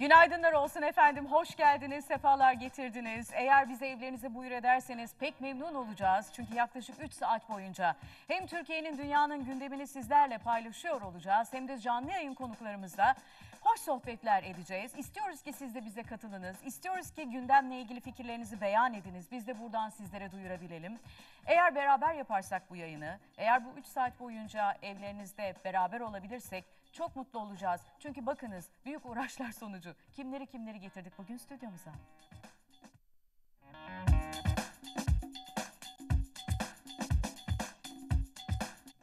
Günaydınlar olsun efendim. Hoş geldiniz, sefalar getirdiniz. Eğer bize evlerinize buyur ederseniz pek memnun olacağız. Çünkü yaklaşık 3 saat boyunca hem Türkiye'nin dünyanın gündemini sizlerle paylaşıyor olacağız hem de canlı yayın konuklarımızla hoş sohbetler edeceğiz. İstiyoruz ki siz de bize katılınız. İstiyoruz ki gündemle ilgili fikirlerinizi beyan ediniz. Biz de buradan sizlere duyurabilelim. Eğer beraber yaparsak bu yayını, eğer bu 3 saat boyunca evlerinizde beraber olabilirsek çok mutlu olacağız. Çünkü bakınız büyük uğraşlar sonucu kimleri kimleri getirdik bugün stüdyomuza.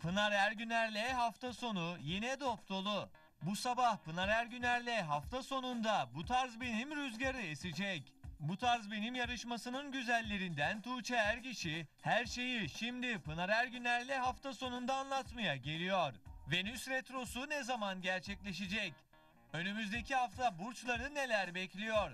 Pınar Ergüner'le hafta sonu yine dop dolu. Bu sabah Pınar Ergüner'le hafta sonunda bu tarz benim rüzgarı esecek. Bu tarz benim yarışmasının güzellerinden Tuğçe Ergiş'i her şeyi şimdi Pınar Ergüner'le hafta sonunda anlatmaya geliyor. Venüs retrosu ne zaman gerçekleşecek? Önümüzdeki hafta burçları neler bekliyor?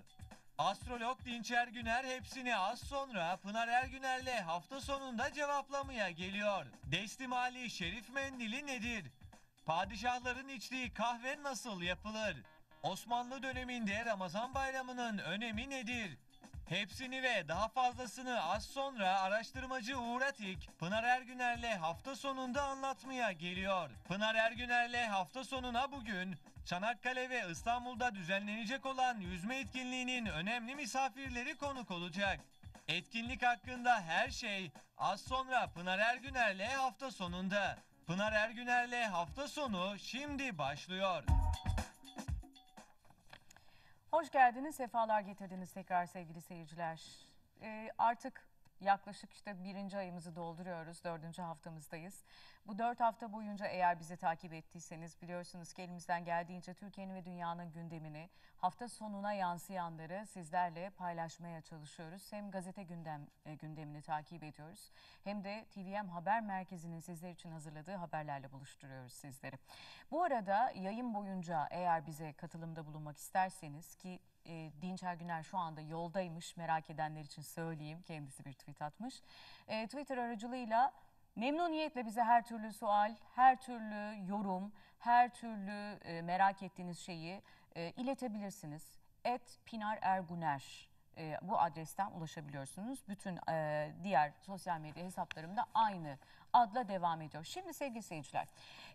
Astrolog Dinçer Güner hepsini az sonra Pınar Ergüner'le hafta sonunda cevaplamaya geliyor. Destimali Şerif Mendili nedir? Padişahların içtiği kahve nasıl yapılır? Osmanlı döneminde Ramazan bayramının önemi nedir? Hepsini ve daha fazlasını az sonra araştırmacı Uğur Atik, Pınar Ergüner'le hafta sonunda anlatmaya geliyor. Pınar Ergüner'le hafta sonuna bugün Çanakkale ve İstanbul'da düzenlenecek olan yüzme etkinliğinin önemli misafirleri konuk olacak. Etkinlik hakkında her şey az sonra Pınar Ergüner'le hafta sonunda. Pınar Ergüner'le hafta sonu şimdi başlıyor. Hoş geldiniz, sefalar getirdiniz tekrar sevgili seyirciler. Ee, artık yaklaşık işte birinci ayımızı dolduruyoruz, dördüncü haftamızdayız. Bu dört hafta boyunca eğer bizi takip ettiyseniz biliyorsunuz ki elimizden geldiğince Türkiye'nin ve dünyanın gündemini hafta sonuna yansıyanları sizlerle paylaşmaya çalışıyoruz. Hem gazete gündem e, gündemini takip ediyoruz hem de TVM Haber Merkezi'nin sizler için hazırladığı haberlerle buluşturuyoruz sizleri. Bu arada yayın boyunca eğer bize katılımda bulunmak isterseniz ki e, Dinçer Güner şu anda yoldaymış merak edenler için söyleyeyim kendisi bir tweet atmış. E, Twitter aracılığıyla memnuniyetle bize her türlü sual, her türlü yorum, her türlü e, merak ettiğiniz şeyi e, iletebilirsiniz. Et Pinar Erguner e, bu adresten ulaşabiliyorsunuz. Bütün e, diğer sosyal medya hesaplarımda aynı adla devam ediyor. Şimdi sevgili seyirciler,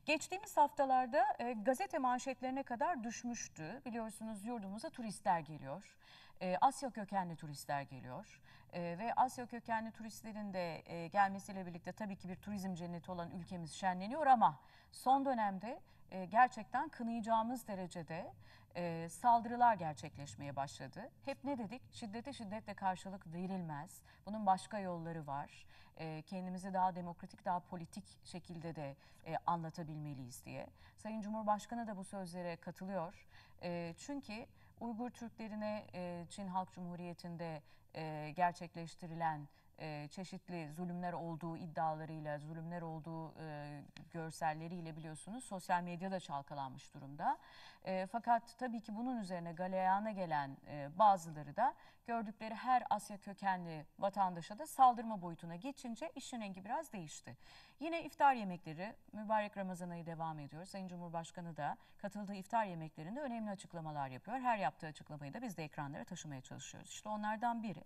geçtiğimiz haftalarda e, gazete manşetlerine kadar düşmüştü. Biliyorsunuz yurdumuza turistler geliyor. E, Asya kökenli turistler geliyor. E, ve Asya kökenli turistlerin de e, gelmesiyle birlikte tabii ki bir turizm cenneti olan ülkemiz şenleniyor ama son dönemde e, gerçekten kınayacağımız derecede e, saldırılar gerçekleşmeye başladı. Hep ne dedik? Şiddete şiddetle karşılık verilmez. Bunun başka yolları var. E, kendimizi daha demokratik, daha politik şekilde de e, anlatabilmeliyiz diye. Sayın Cumhurbaşkanı da bu sözlere katılıyor. E, çünkü Uygur Türklerine e, Çin Halk Cumhuriyeti'nde e, gerçekleştirilen e, çeşitli zulümler olduğu iddialarıyla, zulümler olduğu e, görselleriyle biliyorsunuz sosyal medyada çalkalanmış durumda. E, fakat tabii ki bunun üzerine galeyana gelen e, bazıları da gördükleri her Asya kökenli vatandaşa da saldırma boyutuna geçince işin rengi biraz değişti. Yine iftar yemekleri, mübarek Ramazan ayı devam ediyor. Sayın Cumhurbaşkanı da katıldığı iftar yemeklerinde önemli açıklamalar yapıyor. Her yaptığı açıklamayı da biz de ekranlara taşımaya çalışıyoruz. İşte onlardan biri.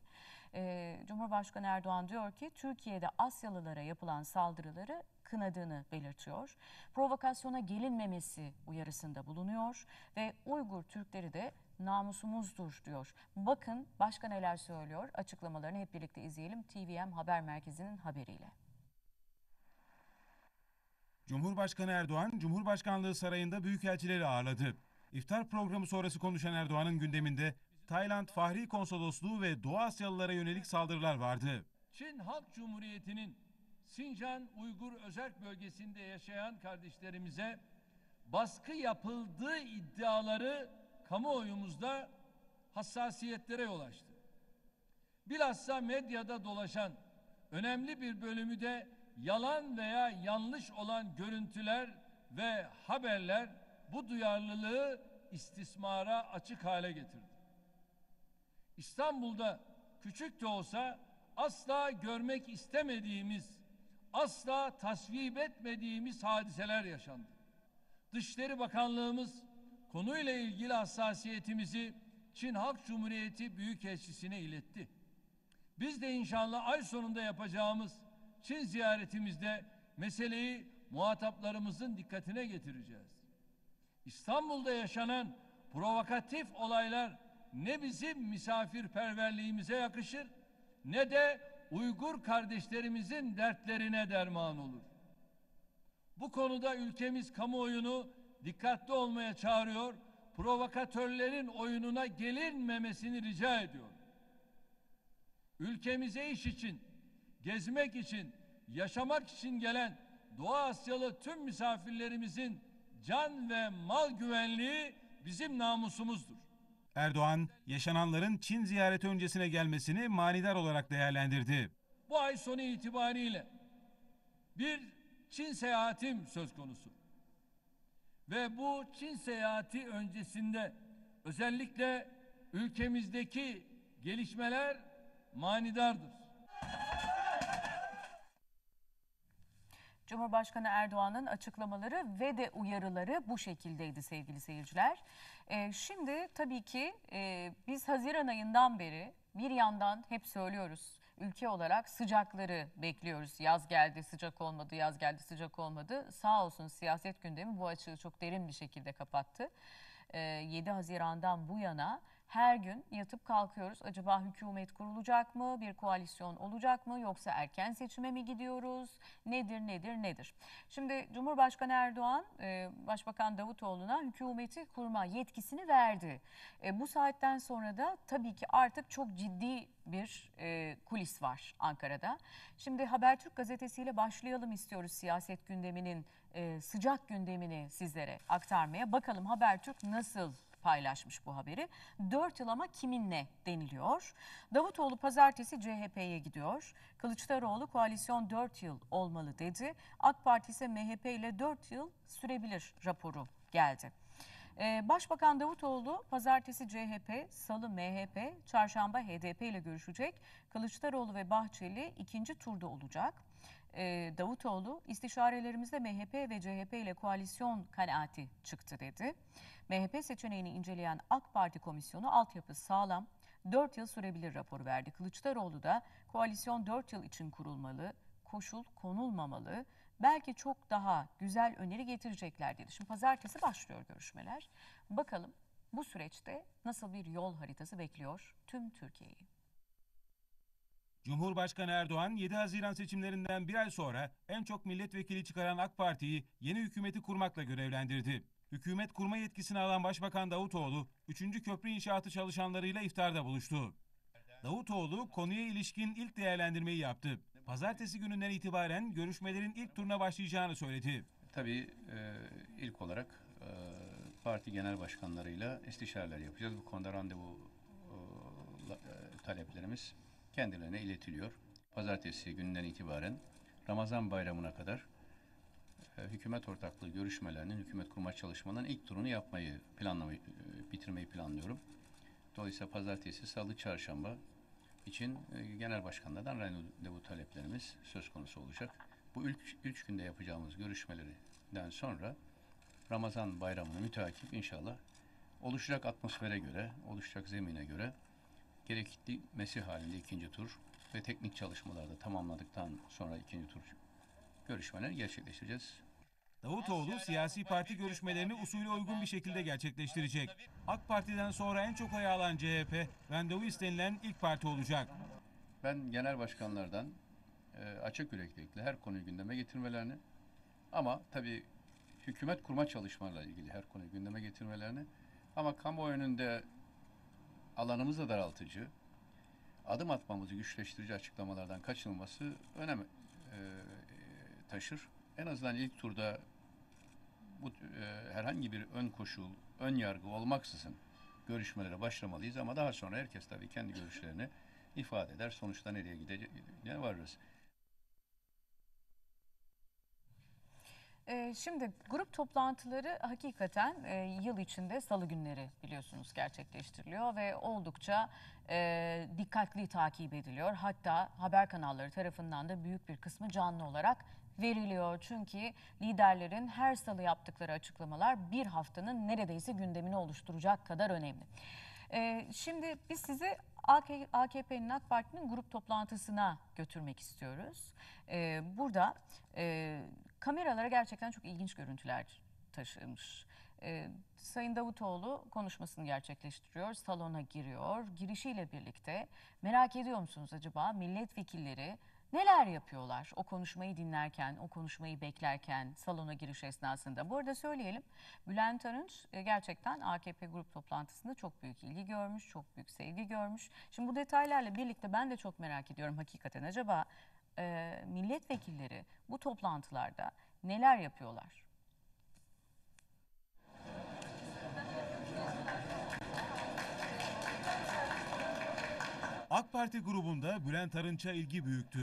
E, Cumhurbaşkanı Erdoğan diyor ki Türkiye'de Asyalılara yapılan saldırıları kınadığını belirtiyor. Provokasyona gelinmemesi uyarısında bulunuyor ve Uygur Türkleri de namusumuzdur diyor. Bakın başka neler söylüyor açıklamalarını hep birlikte izleyelim TVM Haber Merkezi'nin haberiyle. Cumhurbaşkanı Erdoğan, Cumhurbaşkanlığı Sarayı'nda büyükelçileri ağırladı. İftar programı sonrası konuşan Erdoğan'ın gündeminde Tayland Fahri Konsolosluğu ve Doğu Asyalılara yönelik saldırılar vardı. Çin Halk Cumhuriyeti'nin Sincan Uygur Özerk Bölgesi'nde yaşayan kardeşlerimize baskı yapıldığı iddiaları kamuoyumuzda hassasiyetlere yol açtı. Bilhassa medyada dolaşan önemli bir bölümü de yalan veya yanlış olan görüntüler ve haberler bu duyarlılığı istismara açık hale getirdi. İstanbul'da küçük de olsa asla görmek istemediğimiz, asla tasvip etmediğimiz hadiseler yaşandı. Dışişleri Bakanlığımız konuyla ilgili hassasiyetimizi Çin Halk Cumhuriyeti Büyükelçisi'ne iletti. Biz de inşallah ay sonunda yapacağımız Çin ziyaretimizde meseleyi muhataplarımızın dikkatine getireceğiz. İstanbul'da yaşanan provokatif olaylar ne bizim misafirperverliğimize yakışır ne de Uygur kardeşlerimizin dertlerine derman olur. Bu konuda ülkemiz kamuoyunu dikkatli olmaya çağırıyor, provokatörlerin oyununa gelinmemesini rica ediyor. Ülkemize iş için, gezmek için, yaşamak için gelen Doğu Asyalı tüm misafirlerimizin can ve mal güvenliği bizim namusumuzdur. Erdoğan, yaşananların Çin ziyareti öncesine gelmesini manidar olarak değerlendirdi. Bu ay sonu itibariyle bir Çin seyahatim söz konusu. Ve bu Çin seyahati öncesinde özellikle ülkemizdeki gelişmeler manidardır. Cumhurbaşkanı Erdoğan'ın açıklamaları ve de uyarıları bu şekildeydi sevgili seyirciler. Ee, şimdi tabii ki e, biz Haziran ayından beri bir yandan hep söylüyoruz ülke olarak sıcakları bekliyoruz. Yaz geldi sıcak olmadı, yaz geldi sıcak olmadı. Sağ olsun siyaset gündemi bu açığı çok derin bir şekilde kapattı. Ee, 7 Haziran'dan bu yana her gün yatıp kalkıyoruz. Acaba hükümet kurulacak mı? Bir koalisyon olacak mı? Yoksa erken seçime mi gidiyoruz? Nedir, nedir, nedir? Şimdi Cumhurbaşkanı Erdoğan, e, Başbakan Davutoğlu'na hükümeti kurma yetkisini verdi. E, Bu saatten sonra da tabii ki artık çok ciddi bir e, kulis var Ankara'da. Şimdi Habertürk gazetesiyle başlayalım istiyoruz siyaset gündeminin sıcak gündemini sizlere aktarmaya. Bakalım Habertürk nasıl paylaşmış bu haberi. 4 yıl ama kiminle deniliyor. Davutoğlu pazartesi CHP'ye gidiyor. Kılıçdaroğlu koalisyon 4 yıl olmalı dedi. AK Parti ise MHP ile 4 yıl sürebilir raporu geldi. Ee, Başbakan Davutoğlu pazartesi CHP, salı MHP, çarşamba HDP ile görüşecek. Kılıçdaroğlu ve Bahçeli ikinci turda olacak. Ee, Davutoğlu istişarelerimizde MHP ve CHP ile koalisyon kanaati çıktı dedi. MHP seçeneğini inceleyen AK Parti komisyonu altyapı sağlam, 4 yıl sürebilir raporu verdi. Kılıçdaroğlu da koalisyon 4 yıl için kurulmalı, koşul konulmamalı, belki çok daha güzel öneri getirecekler dedi. Şimdi pazartesi başlıyor görüşmeler. Bakalım bu süreçte nasıl bir yol haritası bekliyor tüm Türkiye'yi. Cumhurbaşkanı Erdoğan 7 Haziran seçimlerinden bir ay sonra en çok milletvekili çıkaran AK Parti'yi yeni hükümeti kurmakla görevlendirdi. Hükümet kurma yetkisini alan Başbakan Davutoğlu, 3. köprü inşaatı çalışanlarıyla iftarda buluştu. Davutoğlu konuya ilişkin ilk değerlendirmeyi yaptı. Pazartesi gününden itibaren görüşmelerin ilk turuna başlayacağını söyledi. Tabii e, ilk olarak e, parti genel başkanlarıyla istişareler yapacağız. Bu konuda randevu e, e, taleplerimiz kendilerine iletiliyor. Pazartesi günden itibaren Ramazan bayramına kadar e, hükümet ortaklığı görüşmelerinin, hükümet kurma çalışmalarının ilk turunu yapmayı planlamayı, e, bitirmeyi planlıyorum. Dolayısıyla pazartesi, salı, çarşamba için e, genel başkanlardan randevu taleplerimiz söz konusu olacak. Bu üç, üç günde yapacağımız görüşmelerden sonra Ramazan bayramını müteakip inşallah oluşacak atmosfere göre, oluşacak zemine göre gerekli mesih halinde ikinci tur ve teknik çalışmalarda tamamladıktan sonra ikinci tur görüşmeleri gerçekleştireceğiz. Davutoğlu siyasi parti görüşmelerini usulü uygun bir şekilde gerçekleştirecek. AK Parti'den sonra en çok oy alan CHP, randevu istenilen ilk parti olacak. Ben genel başkanlardan e, açık yüreklilikle her konuyu gündeme getirmelerini ama tabii hükümet kurma çalışmalarıyla ilgili her konuyu gündeme getirmelerini ama kamuoyu önünde alanımızı daraltıcı, adım atmamızı güçleştirici açıklamalardan kaçınılması önem e, taşır. En azından ilk turda bu e, herhangi bir ön koşul, ön yargı olmaksızın görüşmelere başlamalıyız ama daha sonra herkes tabii kendi görüşlerini ifade eder. Sonuçta nereye gideceğine varırız. Şimdi grup toplantıları hakikaten e, yıl içinde salı günleri biliyorsunuz gerçekleştiriliyor ve oldukça e, dikkatli takip ediliyor. Hatta haber kanalları tarafından da büyük bir kısmı canlı olarak veriliyor. Çünkü liderlerin her salı yaptıkları açıklamalar bir haftanın neredeyse gündemini oluşturacak kadar önemli. Ee, şimdi biz sizi AK- AKP'nin AK Parti'nin grup toplantısına götürmek istiyoruz. Ee, burada e, kameralara gerçekten çok ilginç görüntüler taşımış. Ee, Sayın Davutoğlu konuşmasını gerçekleştiriyor, salona giriyor. Girişiyle birlikte merak ediyor musunuz acaba milletvekilleri neler yapıyorlar o konuşmayı dinlerken, o konuşmayı beklerken salona giriş esnasında? Bu arada söyleyelim Bülent Arınç e, gerçekten AKP grup toplantısında çok büyük ilgi görmüş, çok büyük sevgi görmüş. Şimdi bu detaylarla birlikte ben de çok merak ediyorum hakikaten acaba e, milletvekilleri bu toplantılarda neler yapıyorlar? AK Parti grubunda Bülent Arınç'a ilgi büyüktü.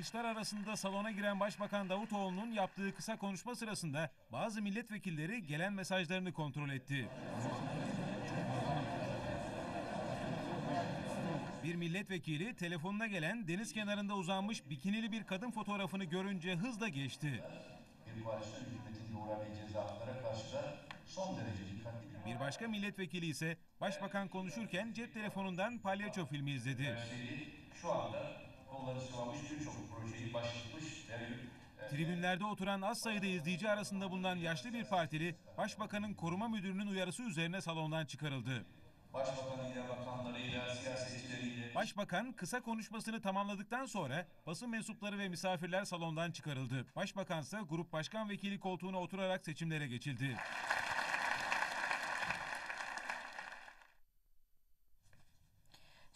Alkışlar arasında salona giren Başbakan Davutoğlu'nun yaptığı kısa konuşma sırasında bazı milletvekilleri gelen mesajlarını kontrol etti. Bir milletvekili telefonuna gelen deniz kenarında uzanmış bikinili bir kadın fotoğrafını görünce hızla geçti. bir koalisyon hükümetinin uğrayacağı zaaflara karşı da son derece dikkatli bir Bir başka milletvekili ise başbakan konuşurken cep telefonundan palyaço filmi izledi. Şu anda kolları sıvamış birçok projeyi başlatmış ve Tribünlerde oturan az sayıda izleyici arasında bulunan yaşlı bir partili başbakanın koruma müdürünün uyarısı üzerine salondan çıkarıldı. başbakanıyla, bakanlarıyla, siyasetçileriyle Başbakan kısa konuşmasını tamamladıktan sonra basın mensupları ve misafirler salondan çıkarıldı. Başbakan ise grup başkan vekili koltuğuna oturarak seçimlere geçildi.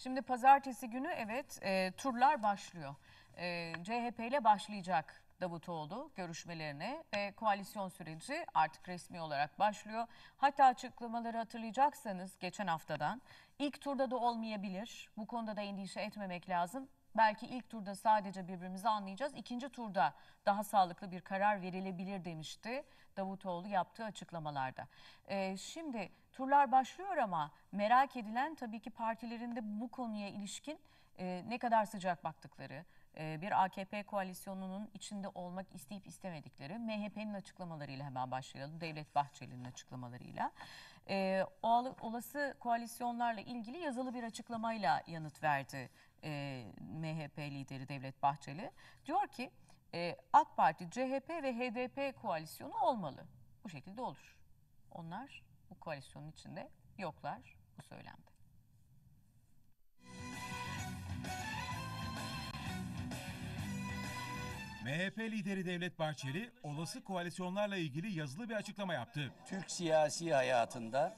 Şimdi pazartesi günü evet e, turlar başlıyor. E, CHP ile başlayacak Davutoğlu görüşmelerine ve koalisyon süreci artık resmi olarak başlıyor. Hatta açıklamaları hatırlayacaksanız geçen haftadan ilk turda da olmayabilir. Bu konuda da endişe etmemek lazım. Belki ilk turda sadece birbirimizi anlayacağız. İkinci turda daha sağlıklı bir karar verilebilir demişti Davutoğlu yaptığı açıklamalarda. Ee, şimdi turlar başlıyor ama merak edilen tabii ki partilerin de bu konuya ilişkin e, ne kadar sıcak baktıkları, e, bir AKP koalisyonunun içinde olmak isteyip istemedikleri MHP'nin açıklamalarıyla hemen başlayalım. Devlet Bahçeli'nin açıklamalarıyla. E, olası koalisyonlarla ilgili yazılı bir açıklamayla yanıt verdi e, MHP lideri Devlet Bahçeli. Diyor ki e, AK Parti, CHP ve HDP koalisyonu olmalı. Bu şekilde olur. Onlar bu koalisyonun içinde yoklar bu söylemde. MHP lideri Devlet Bahçeli olası koalisyonlarla ilgili yazılı bir açıklama yaptı. Türk siyasi hayatında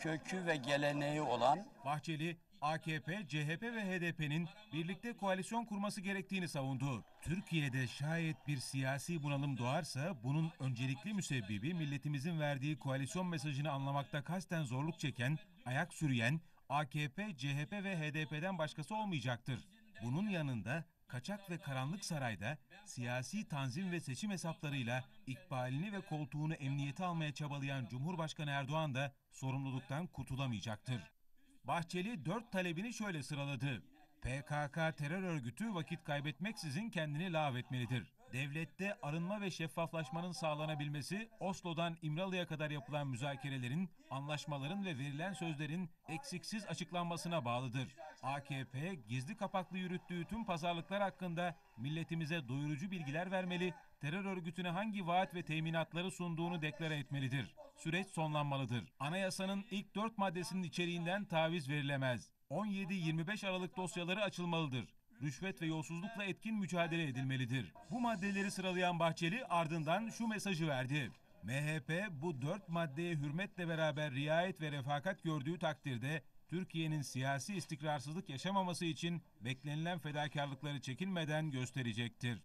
kökü ve geleneği olan Bahçeli, AKP, CHP ve HDP'nin birlikte koalisyon kurması gerektiğini savundu. Türkiye'de şayet bir siyasi bunalım doğarsa bunun öncelikli müsebbibi milletimizin verdiği koalisyon mesajını anlamakta kasten zorluk çeken, ayak sürüyen AKP, CHP ve HDP'den başkası olmayacaktır. Bunun yanında kaçak ve karanlık sarayda siyasi tanzim ve seçim hesaplarıyla ikbalini ve koltuğunu emniyete almaya çabalayan Cumhurbaşkanı Erdoğan da sorumluluktan kurtulamayacaktır. Bahçeli dört talebini şöyle sıraladı. PKK terör örgütü vakit kaybetmeksizin kendini lağvetmelidir. Devlette arınma ve şeffaflaşmanın sağlanabilmesi, Oslo'dan İmralı'ya kadar yapılan müzakerelerin, anlaşmaların ve verilen sözlerin eksiksiz açıklanmasına bağlıdır. AKP, gizli kapaklı yürüttüğü tüm pazarlıklar hakkında milletimize doyurucu bilgiler vermeli, terör örgütüne hangi vaat ve teminatları sunduğunu deklare etmelidir. Süreç sonlanmalıdır. Anayasanın ilk dört maddesinin içeriğinden taviz verilemez. 17-25 Aralık dosyaları açılmalıdır. Rüşvet ve yolsuzlukla etkin mücadele edilmelidir. Bu maddeleri sıralayan Bahçeli ardından şu mesajı verdi. MHP bu dört maddeye hürmetle beraber riayet ve refakat gördüğü takdirde Türkiye'nin siyasi istikrarsızlık yaşamaması için beklenilen fedakarlıkları çekinmeden gösterecektir.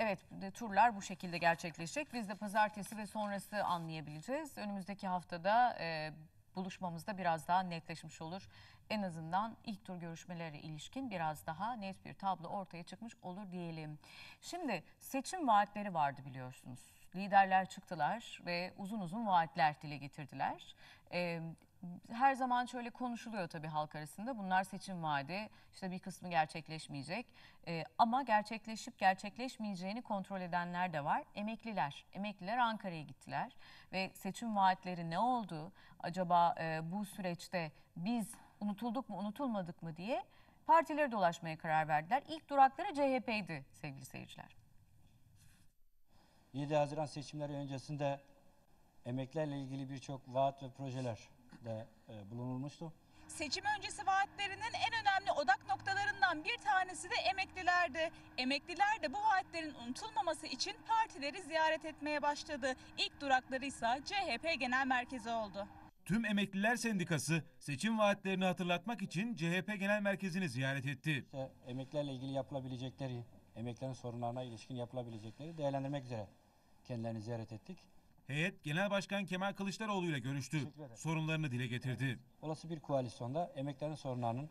Evet, de- turlar bu şekilde gerçekleşecek. Biz de pazartesi ve sonrası anlayabileceğiz. Önümüzdeki haftada e, buluşmamızda biraz daha netleşmiş olur. En azından ilk tur görüşmelere ilişkin biraz daha net bir tablo ortaya çıkmış olur diyelim. Şimdi seçim vaatleri vardı biliyorsunuz. Liderler çıktılar ve uzun uzun vaatler dile getirdiler. E, her zaman şöyle konuşuluyor tabii halk arasında. Bunlar seçim vaadi. İşte bir kısmı gerçekleşmeyecek. Ee, ama gerçekleşip gerçekleşmeyeceğini kontrol edenler de var. Emekliler. Emekliler Ankara'ya gittiler. Ve seçim vaatleri ne oldu? Acaba e, bu süreçte biz unutulduk mu unutulmadık mı diye partileri dolaşmaya karar verdiler. İlk durakları CHP'ydi sevgili seyirciler. 7 Haziran seçimleri öncesinde emeklerle ilgili birçok vaat ve projeler de e, bulunulmuştu. Seçim öncesi vaatlerinin en önemli odak noktalarından bir tanesi de emeklilerdi. Emekliler de bu vaatlerin unutulmaması için partileri ziyaret etmeye başladı. İlk durakları ise CHP Genel Merkezi oldu. Tüm Emekliler Sendikası seçim vaatlerini hatırlatmak için CHP Genel Merkezi'ni ziyaret etti. İşte emeklerle ilgili yapılabilecekleri, emeklerin sorunlarına ilişkin yapılabilecekleri değerlendirmek üzere kendilerini ziyaret ettik. Heyet Genel Başkan Kemal Kılıçdaroğlu ile görüştü. Sorunlarını dile getirdi. Olası bir koalisyonda emeklerin sorunlarının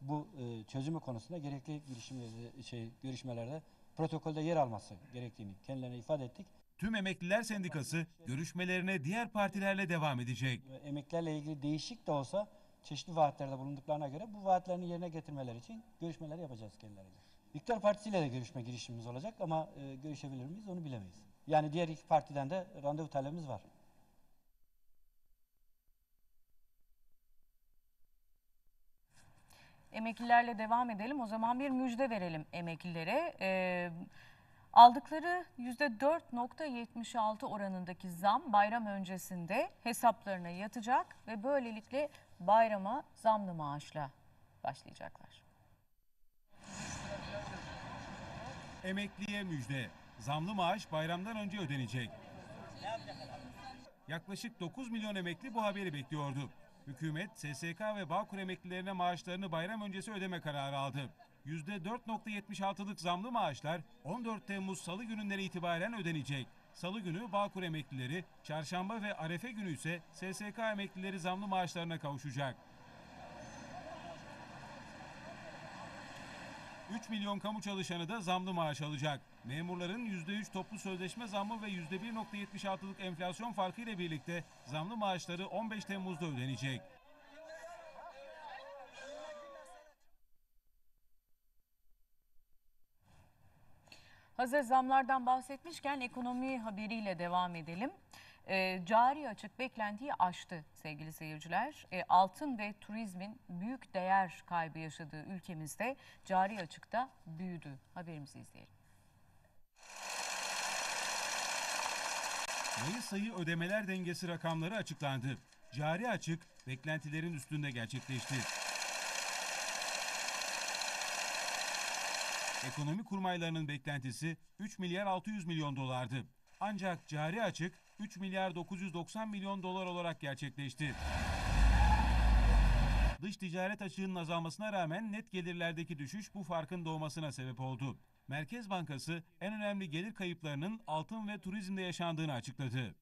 bu e, çözümü konusunda gerekli girişimlerde, şey, görüşmelerde protokolde yer alması gerektiğini kendilerine ifade ettik. Tüm Emekliler Sendikası görüşmelerine diğer partilerle devam edecek. Ve emeklerle ilgili değişik de olsa çeşitli vaatlerde bulunduklarına göre bu vaatlerini yerine getirmeleri için görüşmeler yapacağız kendileriyle. İktidar Partisi'yle de görüşme girişimimiz olacak ama e, görüşebilir miyiz onu bilemeyiz. Yani diğer iki partiden de randevu talebimiz var. Emeklilerle devam edelim. O zaman bir müjde verelim emeklilere. Ee, aldıkları %4.76 oranındaki zam bayram öncesinde hesaplarına yatacak ve böylelikle bayrama zamlı maaşla başlayacaklar. Emekliye müjde. Zamlı maaş bayramdan önce ödenecek. Yaklaşık 9 milyon emekli bu haberi bekliyordu. Hükümet, SSK ve Bağkur emeklilerine maaşlarını bayram öncesi ödeme kararı aldı. %4.76'lık zamlı maaşlar 14 Temmuz Salı gününden itibaren ödenecek. Salı günü Bağkur emeklileri, çarşamba ve arefe günü ise SSK emeklileri zamlı maaşlarına kavuşacak. 3 milyon kamu çalışanı da zamlı maaş alacak. Memurların %3 toplu sözleşme zammı ve %1.76'lık enflasyon farkı ile birlikte zamlı maaşları 15 Temmuz'da ödenecek. Hazır zamlardan bahsetmişken ekonomi haberiyle devam edelim. Ee, cari açık beklentiyi aştı sevgili seyirciler. Ee, altın ve turizmin büyük değer kaybı yaşadığı ülkemizde cari açıkta büyüdü. Haberimizi izleyelim. Mayıs ayı ödemeler dengesi rakamları açıklandı. Cari açık beklentilerin üstünde gerçekleşti. Ekonomi kurmaylarının beklentisi 3 milyar 600 milyon dolardı. Ancak cari açık 3 milyar 990 milyon dolar olarak gerçekleşti. Dış ticaret açığının azalmasına rağmen net gelirlerdeki düşüş bu farkın doğmasına sebep oldu. Merkez Bankası en önemli gelir kayıplarının altın ve turizmde yaşandığını açıkladı.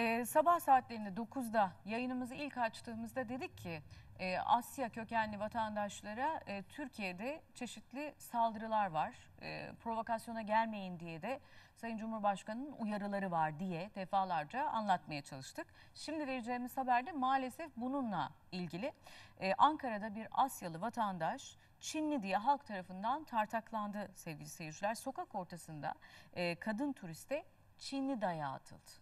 Ee, sabah saatlerinde 9'da yayınımızı ilk açtığımızda dedik ki e, Asya kökenli vatandaşlara e, Türkiye'de çeşitli saldırılar var. E, provokasyona gelmeyin diye de Sayın Cumhurbaşkanı'nın uyarıları var diye defalarca anlatmaya çalıştık. Şimdi vereceğimiz haber de maalesef bununla ilgili. E, Ankara'da bir Asyalı vatandaş Çinli diye halk tarafından tartaklandı sevgili seyirciler. Sokak ortasında e, kadın turiste Çinli dayağı atıldı.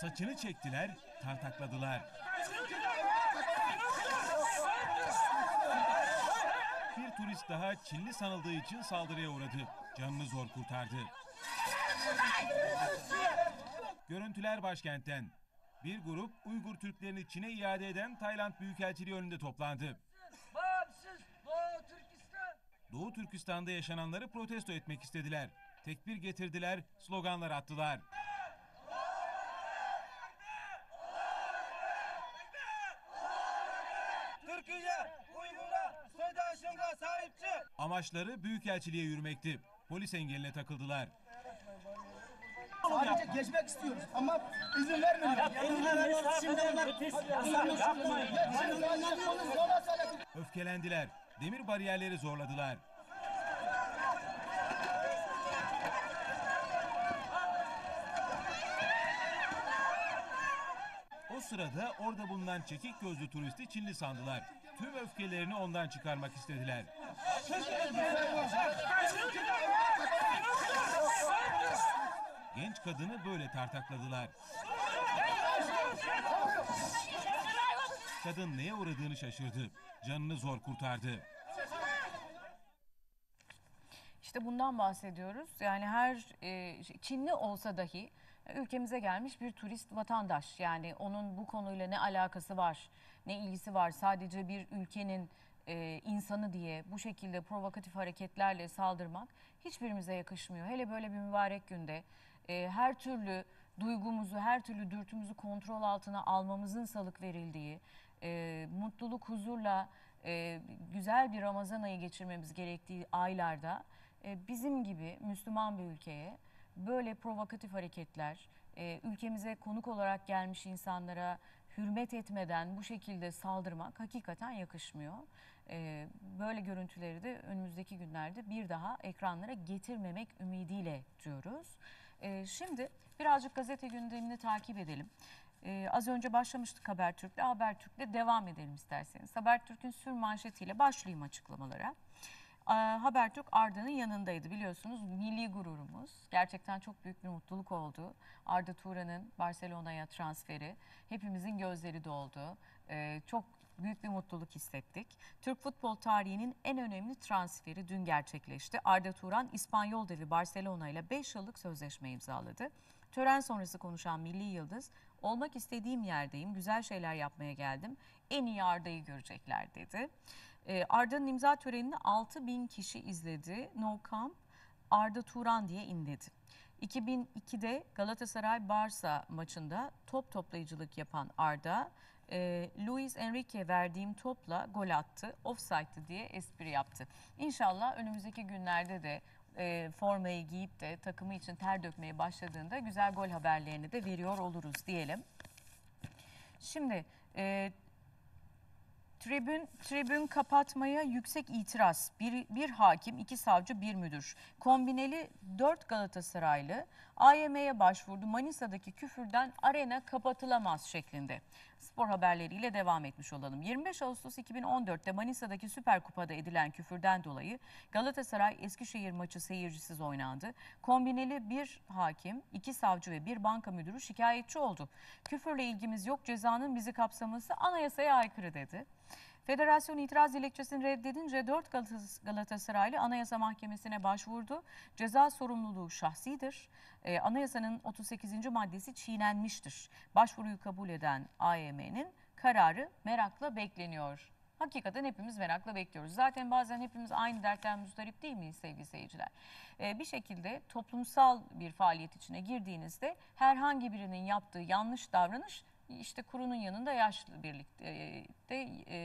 Saçını çektiler, tartakladılar. Bir turist daha Çinli sanıldığı için saldırıya uğradı. Canını zor kurtardı. Görüntüler başkentten. Bir grup Uygur Türklerini Çin'e iade eden Tayland Büyükelçiliği önünde toplandı. Doğu Türkistan'da yaşananları protesto etmek istediler. Tekbir getirdiler, sloganlar attılar. Türkiye, Uygur'a, soydaşımla sahipçi. Amaçları Büyükelçiliğe yürümekti. Polis engeline takıldılar. Sadece geçmek istiyoruz ama izin vermiyorlar. Öfkelendiler. Demir bariyerleri zorladılar. O sırada orada bulunan çekik gözlü turisti Çinli sandılar. Tüm öfkelerini ondan çıkarmak istediler. Genç kadını böyle tartakladılar. Kadın neye uğradığını şaşırdı. Canını zor kurtardı. İşte bundan bahsediyoruz. Yani her e, Çinli olsa dahi ülkemize gelmiş bir turist vatandaş. Yani onun bu konuyla ne alakası var, ne ilgisi var? Sadece bir ülkenin e, insanı diye bu şekilde provokatif hareketlerle saldırmak hiçbirimize yakışmıyor. Hele böyle bir mübarek günde e, her türlü duygumuzu, her türlü dürtümüzü kontrol altına almamızın salık verildiği, e, mutluluk, huzurla e, güzel bir Ramazan ayı geçirmemiz gerektiği aylarda e, bizim gibi Müslüman bir ülkeye böyle provokatif hareketler, e, ülkemize konuk olarak gelmiş insanlara hürmet etmeden bu şekilde saldırmak hakikaten yakışmıyor. E, böyle görüntüleri de önümüzdeki günlerde bir daha ekranlara getirmemek ümidiyle diyoruz. E, şimdi birazcık gazete gündemini takip edelim. Ee, az önce başlamıştık Habertürk'le. Habertürk'le devam edelim isterseniz. Habertürk'ün sür manşetiyle başlayayım açıklamalara. Ee, Habertürk Arda'nın yanındaydı biliyorsunuz. Milli gururumuz. Gerçekten çok büyük bir mutluluk oldu. Arda Turan'ın Barcelona'ya transferi. Hepimizin gözleri doldu. Ee, çok büyük bir mutluluk hissettik. Türk futbol tarihinin en önemli transferi dün gerçekleşti. Arda Turan İspanyol devi Barcelona ile 5 yıllık sözleşme imzaladı. Tören sonrası konuşan Milli Yıldız, olmak istediğim yerdeyim, güzel şeyler yapmaya geldim, en iyi Arda'yı görecekler dedi. Ee, Arda'nın imza törenini 6 bin kişi izledi. No Camp Arda Turan diye inledi. 2002'de Galatasaray-Barça maçında top toplayıcılık yapan Arda, e, Luis Enrique verdiğim topla gol attı, offside'dı diye espri yaptı. İnşallah önümüzdeki günlerde de e, formayı giyip de takımı için ter dökmeye başladığında güzel gol haberlerini de veriyor oluruz diyelim. Şimdi e, tribün tribün kapatmaya yüksek itiraz. Bir, bir hakim, iki savcı, bir müdür. Kombineli dört Galatasaraylı AYM'ye başvurdu. Manisa'daki küfürden arena kapatılamaz şeklinde. Spor haberleriyle devam etmiş olalım. 25 Ağustos 2014'te Manisa'daki Süper Kupa'da edilen küfürden dolayı Galatasaray Eskişehir maçı seyircisiz oynandı. Kombineli bir hakim, iki savcı ve bir banka müdürü şikayetçi oldu. Küfürle ilgimiz yok, cezanın bizi kapsaması anayasaya aykırı dedi. Federasyon itiraz dilekçesini reddedince 4 Galatas- Galatasaraylı Anayasa Mahkemesi'ne başvurdu. Ceza sorumluluğu şahsidir. Ee, anayasanın 38. maddesi çiğnenmiştir. Başvuruyu kabul eden AYM'nin kararı merakla bekleniyor. Hakikaten hepimiz merakla bekliyoruz. Zaten bazen hepimiz aynı dertten müzdarip değil miyiz sevgili seyirciler? Ee, bir şekilde toplumsal bir faaliyet içine girdiğinizde herhangi birinin yaptığı yanlış davranış işte kurunun yanında yaşlı birlikte e, de e,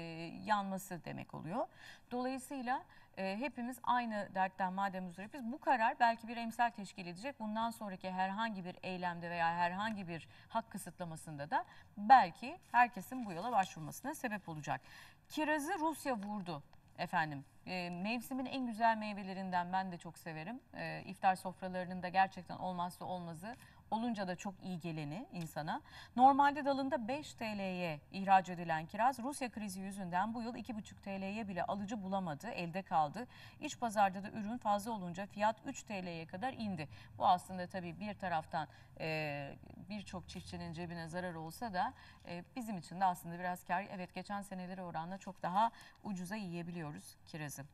yanması demek oluyor. Dolayısıyla e, hepimiz aynı dertten madem muzdaripiz bu karar belki bir emsal teşkil edecek. Bundan sonraki herhangi bir eylemde veya herhangi bir hak kısıtlamasında da belki herkesin bu yola başvurmasına sebep olacak. Kirazı Rusya vurdu. Efendim mevsimin en güzel meyvelerinden ben de çok severim. E, iftar sofralarının da gerçekten olmazsa olmazı olunca da çok iyi geleni insana. Normalde dalında 5 TL'ye ihraç edilen kiraz Rusya krizi yüzünden bu yıl 2,5 TL'ye bile alıcı bulamadı, elde kaldı. İç pazarda da ürün fazla olunca fiyat 3 TL'ye kadar indi. Bu aslında tabii bir taraftan e, birçok çiftçinin cebine zarar olsa da e, bizim için de aslında biraz kar. Evet geçen senelere oranla çok daha ucuza yiyebiliyoruz kirazı.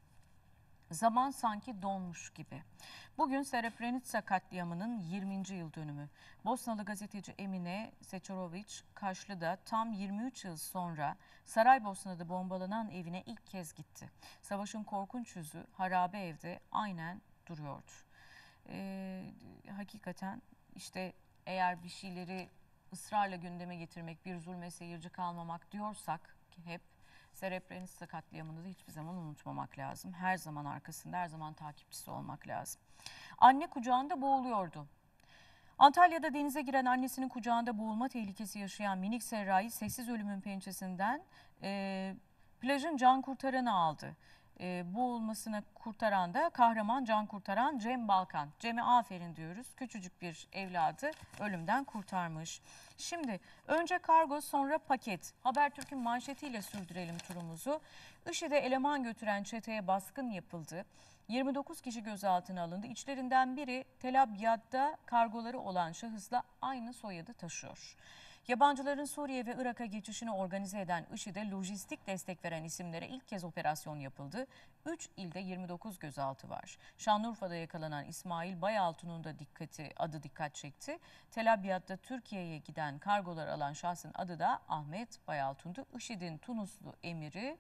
Zaman sanki donmuş gibi. Bugün Srebrenica katliamının 20. yıl dönümü. Bosnalı gazeteci Emine Seçoroviç Kaşlı'da tam 23 yıl sonra Saraybosna'da bombalanan evine ilk kez gitti. Savaşın korkunç yüzü harabe evde aynen duruyordu. Ee, hakikaten işte eğer bir şeyleri ısrarla gündeme getirmek, bir zulme seyirci kalmamak diyorsak hep Srebrenica katliamını da hiçbir zaman unutmamak lazım. Her zaman arkasında, her zaman takipçisi olmak lazım. Anne kucağında boğuluyordu. Antalya'da denize giren annesinin kucağında boğulma tehlikesi yaşayan minik Serra'yı sessiz ölümün pençesinden e, plajın can kurtaranı aldı. E, boğulmasını kurtaran da kahraman can kurtaran Cem Balkan. Cem'e aferin diyoruz. Küçücük bir evladı ölümden kurtarmış. Şimdi önce kargo sonra paket. Habertürk'ün manşetiyle sürdürelim turumuzu. IŞİD'e eleman götüren çeteye baskın yapıldı. 29 kişi gözaltına alındı. İçlerinden biri Tel Abyad'da kargoları olan şahısla aynı soyadı taşıyor. Yabancıların Suriye ve Irak'a geçişini organize eden IŞİD'e lojistik destek veren isimlere ilk kez operasyon yapıldı. 3 ilde 29 gözaltı var. Şanlıurfa'da yakalanan İsmail Bayaltun'un da dikkati, adı dikkat çekti. Tel Abyad'da Türkiye'ye giden kargolar alan şahsın adı da Ahmet Bayaltun'du. IŞİD'in Tunuslu emiri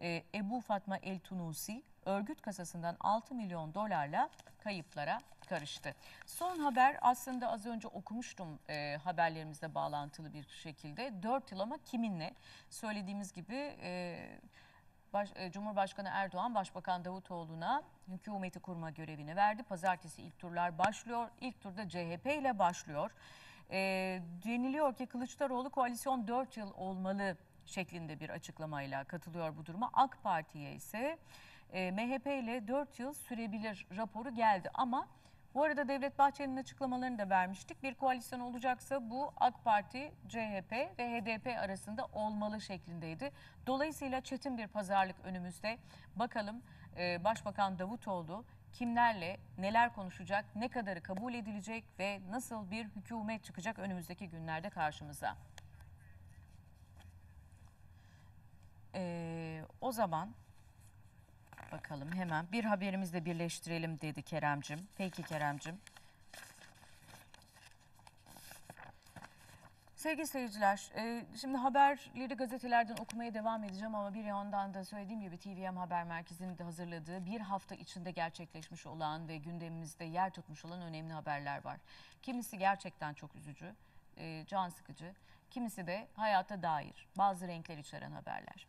e, Ebu Fatma El Tunusi örgüt kasasından 6 milyon dolarla kayıplara karıştı. Son haber aslında az önce okumuştum e, haberlerimizle bağlantılı bir şekilde. 4 yıl ama kiminle? Söylediğimiz gibi e, baş, e, Cumhurbaşkanı Erdoğan Başbakan Davutoğlu'na hükümeti kurma görevini verdi. Pazartesi ilk turlar başlıyor. İlk turda CHP ile başlıyor. E, deniliyor ki Kılıçdaroğlu koalisyon 4 yıl olmalı şeklinde bir açıklamayla katılıyor bu duruma. AK Parti'ye ise e, MHP ile 4 yıl sürebilir raporu geldi ama bu arada Devlet Bahçeli'nin açıklamalarını da vermiştik. Bir koalisyon olacaksa bu AK Parti, CHP ve HDP arasında olmalı şeklindeydi. Dolayısıyla çetin bir pazarlık önümüzde. Bakalım e, Başbakan Davutoğlu kimlerle neler konuşacak, ne kadarı kabul edilecek ve nasıl bir hükümet çıkacak önümüzdeki günlerde karşımıza. Ee, o zaman bakalım hemen bir haberimizle birleştirelim dedi Keremcim. Peki Keremcim. Sevgili seyirciler, e, şimdi haberleri gazetelerden okumaya devam edeceğim ama bir yandan da söylediğim gibi TVM Haber Merkezi'nin de hazırladığı bir hafta içinde gerçekleşmiş olan ve gündemimizde yer tutmuş olan önemli haberler var. Kimisi gerçekten çok üzücü, e, can sıkıcı, kimisi de hayata dair bazı renkler içeren haberler.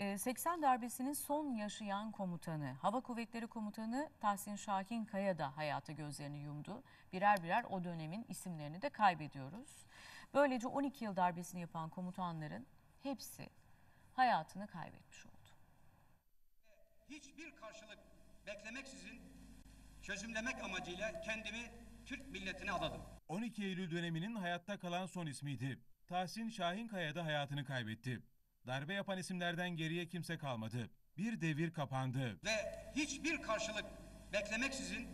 E, 80 darbesinin son yaşayan komutanı, Hava Kuvvetleri Komutanı Tahsin Şahin Kaya da hayata gözlerini yumdu. Birer birer o dönemin isimlerini de kaybediyoruz. Böylece 12 yıl darbesini yapan komutanların hepsi hayatını kaybetmiş oldu. Hiçbir karşılık beklemeksizin çözümlemek amacıyla kendimi Türk milletine adadım. 12 Eylül döneminin hayatta kalan son ismiydi. Tahsin Şahinkaya da hayatını kaybetti. Darbe yapan isimlerden geriye kimse kalmadı. Bir devir kapandı. Ve hiçbir karşılık beklemeksizin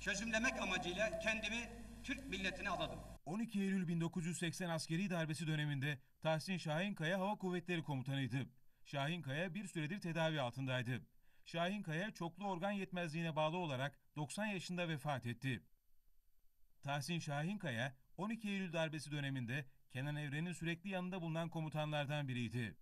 çözümlemek amacıyla kendimi Türk milletine adadım. 12 Eylül 1980 askeri darbesi döneminde Tahsin Şahinkaya Hava Kuvvetleri Komutanıydı. Şahinkaya bir süredir tedavi altındaydı. Şahinkaya çoklu organ yetmezliğine bağlı olarak 90 yaşında vefat etti. Tahsin Şahinkaya 12 Eylül darbesi döneminde Kenan Evren'in sürekli yanında bulunan komutanlardan biriydi.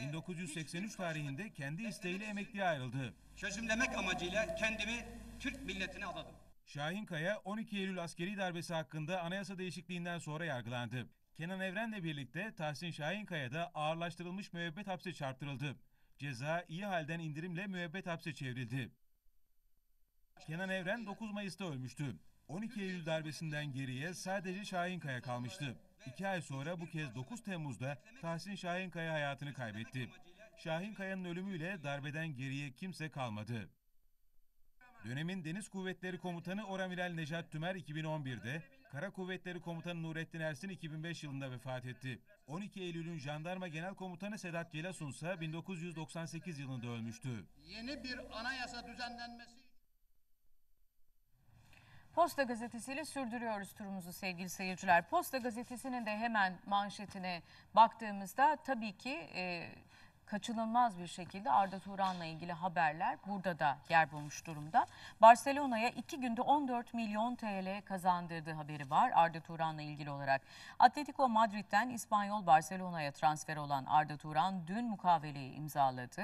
1983 tarihinde kendi isteğiyle emekliye ayrıldı. Çözümlemek amacıyla kendimi Türk milletine adadım. Şahinkaya 12 Eylül askeri darbesi hakkında anayasa değişikliğinden sonra yargılandı. Kenan Evren'le birlikte Tahsin Şahinkaya da ağırlaştırılmış müebbet hapse çarptırıldı. Ceza iyi halden indirimle müebbet hapse çevrildi. Kenan Evren 9 Mayıs'ta ölmüştü. 12 Eylül darbesinden geriye sadece Şahinkaya kalmıştı. İki ay sonra bu kez 9 Temmuz'da Tahsin Şahinkaya hayatını kaybetti. Şahinkaya'nın ölümüyle darbeden geriye kimse kalmadı. Dönemin Deniz Kuvvetleri Komutanı Oramiral Necat Tümer 2011'de, Kara Kuvvetleri Komutanı Nurettin Ersin 2005 yılında vefat etti. 12 Eylül'ün Jandarma Genel Komutanı Sedat Gelasun ise 1998 yılında ölmüştü. Yeni bir anayasa düzenlenmesi Posta gazetesiyle sürdürüyoruz turumuzu sevgili seyirciler. Posta gazetesinin de hemen manşetine baktığımızda tabii ki e, kaçınılmaz bir şekilde Arda Turan'la ilgili haberler burada da yer bulmuş durumda. Barcelona'ya iki günde 14 milyon TL kazandırdığı haberi var Arda Turan'la ilgili olarak. Atletico Madrid'den İspanyol Barcelona'ya transfer olan Arda Turan dün mukaveleyi imzaladı.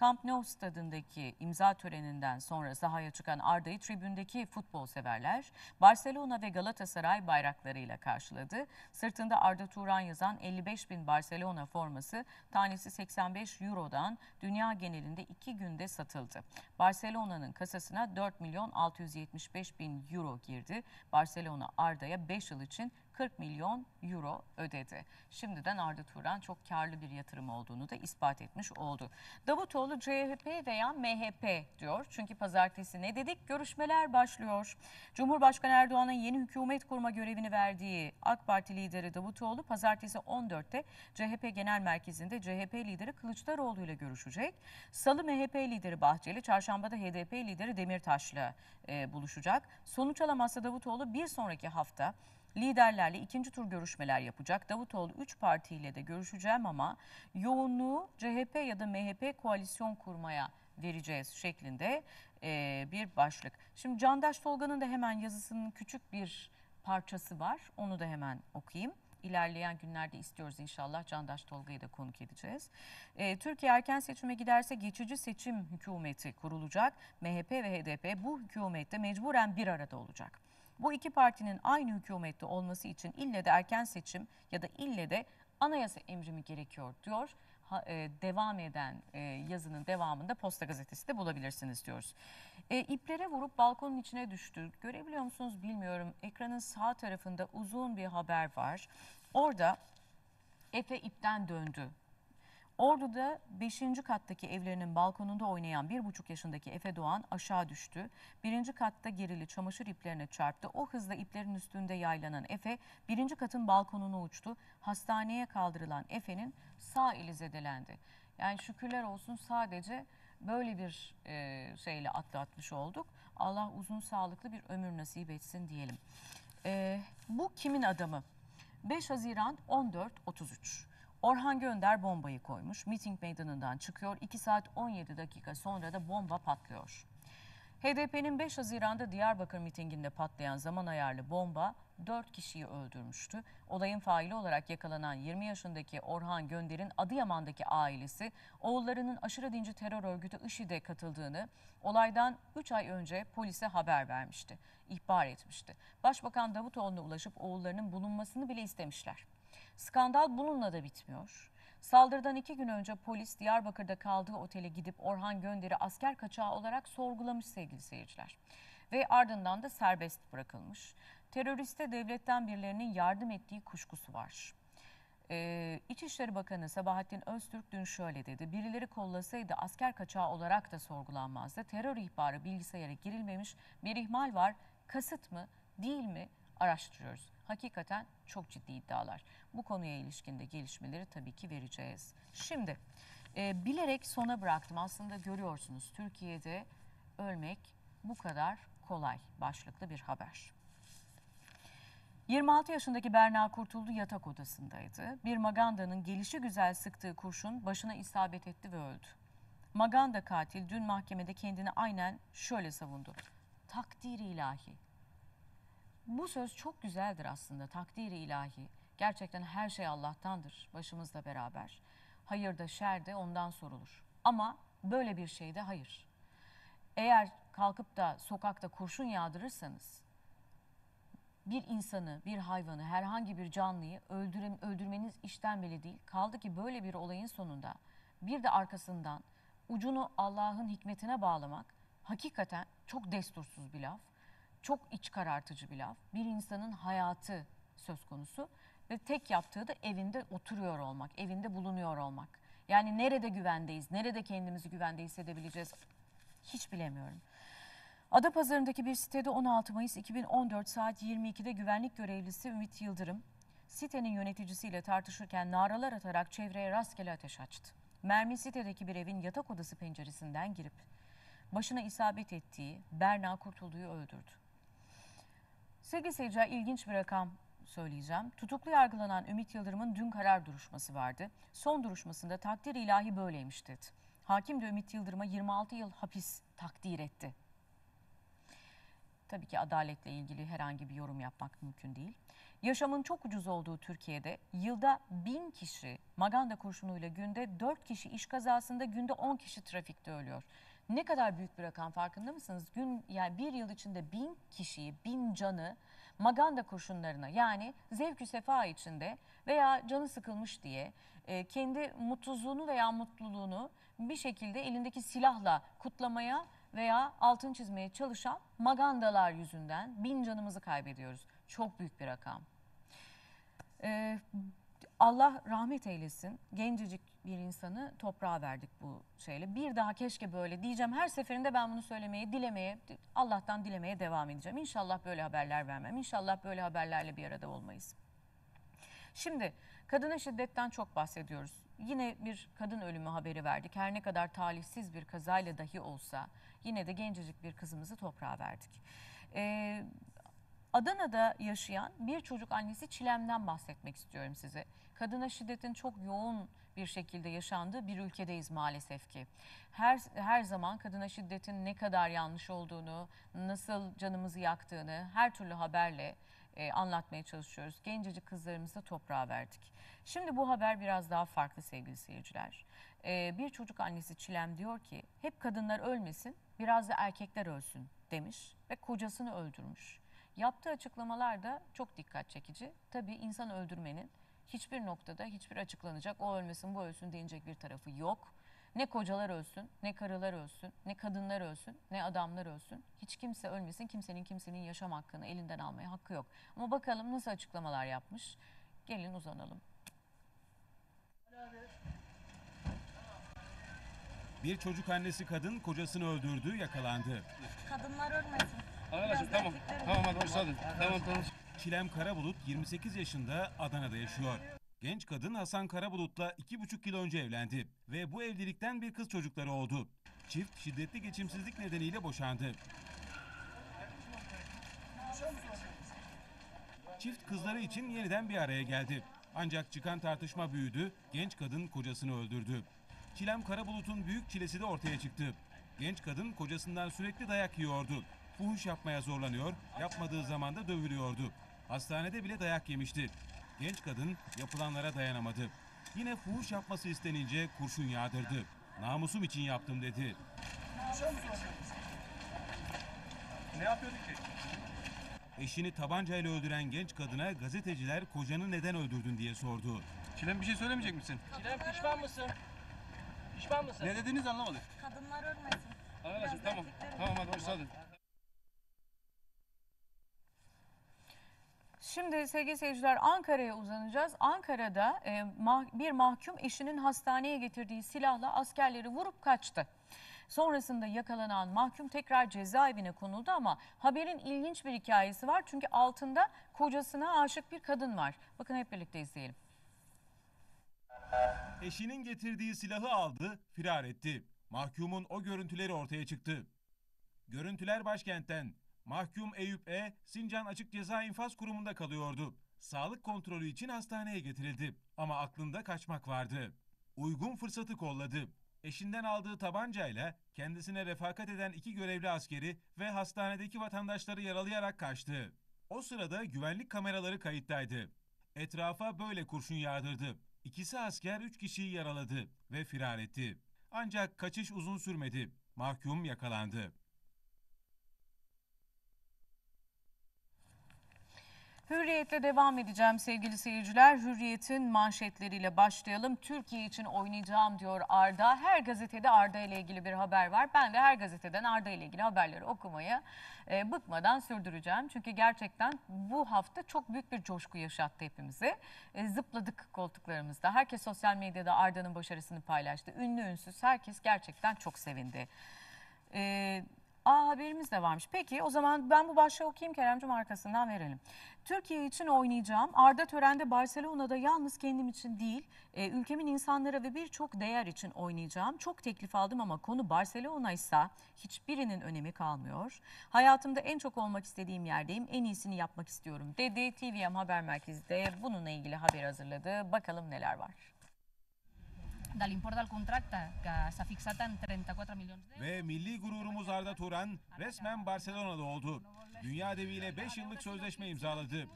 Camp Nou stadındaki imza töreninden sonra sahaya çıkan Arda'yı tribündeki futbol severler Barcelona ve Galatasaray bayraklarıyla karşıladı. Sırtında Arda Turan yazan 55 bin Barcelona forması tanesi 85 25 Euro'dan dünya genelinde 2 günde satıldı. Barcelona'nın kasasına 4 milyon 675 bin Euro girdi. Barcelona Arda'ya 5 yıl için 40 milyon euro ödedi. Şimdiden Arda Turan çok karlı bir yatırım olduğunu da ispat etmiş oldu. Davutoğlu CHP veya MHP diyor. Çünkü pazartesi ne dedik? Görüşmeler başlıyor. Cumhurbaşkanı Erdoğan'ın yeni hükümet kurma görevini verdiği AK Parti lideri Davutoğlu pazartesi 14'te CHP Genel Merkezi'nde CHP lideri Kılıçdaroğlu ile görüşecek. Salı MHP lideri Bahçeli, çarşambada HDP lideri Demirtaş'la e, buluşacak. Sonuç alamazsa Davutoğlu bir sonraki hafta liderlerle ikinci tur görüşmeler yapacak. Davutoğlu 3 partiyle de görüşeceğim ama yoğunluğu CHP ya da MHP koalisyon kurmaya vereceğiz şeklinde e, bir başlık. Şimdi Candaş Tolga'nın da hemen yazısının küçük bir parçası var. Onu da hemen okuyayım. İlerleyen günlerde istiyoruz inşallah Candaş Tolga'yı da konuk edeceğiz. E, Türkiye erken seçime giderse geçici seçim hükümeti kurulacak. MHP ve HDP bu hükümette mecburen bir arada olacak. Bu iki partinin aynı hükümette olması için ille de erken seçim ya da ille de anayasa emrimi gerekiyor diyor. Ha, e, devam eden e, yazının devamında Posta Gazetesi'de bulabilirsiniz diyoruz. E, iplere vurup balkonun içine düştü. Görebiliyor musunuz bilmiyorum. Ekranın sağ tarafında uzun bir haber var. Orada Efe ipten döndü. Ordu'da 5. kattaki evlerinin balkonunda oynayan 1,5 yaşındaki Efe Doğan aşağı düştü. Birinci katta gerili çamaşır iplerine çarptı. O hızla iplerin üstünde yaylanan Efe birinci katın balkonuna uçtu. Hastaneye kaldırılan Efe'nin sağ eli zedelendi. Yani şükürler olsun sadece böyle bir e, şeyle atlatmış olduk. Allah uzun sağlıklı bir ömür nasip etsin diyelim. E, bu kimin adamı? 5 Haziran 14.33. Orhan Gönder bombayı koymuş. Miting meydanından çıkıyor. 2 saat 17 dakika sonra da bomba patlıyor. HDP'nin 5 Haziran'da Diyarbakır mitinginde patlayan zaman ayarlı bomba 4 kişiyi öldürmüştü. Olayın faili olarak yakalanan 20 yaşındaki Orhan Gönder'in Adıyaman'daki ailesi oğullarının aşırı dinci terör örgütü IŞİD'e katıldığını olaydan 3 ay önce polise haber vermişti, ihbar etmişti. Başbakan Davutoğlu'na ulaşıp oğullarının bulunmasını bile istemişler. Skandal bununla da bitmiyor. Saldırıdan iki gün önce polis Diyarbakır'da kaldığı otele gidip Orhan Gönder'i asker kaçağı olarak sorgulamış sevgili seyirciler. Ve ardından da serbest bırakılmış. Teröriste devletten birilerinin yardım ettiği kuşkusu var. Ee, İçişleri Bakanı Sabahattin Öztürk dün şöyle dedi. Birileri kollasaydı asker kaçağı olarak da sorgulanmazdı. Terör ihbarı bilgisayara girilmemiş bir ihmal var. Kasıt mı değil mi araştırıyoruz. Hakikaten çok ciddi iddialar. Bu konuya ilişkin de gelişmeleri tabii ki vereceğiz. Şimdi e, bilerek sona bıraktım. Aslında görüyorsunuz Türkiye'de ölmek bu kadar kolay başlıklı bir haber. 26 yaşındaki Berna Kurtuldu yatak odasındaydı. Bir Maganda'nın gelişi güzel sıktığı kurşun başına isabet etti ve öldü. Maganda katil dün mahkemede kendini aynen şöyle savundu. Takdir ilahi. Bu söz çok güzeldir aslında takdir ilahi. Gerçekten her şey Allah'tandır başımızla beraber. Hayır da şer de ondan sorulur. Ama böyle bir şeyde hayır. Eğer kalkıp da sokakta kurşun yağdırırsanız bir insanı, bir hayvanı, herhangi bir canlıyı öldüre, öldürmeniz işten bile değil. Kaldı ki böyle bir olayın sonunda bir de arkasından ucunu Allah'ın hikmetine bağlamak hakikaten çok destursuz bir laf. Çok iç karartıcı bir laf. Bir insanın hayatı söz konusu ve tek yaptığı da evinde oturuyor olmak, evinde bulunuyor olmak. Yani nerede güvendeyiz, nerede kendimizi güvende hissedebileceğiz hiç bilemiyorum. Adapazarı'ndaki bir sitede 16 Mayıs 2014 saat 22'de güvenlik görevlisi Ümit Yıldırım sitenin yöneticisiyle tartışırken naralar atarak çevreye rastgele ateş açtı. Mermi sitedeki bir evin yatak odası penceresinden girip başına isabet ettiği Berna Kurtuldu'yu öldürdü. Sevgili seyirciler ilginç bir rakam söyleyeceğim. Tutuklu yargılanan Ümit Yıldırım'ın dün karar duruşması vardı. Son duruşmasında takdir ilahi böyleymiş dedi. Hakim de Ümit Yıldırım'a 26 yıl hapis takdir etti. Tabii ki adaletle ilgili herhangi bir yorum yapmak mümkün değil. Yaşamın çok ucuz olduğu Türkiye'de yılda bin kişi maganda kurşunuyla günde 4 kişi iş kazasında günde 10 kişi trafikte ölüyor. Ne kadar büyük bir rakam farkında mısınız? Gün yani bir yıl içinde bin kişiyi, bin canı maganda kurşunlarına yani zevkü sefa içinde veya canı sıkılmış diye e, kendi mutsuzluğunu veya mutluluğunu bir şekilde elindeki silahla kutlamaya veya altın çizmeye çalışan magandalar yüzünden bin canımızı kaybediyoruz. Çok büyük bir rakam. Ee, Allah rahmet eylesin. Gencecik bir insanı toprağa verdik bu şeyle. Bir daha keşke böyle diyeceğim. Her seferinde ben bunu söylemeye, dilemeye, Allah'tan dilemeye devam edeceğim. İnşallah böyle haberler vermem. İnşallah böyle haberlerle bir arada olmayız. Şimdi kadına şiddetten çok bahsediyoruz. Yine bir kadın ölümü haberi verdik. Her ne kadar talihsiz bir kazayla dahi olsa yine de gencecik bir kızımızı toprağa verdik. Ee, Adana'da yaşayan bir çocuk annesi Çilem'den bahsetmek istiyorum size. Kadına şiddetin çok yoğun bir şekilde yaşandığı bir ülkedeyiz maalesef ki. Her her zaman kadına şiddetin ne kadar yanlış olduğunu, nasıl canımızı yaktığını her türlü haberle e, anlatmaya çalışıyoruz. Gencecik kızlarımızı toprağa verdik. Şimdi bu haber biraz daha farklı sevgili seyirciler. E, bir çocuk annesi Çilem diyor ki hep kadınlar ölmesin biraz da erkekler ölsün demiş ve kocasını öldürmüş. Yaptığı açıklamalar da çok dikkat çekici. Tabii insan öldürmenin hiçbir noktada hiçbir açıklanacak o ölmesin bu ölsün denecek bir tarafı yok. Ne kocalar ölsün, ne karılar ölsün, ne kadınlar ölsün, ne adamlar ölsün. Hiç kimse ölmesin, kimsenin kimsenin yaşam hakkını elinden almaya hakkı yok. Ama bakalım nasıl açıklamalar yapmış. Gelin uzanalım. Bir çocuk annesi kadın kocasını öldürdü, yakalandı. Kadınlar ölmesin. Arkadaşım tamam. Tamam hadi başladı. Tamam tamam. Çilem Karabulut 28 yaşında Adana'da yaşıyor. Genç kadın Hasan Karabulut'la 2,5 yıl önce evlendi ve bu evlilikten bir kız çocukları oldu. Çift şiddetli geçimsizlik nedeniyle boşandı. Çift kızları için yeniden bir araya geldi. Ancak çıkan tartışma büyüdü, genç kadın kocasını öldürdü. Çilem Karabulut'un büyük çilesi de ortaya çıktı. Genç kadın kocasından sürekli dayak yiyordu. Fuhuş yapmaya zorlanıyor, yapmadığı zaman da dövülüyordu. Hastanede bile dayak yemişti. Genç kadın yapılanlara dayanamadı. Yine fuhuş yapması istenince kurşun yağdırdı. Namusum için yaptım dedi. Ne yapıyorduk ki? Eşini tabancayla öldüren genç kadına gazeteciler kocanı neden öldürdün diye sordu. Çilem bir şey söylemeyecek misin? Çilem pişman mısın? Pişman mısın? Ne dediğinizi anlamadık. Kadınlar ölmesin. Arkadaşım tamam. Tamam hadi başladı. Şimdi sevgili seyirciler Ankara'ya uzanacağız. Ankara'da e, mah- bir mahkum eşinin hastaneye getirdiği silahla askerleri vurup kaçtı. Sonrasında yakalanan mahkum tekrar cezaevine konuldu ama haberin ilginç bir hikayesi var. Çünkü altında kocasına aşık bir kadın var. Bakın hep birlikte izleyelim. Eşinin getirdiği silahı aldı, firar etti. Mahkumun o görüntüleri ortaya çıktı. Görüntüler başkentten. Mahkum Eyüp E, Sincan Açık Ceza İnfaz Kurumu'nda kalıyordu. Sağlık kontrolü için hastaneye getirildi ama aklında kaçmak vardı. Uygun fırsatı kolladı. Eşinden aldığı tabancayla kendisine refakat eden iki görevli askeri ve hastanedeki vatandaşları yaralayarak kaçtı. O sırada güvenlik kameraları kayıttaydı. Etrafa böyle kurşun yağdırdı. İkisi asker üç kişiyi yaraladı ve firar etti. Ancak kaçış uzun sürmedi. Mahkum yakalandı. Hürriyetle devam edeceğim sevgili seyirciler. Hürriyet'in manşetleriyle başlayalım. Türkiye için oynayacağım diyor Arda. Her gazetede Arda ile ilgili bir haber var. Ben de her gazeteden Arda ile ilgili haberleri okumaya e, bıkmadan sürdüreceğim. Çünkü gerçekten bu hafta çok büyük bir coşku yaşattı hepimizi. E, zıpladık koltuklarımızda. Herkes sosyal medyada Arda'nın başarısını paylaştı. Ünlü ünsüz herkes gerçekten çok sevindi. E, Aa haberimiz de varmış. Peki o zaman ben bu başlığı okuyayım Keremcim arkasından verelim. Türkiye için oynayacağım. Arda törende Barcelona'da yalnız kendim için değil, e, ülkemin insanları ve birçok değer için oynayacağım. Çok teklif aldım ama konu Barcelona ise hiçbirinin önemi kalmıyor. Hayatımda en çok olmak istediğim yerdeyim. En iyisini yapmak istiyorum dedi. TVM Haber Merkezi de bununla ilgili haber hazırladı. Bakalım neler var. De l'import del contracte, que s'ha fixat en 34 milions d'euros. Ve milli gururumuz Arda Turan resmen Barcelona'da oldu. Dünya deviyle 5 yıllık sözleşme imzaladı.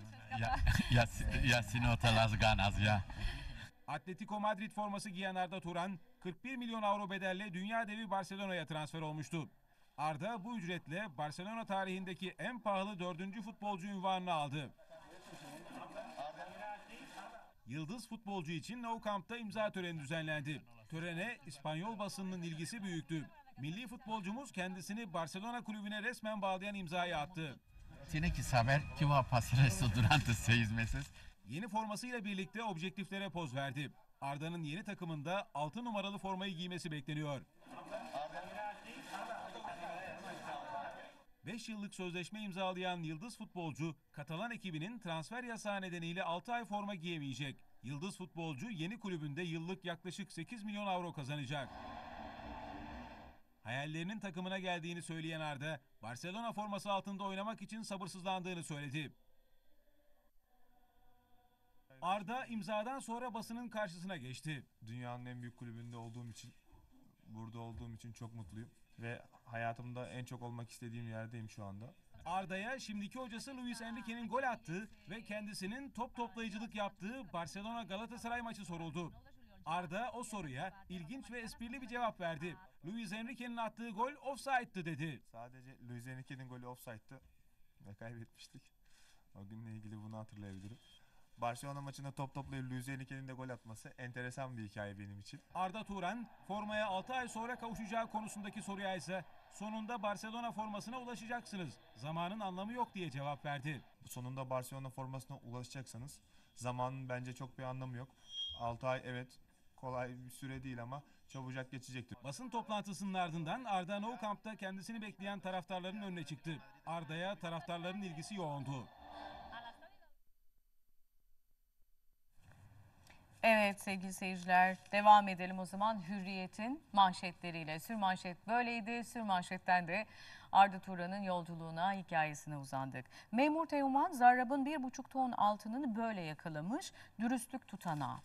Ya, ya, si- ya si no te las ganas ya. Atletico Madrid forması giyen Arda Turan 41 milyon avro bedelle dünya devi Barcelona'ya transfer olmuştu. Arda bu ücretle Barcelona tarihindeki en pahalı dördüncü futbolcu unvanını aldı. Yıldız futbolcu için Nou Camp'ta imza töreni düzenlendi. Törene İspanyol basınının ilgisi büyüktü. Milli futbolcumuz kendisini Barcelona kulübüne resmen bağlayan imzayı attı. Tiene que saber que va a pasar eso durante seis meses. Yeni formasıyla birlikte objektiflere poz verdi. Arda'nın yeni takımında 6 numaralı formayı giymesi bekleniyor. 5 yıllık sözleşme imzalayan Yıldız futbolcu, Katalan ekibinin transfer yasağı nedeniyle 6 ay forma giyemeyecek. Yıldız futbolcu yeni kulübünde yıllık yaklaşık 8 milyon avro kazanacak. Hayallerinin takımına geldiğini söyleyen Arda, Barcelona forması altında oynamak için sabırsızlandığını söyledi. Arda imzadan sonra basının karşısına geçti. Dünyanın en büyük kulübünde olduğum için, burada olduğum için çok mutluyum. Ve hayatımda en çok olmak istediğim yerdeyim şu anda. Arda'ya şimdiki hocası Luis Enrique'nin gol attığı ve kendisinin top toplayıcılık yaptığı Barcelona Galatasaray maçı soruldu. Arda o soruya ilginç ve esprili bir cevap verdi. Luis Enrique'nin attığı gol offside'dı dedi. Sadece Luis Enrique'nin golü offside'tı ve kaybetmiştik. O günle ilgili bunu hatırlayabilirim. Barcelona maçında top toplayıp Luis Enrique'nin de gol atması enteresan bir hikaye benim için. Arda Turan formaya 6 ay sonra kavuşacağı konusundaki soruya ise sonunda Barcelona formasına ulaşacaksınız. Zamanın anlamı yok diye cevap verdi. Sonunda Barcelona formasına ulaşacaksanız zamanın bence çok bir anlamı yok. 6 ay evet kolay bir süre değil ama çabucak geçecektir. Basın toplantısının ardından Arda Nou Camp'ta kendisini bekleyen taraftarların önüne çıktı. Arda'ya taraftarların ilgisi yoğundu. Evet sevgili seyirciler devam edelim o zaman Hürriyet'in manşetleriyle. Sür manşet böyleydi. Sür manşetten de Arda Turan'ın yolculuğuna, hikayesine uzandık. Memur Teoman Zarrab'ın bir buçuk ton altınını böyle yakalamış. Dürüstlük tutanağı.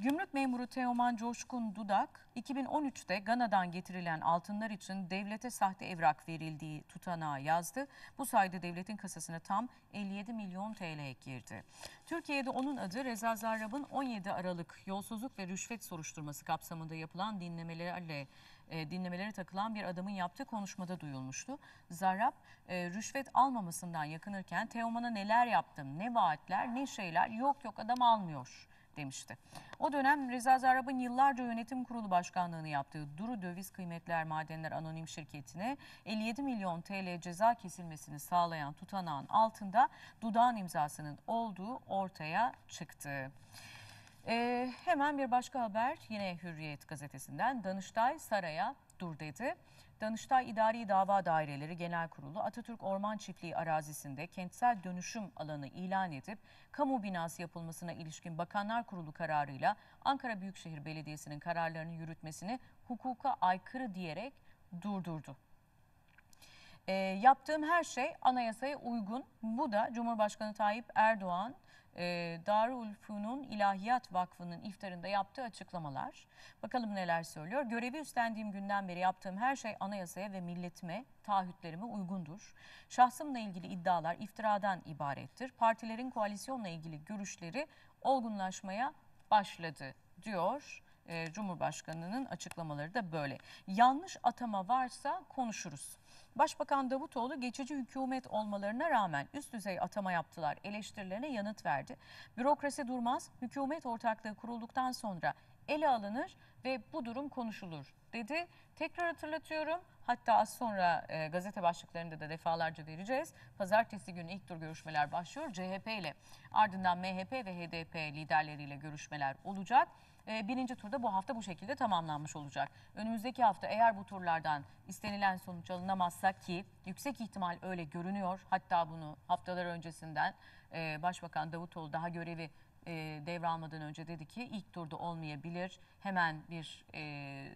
Gümrük memuru Teoman Coşkun Dudak 2013'te Gana'dan getirilen altınlar için devlete sahte evrak verildiği tutanağı yazdı. Bu sayede devletin kasasına tam 57 milyon TL girdi. Türkiye'de onun adı Reza Zarrab'ın 17 Aralık yolsuzluk ve rüşvet soruşturması kapsamında yapılan dinlemelerle e, takılan bir adamın yaptığı konuşmada duyulmuştu. Zarrab e, rüşvet almamasından yakınırken Teoman'a neler yaptım, ne vaatler, ne şeyler yok yok adam almıyor demişti. O dönem Reza Zarrab'ın yıllarca yönetim kurulu başkanlığını yaptığı Duru Döviz Kıymetler Madenler Anonim Şirketi'ne 57 milyon TL ceza kesilmesini sağlayan tutanağın altında dudağın imzasının olduğu ortaya çıktı. Ee, hemen bir başka haber yine Hürriyet gazetesinden Danıştay Saray'a dur dedi. Danıştay İdari Dava Daireleri Genel Kurulu Atatürk Orman Çiftliği arazisinde kentsel dönüşüm alanı ilan edip kamu binası yapılmasına ilişkin Bakanlar Kurulu kararıyla Ankara Büyükşehir Belediyesi'nin kararlarını yürütmesini hukuka aykırı diyerek durdurdu. E, yaptığım her şey anayasaya uygun. Bu da Cumhurbaşkanı Tayyip Erdoğan e, Darülfünun İlahiyat Vakfı'nın iftarında yaptığı açıklamalar. Bakalım neler söylüyor. Görevi üstlendiğim günden beri yaptığım her şey anayasaya ve milletime, taahhütlerime uygundur. Şahsımla ilgili iddialar iftiradan ibarettir. Partilerin koalisyonla ilgili görüşleri olgunlaşmaya başladı diyor. E, Cumhurbaşkanı'nın açıklamaları da böyle. Yanlış atama varsa konuşuruz. Başbakan Davutoğlu geçici hükümet olmalarına rağmen üst düzey atama yaptılar eleştirilerine yanıt verdi. Bürokrasi durmaz, hükümet ortaklığı kurulduktan sonra ele alınır ve bu durum konuşulur dedi. Tekrar hatırlatıyorum. Hatta az sonra e, gazete başlıklarında da defalarca vereceğiz. Pazartesi günü ilk tur görüşmeler başlıyor. CHP ile ardından MHP ve HDP liderleriyle görüşmeler olacak. E, birinci turda bu hafta bu şekilde tamamlanmış olacak. Önümüzdeki hafta eğer bu turlardan istenilen sonuç alınamazsa ki yüksek ihtimal öyle görünüyor. Hatta bunu haftalar öncesinden e, Başbakan Davutoğlu daha görevi e, devralmadan önce dedi ki ilk turda olmayabilir. Hemen bir e,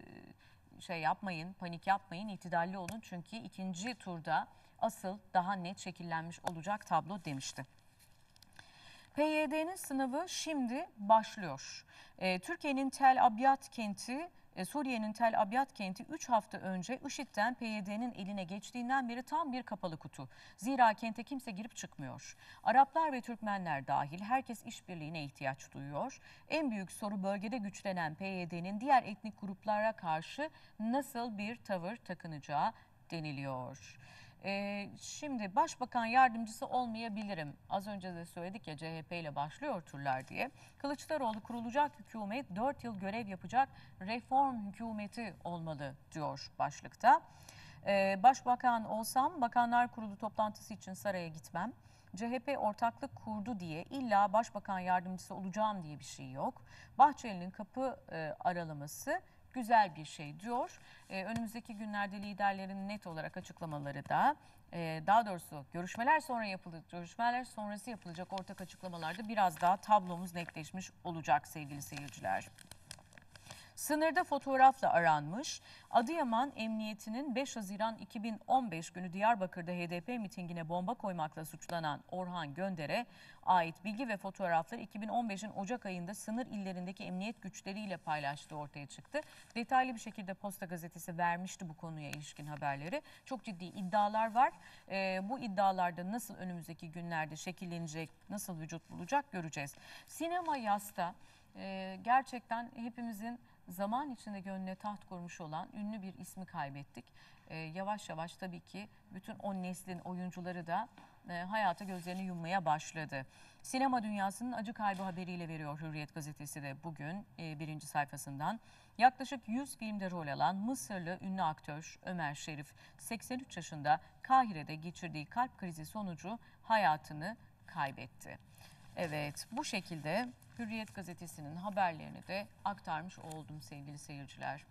şey yapmayın, panik yapmayın, itidalli olun. Çünkü ikinci turda asıl daha net şekillenmiş olacak tablo demişti. PYD'nin sınavı şimdi başlıyor. Ee, Türkiye'nin Tel Abyad kenti, e, Suriye'nin Tel Abyad kenti 3 hafta önce IŞİD'den PYD'nin eline geçtiğinden beri tam bir kapalı kutu. Zira kente kimse girip çıkmıyor. Araplar ve Türkmenler dahil herkes işbirliğine ihtiyaç duyuyor. En büyük soru bölgede güçlenen PYD'nin diğer etnik gruplara karşı nasıl bir tavır takınacağı deniliyor. Ee, şimdi başbakan yardımcısı olmayabilirim. Az önce de söyledik ya CHP ile başlıyor turlar diye. Kılıçdaroğlu kurulacak hükümet 4 yıl görev yapacak reform hükümeti olmalı diyor başlıkta. Ee, başbakan olsam bakanlar kurulu toplantısı için saraya gitmem. CHP ortaklık kurdu diye illa başbakan yardımcısı olacağım diye bir şey yok. Bahçeli'nin kapı e, aralaması güzel bir şey diyor. E, önümüzdeki günlerde liderlerin net olarak açıklamaları da e, daha doğrusu görüşmeler sonra yapılacak, görüşmeler sonrası yapılacak ortak açıklamalarda biraz daha tablomuz netleşmiş olacak sevgili seyirciler. Sınırda fotoğrafla aranmış. Adıyaman Emniyeti'nin 5 Haziran 2015 günü Diyarbakır'da HDP mitingine bomba koymakla suçlanan Orhan Gönder'e ait bilgi ve fotoğrafları 2015'in Ocak ayında sınır illerindeki emniyet güçleriyle paylaştığı ortaya çıktı. Detaylı bir şekilde Posta Gazetesi vermişti bu konuya ilişkin haberleri. Çok ciddi iddialar var. Ee, bu iddialarda nasıl önümüzdeki günlerde şekillenecek, nasıl vücut bulacak göreceğiz. Sinema yasta e, gerçekten hepimizin zaman içinde gönlüne taht kurmuş olan ünlü bir ismi kaybettik. Ee, yavaş yavaş tabii ki bütün o neslin oyuncuları da e, hayata gözlerini yummaya başladı. Sinema dünyasının acı kaybı haberiyle veriyor Hürriyet gazetesi de bugün e, birinci sayfasından. Yaklaşık 100 filmde rol alan Mısırlı ünlü aktör Ömer Şerif 83 yaşında Kahire'de geçirdiği kalp krizi sonucu hayatını kaybetti. Evet bu şekilde Hürriyet gazetesinin haberlerini de aktarmış oldum sevgili seyirciler.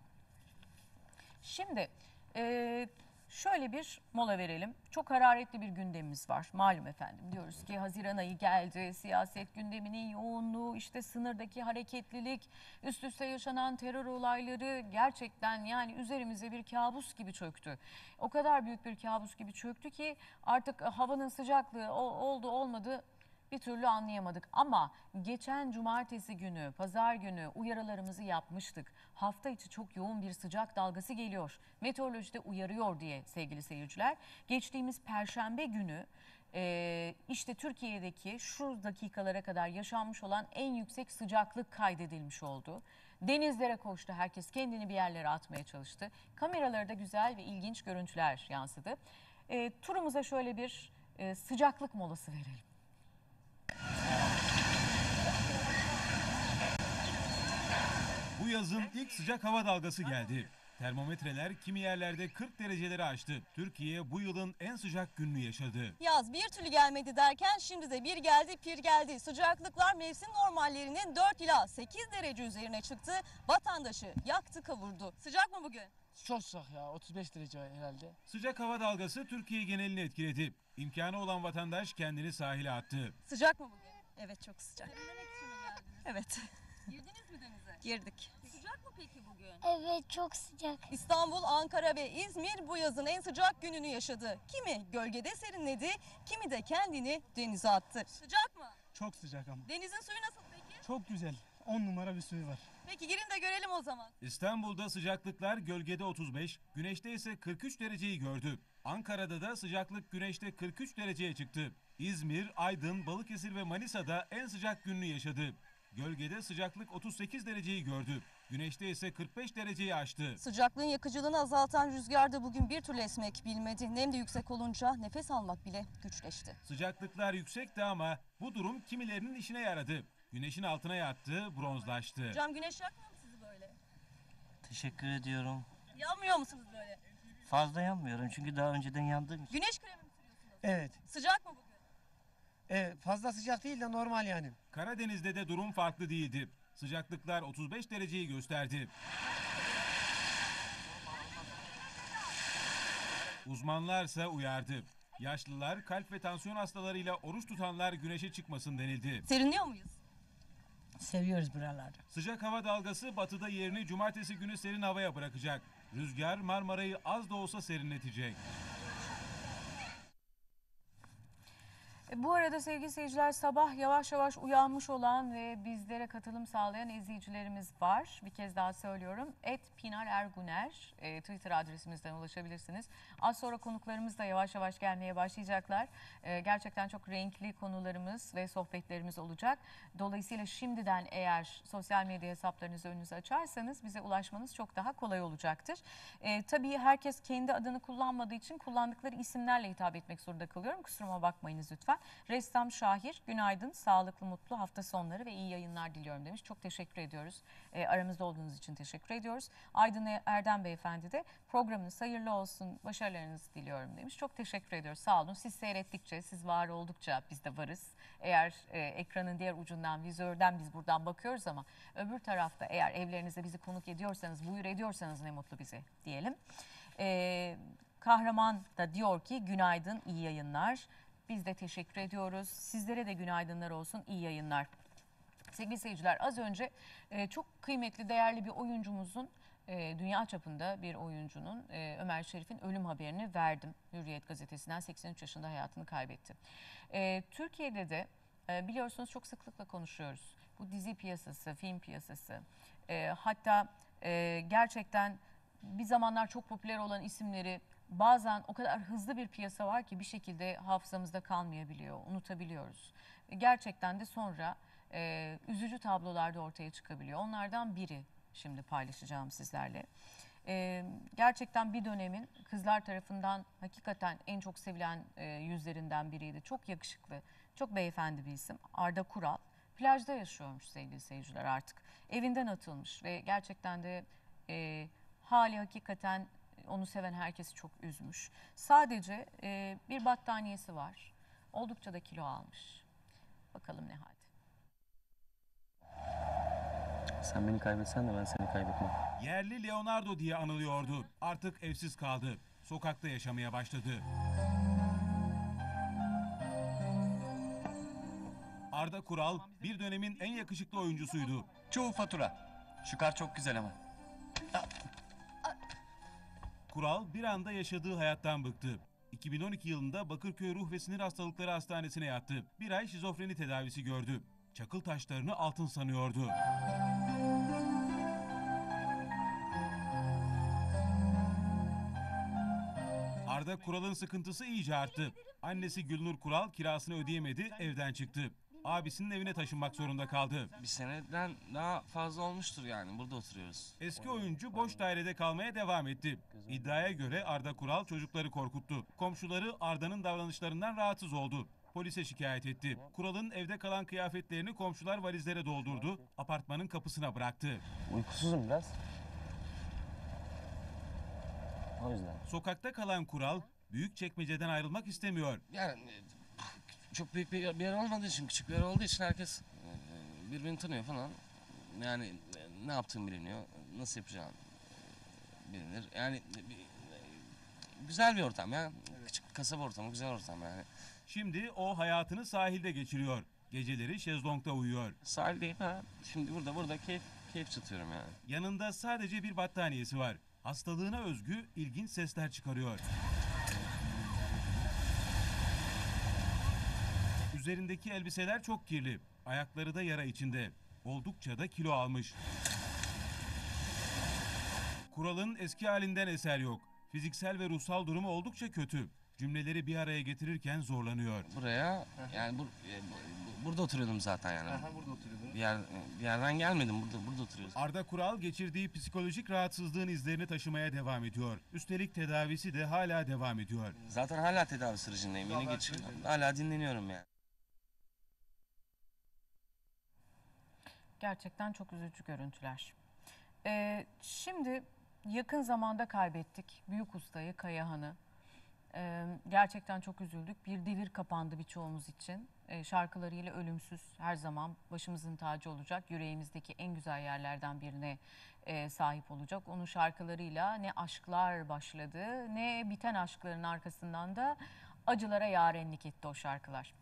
Şimdi e, şöyle bir mola verelim. Çok hararetli bir gündemimiz var. Malum efendim diyoruz ki Haziran ayı geldi. Siyaset gündeminin yoğunluğu, işte sınırdaki hareketlilik, üst üste yaşanan terör olayları gerçekten yani üzerimize bir kabus gibi çöktü. O kadar büyük bir kabus gibi çöktü ki artık havanın sıcaklığı oldu olmadı bir türlü anlayamadık. Ama geçen cumartesi günü, pazar günü uyarılarımızı yapmıştık. Hafta içi çok yoğun bir sıcak dalgası geliyor. Meteorolojide uyarıyor diye sevgili seyirciler. Geçtiğimiz perşembe günü e, işte Türkiye'deki şu dakikalara kadar yaşanmış olan en yüksek sıcaklık kaydedilmiş oldu. Denizlere koştu herkes kendini bir yerlere atmaya çalıştı. Kameralarda güzel ve ilginç görüntüler yansıdı. E, turumuza şöyle bir e, sıcaklık molası verelim. Bu yazın ilk sıcak hava dalgası geldi. Termometreler kimi yerlerde 40 dereceleri aştı. Türkiye bu yılın en sıcak gününü yaşadı. Yaz bir türlü gelmedi derken şimdi de bir geldi pir geldi. Sıcaklıklar mevsim normallerinin 4 ila 8 derece üzerine çıktı. Vatandaşı yaktı kavurdu. Sıcak mı bugün? Çok sıcak ya 35 derece herhalde. Sıcak hava dalgası Türkiye genelini etkiledi. İmkanı olan vatandaş kendini sahile attı. Sıcak mı bugün? Evet çok sıcak. Evet. Girdiniz mi denize? Girdik. Sıcak mı peki bugün? Evet çok sıcak. İstanbul, Ankara ve İzmir bu yazın en sıcak gününü yaşadı. Kimi gölgede serinledi, kimi de kendini denize attı. Sıcak mı? Çok sıcak ama. Denizin suyu nasıl peki? Çok güzel. 10 numara bir suyu var. Peki girin de görelim o zaman. İstanbul'da sıcaklıklar gölgede 35, güneşte ise 43 dereceyi gördü. Ankara'da da sıcaklık güneşte 43 dereceye çıktı. İzmir, Aydın, Balıkesir ve Manisa'da en sıcak gününü yaşadı. Gölgede sıcaklık 38 dereceyi gördü. Güneşte ise 45 dereceyi aştı. Sıcaklığın yakıcılığını azaltan rüzgar da bugün bir türlü esmek bilmedi. Nem de yüksek olunca nefes almak bile güçleşti. Sıcaklıklar yüksekti ama bu durum kimilerinin işine yaradı. Güneşin altına yattı, bronzlaştı. Hocam güneş yakmıyor mu sizi böyle? Teşekkür ediyorum. Yanmıyor musunuz böyle? Fazla yanmıyorum çünkü daha önceden yandığım için. Güneş kremi mi sürüyorsunuz? Evet. Sıcak mı bugün? Evet fazla sıcak değil de normal yani. Karadeniz'de de durum farklı değildi. Sıcaklıklar 35 dereceyi gösterdi. Uzmanlarsa uyardı. Yaşlılar, kalp ve tansiyon hastalarıyla oruç tutanlar güneşe çıkmasın denildi. Serinliyor muyuz? Seviyoruz buraları. Sıcak hava dalgası batıda yerini cumartesi günü serin havaya bırakacak. Rüzgar Marmara'yı az da olsa serinletecek. E, Bu arada sevgili seyirciler sabah yavaş yavaş uyanmış olan ve bizlere katılım sağlayan izleyicilerimiz var. Bir kez daha söylüyorum. Et Pinar Erguner e, Twitter adresimizden ulaşabilirsiniz. Az sonra konuklarımız da yavaş yavaş gelmeye başlayacaklar. E, gerçekten çok renkli konularımız ve sohbetlerimiz olacak. Dolayısıyla şimdiden eğer sosyal medya hesaplarınızı önünüze açarsanız bize ulaşmanız çok daha kolay olacaktır. E, tabii herkes kendi adını kullanmadığı için kullandıkları isimlerle hitap etmek zorunda kalıyorum. Kusuruma bakmayınız lütfen. Ressam Şahir, günaydın, sağlıklı, mutlu hafta sonları ve iyi yayınlar diliyorum demiş. Çok teşekkür ediyoruz. E, aramızda olduğunuz için teşekkür ediyoruz. Aydın Erdem Beyefendi de programınız hayırlı olsun, başarılarınızı diliyorum demiş. Çok teşekkür ediyoruz. Sağ olun. Siz seyrettikçe, siz var oldukça biz de varız. Eğer e, ekranın diğer ucundan, vizörden biz buradan bakıyoruz ama öbür tarafta eğer evlerinize bizi konuk ediyorsanız, buyur ediyorsanız ne mutlu bize diyelim. E, Kahraman da diyor ki günaydın, iyi yayınlar. Biz de teşekkür ediyoruz. Sizlere de günaydınlar olsun, iyi yayınlar. Sevgili seyirciler az önce e, çok kıymetli, değerli bir oyuncumuzun, e, dünya çapında bir oyuncunun e, Ömer Şerif'in ölüm haberini verdim. Hürriyet gazetesinden 83 yaşında hayatını kaybetti. E, Türkiye'de de biliyorsunuz çok sıklıkla konuşuyoruz. Bu dizi piyasası, film piyasası, hatta gerçekten bir zamanlar çok popüler olan isimleri bazen o kadar hızlı bir piyasa var ki bir şekilde hafızamızda kalmayabiliyor, unutabiliyoruz. Gerçekten de sonra e, üzücü tablolar da ortaya çıkabiliyor. Onlardan biri şimdi paylaşacağım sizlerle. E, gerçekten bir dönemin kızlar tarafından hakikaten en çok sevilen e, yüzlerinden biriydi. Çok yakışıklı, çok beyefendi bir isim. Arda Kural. Plajda yaşıyormuş sevgili seyirciler artık. Evinden atılmış ve gerçekten de e, hali hakikaten onu seven herkesi çok üzmüş. Sadece e, bir battaniyesi var. Oldukça da kilo almış. Bakalım ne halde. Sen beni kaybetsen de ben seni kaybetmem. Yerli Leonardo diye anılıyordu. Artık evsiz kaldı. Sokakta yaşamaya başladı. Arda Kural bir dönemin en yakışıklı oyuncusuydu. Çoğu fatura. Şu kar çok güzel ama. Kural bir anda yaşadığı hayattan bıktı. 2012 yılında Bakırköy Ruh ve Sinir Hastalıkları Hastanesi'ne yattı. Bir ay şizofreni tedavisi gördü. Çakıl taşlarını altın sanıyordu. Arda Kural'ın sıkıntısı iyice arttı. Annesi Gülnur Kural kirasını ödeyemedi, evden çıktı. Abisinin evine taşınmak zorunda kaldı. Bir seneden daha fazla olmuştur yani burada oturuyoruz. Eski oyuncu boş dairede kalmaya devam etti. İddiaya göre Arda Kural çocukları korkuttu. Komşuları Arda'nın davranışlarından rahatsız oldu. Polise şikayet etti. Kural'ın evde kalan kıyafetlerini komşular valizlere doldurdu. Apartmanın kapısına bıraktı. Uykusuzum biraz. O yüzden. Sokakta kalan Kural büyük çekmeceden ayrılmak istemiyor. Yani çok büyük bir bir yer olmadığı için, küçük bir yer olduğu için herkes e, birbirini tanıyor falan. Yani e, ne yaptığım biliniyor, nasıl yapacağım e, bilinir. Yani e, bir- e, güzel bir ortam ya. Küçük kasaba ortamı, güzel ortam yani. Şimdi o hayatını sahilde geçiriyor. Geceleri şezlongda uyuyor. Sahildeyim ha. Şimdi burada burada keyif keyif çatıyorum yani. Yanında sadece bir battaniyesi var. Hastalığına özgü ilginç sesler çıkarıyor. Üzerindeki elbiseler çok kirli. Ayakları da yara içinde. Oldukça da kilo almış. Kuralın eski halinden eser yok. Fiziksel ve ruhsal durumu oldukça kötü. Cümleleri bir araya getirirken zorlanıyor. Buraya yani bu, e, bu- burada oturuyordum zaten yani. burada oturuyordum. Bir, yer, bir yerden gelmedim burada burada oturuyoruz. Arda Kural geçirdiği psikolojik rahatsızlığın izlerini taşımaya devam ediyor. Üstelik tedavisi de hala devam ediyor. Zaten hala tedavi sürecindeyim. Yeni geçirdim. Hala dinleniyorum yani. Gerçekten çok üzücü görüntüler. Ee, şimdi yakın zamanda kaybettik büyük ustayı Kayahan'ı. Ee, gerçekten çok üzüldük. Bir devir kapandı birçoğumuz için. Ee, şarkılarıyla ölümsüz her zaman başımızın tacı olacak. Yüreğimizdeki en güzel yerlerden birine e, sahip olacak. Onun şarkılarıyla ne aşklar başladı ne biten aşkların arkasından da acılara yarenlik etti o şarkılar.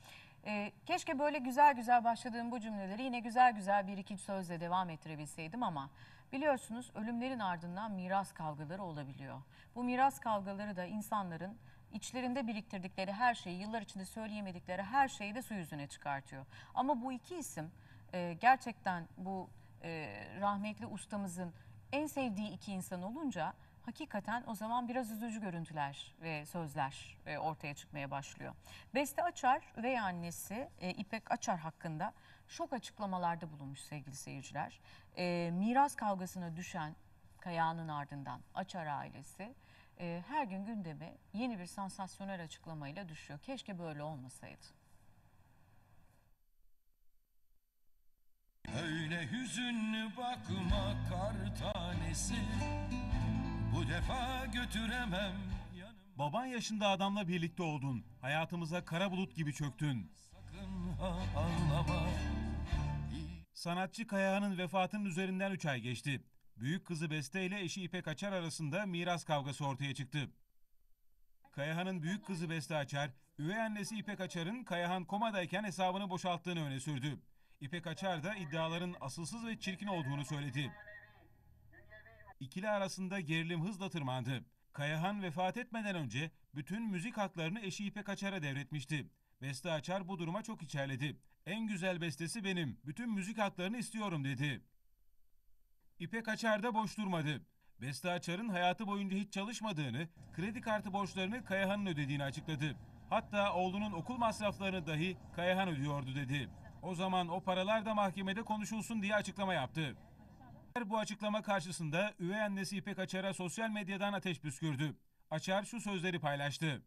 Ee, keşke böyle güzel güzel başladığım bu cümleleri yine güzel güzel bir iki sözle devam ettirebilseydim ama biliyorsunuz ölümlerin ardından miras kavgaları olabiliyor. Bu miras kavgaları da insanların içlerinde biriktirdikleri her şeyi, yıllar içinde söyleyemedikleri her şeyi de su yüzüne çıkartıyor. Ama bu iki isim e, gerçekten bu e, rahmetli ustamızın en sevdiği iki insan olunca hakikaten o zaman biraz üzücü görüntüler ve sözler e, ortaya çıkmaya başlıyor. Beste Açar ve annesi e, İpek Açar hakkında şok açıklamalarda bulunmuş sevgili seyirciler. E, miras kavgasına düşen Kaya'nın ardından Açar ailesi e, her gün gündeme yeni bir sansasyonel açıklamayla düşüyor. Keşke böyle olmasaydı. Öyle hüzünlü bakma kar tanesi Bu defa götüremem Baban yaşında adamla birlikte oldun. Hayatımıza kara bulut gibi çöktün. sakın ha ağlama Sanatçı Kaya'nın vefatının üzerinden 3 ay geçti. Büyük kızı Beste ile eşi İpek Açar arasında miras kavgası ortaya çıktı. Kayahan'ın büyük kızı Beste Açar, üvey annesi İpek Açar'ın Kayahan komadayken hesabını boşalttığını öne sürdü. İpek Açar da iddiaların asılsız ve çirkin olduğunu söyledi. İkili arasında gerilim hızla tırmandı. Kayahan vefat etmeden önce bütün müzik haklarını eşi İpek Açar'a devretmişti. Beste Açar bu duruma çok içerledi. En güzel bestesi benim, bütün müzik haklarını istiyorum dedi. İpek Açar da boş durmadı. Beste Açar'ın hayatı boyunca hiç çalışmadığını, kredi kartı borçlarını Kayahan'ın ödediğini açıkladı. Hatta oğlunun okul masraflarını dahi Kayahan ödüyordu dedi. O zaman o paralar da mahkemede konuşulsun diye açıklama yaptı. Bu açıklama karşısında üvey annesi İpek Açar'a sosyal medyadan ateş püskürdü. Açar şu sözleri paylaştı.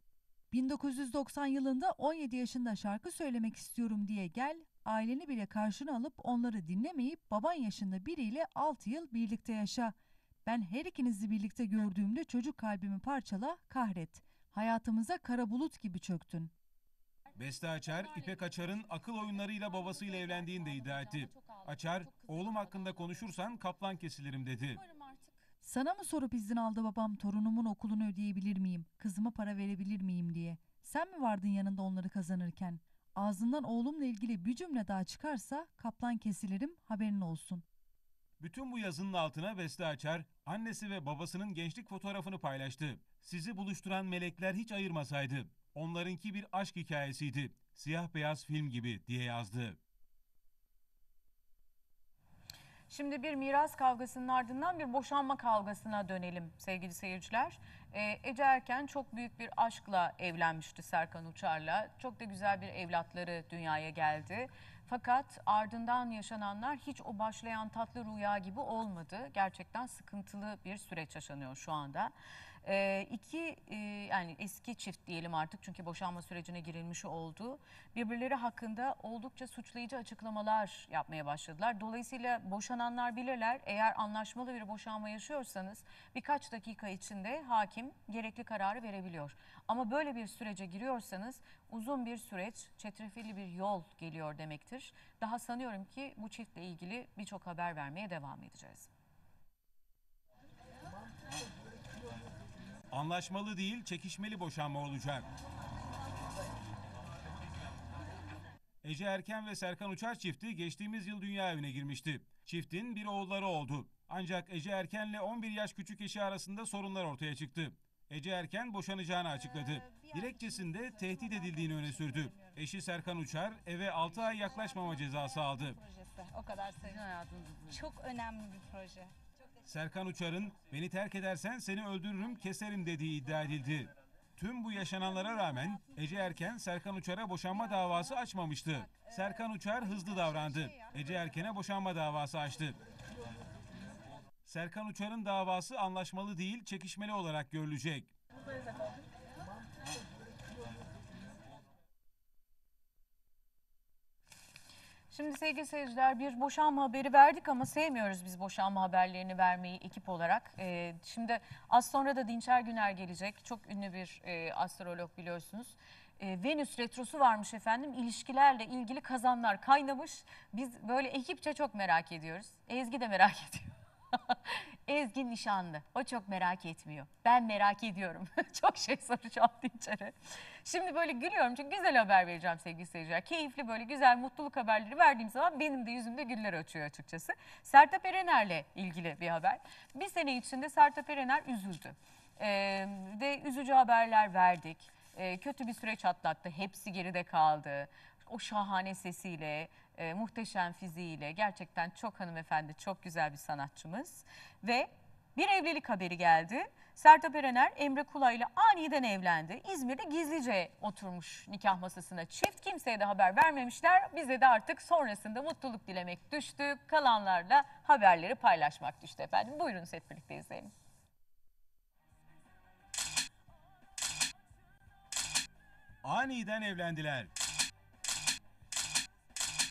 1990 yılında 17 yaşında şarkı söylemek istiyorum diye gel, aileni bile karşına alıp onları dinlemeyip baban yaşında biriyle 6 yıl birlikte yaşa. Ben her ikinizi birlikte gördüğümde çocuk kalbimi parçala, kahret. Hayatımıza kara bulut gibi çöktün. Beste Açar, İpek Açar'ın akıl oyunlarıyla babasıyla evlendiğini de iddia etti. Açar, oğlum hakkında konuşursan kaplan kesilirim dedi. Sana mı sorup izin aldı babam torunumun okulunu ödeyebilir miyim, kızıma para verebilir miyim diye. Sen mi vardın yanında onları kazanırken? Ağzından oğlumla ilgili bir cümle daha çıkarsa kaplan kesilirim haberin olsun. Bütün bu yazının altına Beste Açar, annesi ve babasının gençlik fotoğrafını paylaştı. Sizi buluşturan melekler hiç ayırmasaydı. Onlarınki bir aşk hikayesiydi. Siyah beyaz film gibi diye yazdı. Şimdi bir miras kavgasının ardından bir boşanma kavgasına dönelim sevgili seyirciler. Ee, Ece Erken çok büyük bir aşkla evlenmişti Serkan Uçar'la. Çok da güzel bir evlatları dünyaya geldi. Fakat ardından yaşananlar hiç o başlayan tatlı rüya gibi olmadı. Gerçekten sıkıntılı bir süreç yaşanıyor şu anda. Ee, iki e, yani eski çift diyelim artık çünkü boşanma sürecine girilmiş oldu. Birbirleri hakkında oldukça suçlayıcı açıklamalar yapmaya başladılar. Dolayısıyla boşananlar bilirler eğer anlaşmalı bir boşanma yaşıyorsanız birkaç dakika içinde hakim gerekli kararı verebiliyor. Ama böyle bir sürece giriyorsanız uzun bir süreç, çetrefilli bir yol geliyor demektir. Daha sanıyorum ki bu çiftle ilgili birçok haber vermeye devam edeceğiz. Anlaşmalı değil, çekişmeli boşanma olacak. Ece Erken ve Serkan Uçar çifti geçtiğimiz yıl dünya evine girmişti. Çiftin bir oğulları oldu. Ancak Ece Erken'le 11 yaş küçük eşi arasında sorunlar ortaya çıktı. Ece Erken boşanacağını açıkladı. Dilekçesinde tehdit edildiğini öne sürdü. Eşi Serkan Uçar eve 6 ay yaklaşmama cezası aldı. projesi. O kadar seviyorum. Çok önemli bir proje. Serkan Uçar'ın beni terk edersen seni öldürürüm keserim dediği iddia edildi. Tüm bu yaşananlara rağmen Ece Erken Serkan Uçar'a boşanma davası açmamıştı. Serkan Uçar hızlı davrandı. Ece Erken'e boşanma davası açtı. Serkan Uçar'ın davası anlaşmalı değil, çekişmeli olarak görülecek. Şimdi sevgili seyirciler bir boşanma haberi verdik ama sevmiyoruz biz boşanma haberlerini vermeyi ekip olarak. Ee, şimdi az sonra da Dinçer Güner gelecek. Çok ünlü bir e, astrolog biliyorsunuz. Ee, Venüs retrosu varmış efendim. İlişkilerle ilgili kazanlar kaynamış. Biz böyle ekipçe çok merak ediyoruz. Ezgi de merak ediyor. Ezgi nişanlı. O çok merak etmiyor. Ben merak ediyorum. çok şey soracağım Dinçer'e. Şimdi böyle gülüyorum çünkü güzel haber vereceğim sevgili seyirciler. Keyifli böyle güzel mutluluk haberleri verdiğim zaman benim de yüzümde güller açıyor açıkçası. Sertab Erener'le ilgili bir haber. Bir sene içinde Sertab Erener üzüldü. Ee, ve üzücü haberler verdik. Ee, kötü bir süreç atlattı. Hepsi geride kaldı. O şahane sesiyle, e, muhteşem fiziğiyle gerçekten çok hanımefendi, çok güzel bir sanatçımız. Ve bir evlilik haberi geldi. Sertab Erener Emre Kula ile aniden evlendi. İzmir'de gizlice oturmuş nikah masasına çift. Kimseye de haber vermemişler. Bize de artık sonrasında mutluluk dilemek düştü. Kalanlarla haberleri paylaşmak düştü efendim. Buyurun hep birlikte izleyelim. Aniden evlendiler.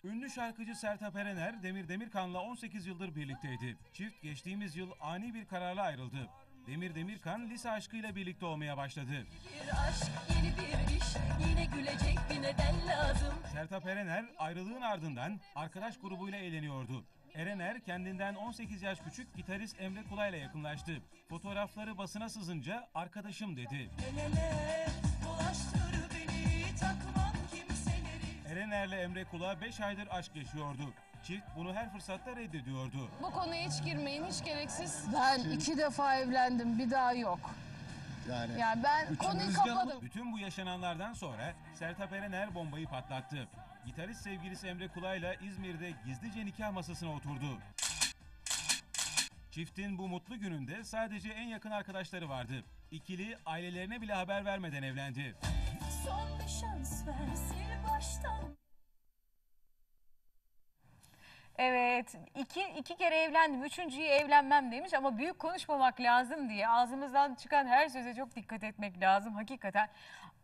Ünlü şarkıcı Sertab Erener, Demir Demirkan'la 18 yıldır birlikteydi. Çift geçtiğimiz yıl ani bir kararla ayrıldı. Demir Demirkan lise aşkıyla birlikte olmaya başladı. Bir aşk, yeni bir iş, yine gülecek bir neden lazım. Sertab Erener ayrılığın ardından arkadaş grubuyla eğleniyordu. Erener kendinden 18 yaş küçük gitarist Emre Kulay'la yakınlaştı. Fotoğrafları basına sızınca arkadaşım dedi. Gelene dolaştır beni, kimseleri. Erener'le Emre Kula 5 aydır aşk yaşıyordu. Çift bunu her fırsatta reddediyordu. Bu konuya hiç girmeyin, hiç gereksiz. Ben iki defa evlendim, bir daha yok. Yani, Yani ben konuyu kapadım. Bütün bu yaşananlardan sonra Sertab Erener bombayı patlattı. Gitarist sevgilisi Emre Kula'yla İzmir'de gizlice nikah masasına oturdu. Çiftin bu mutlu gününde sadece en yakın arkadaşları vardı. İkili ailelerine bile haber vermeden evlendi. Son bir şans ver, sil baştan. Evet iki, iki kere evlendim üçüncüyü evlenmem demiş ama büyük konuşmamak lazım diye ağzımızdan çıkan her söze çok dikkat etmek lazım hakikaten.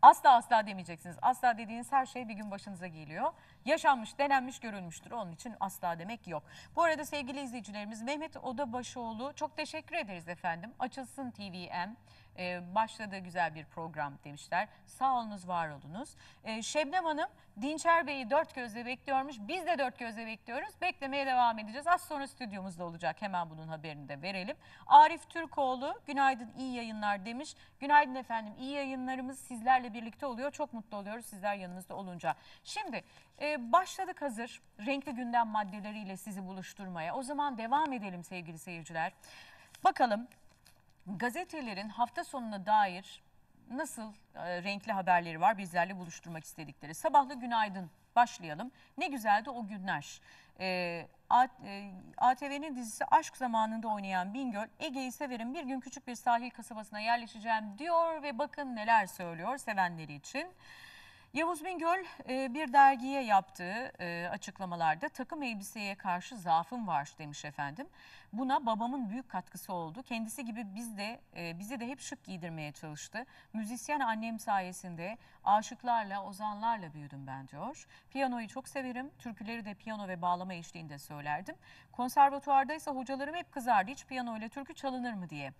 Asla asla demeyeceksiniz. Asla dediğiniz her şey bir gün başınıza geliyor. Yaşanmış, denenmiş, görülmüştür. Onun için asla demek yok. Bu arada sevgili izleyicilerimiz Mehmet Odabaşoğlu çok teşekkür ederiz efendim. Açılsın TVM. Ee, başladığı güzel bir program demişler. Sağ olunuz, var olunuz. Ee, Şebnem Hanım, Dinçer Bey'i dört gözle bekliyormuş. Biz de dört gözle bekliyoruz. Beklemeye devam edeceğiz. Az sonra stüdyomuzda olacak. Hemen bunun haberini de verelim. Arif Türkoğlu, günaydın, iyi yayınlar demiş. Günaydın efendim, iyi yayınlarımız sizlerle birlikte oluyor. Çok mutlu oluyoruz sizler yanınızda olunca. Şimdi e, başladık hazır renkli gündem maddeleriyle sizi buluşturmaya. O zaman devam edelim sevgili seyirciler. Bakalım gazetelerin hafta sonuna dair nasıl e, renkli haberleri var bizlerle buluşturmak istedikleri. Sabahlı günaydın başlayalım. Ne güzeldi o günler. E, A- e, ATV'nin dizisi Aşk zamanında oynayan Bingöl, Ege'yi severim bir gün küçük bir sahil kasabasına yerleşeceğim diyor ve bakın neler söylüyor sevenleri için. Yavuz Bingöl e, bir dergiye yaptığı e, açıklamalarda takım elbiseye karşı zaafım var demiş efendim. Buna babamın büyük katkısı oldu. Kendisi gibi biz de e, bizi de hep şık giydirmeye çalıştı. Müzisyen annem sayesinde aşıklarla, ozanlarla büyüdüm ben diyor. Piyanoyu çok severim. Türküleri de piyano ve bağlama eşliğinde söylerdim. Konservatuvarda ise hocalarım hep kızardı. Hiç piyano ile türkü çalınır mı diye.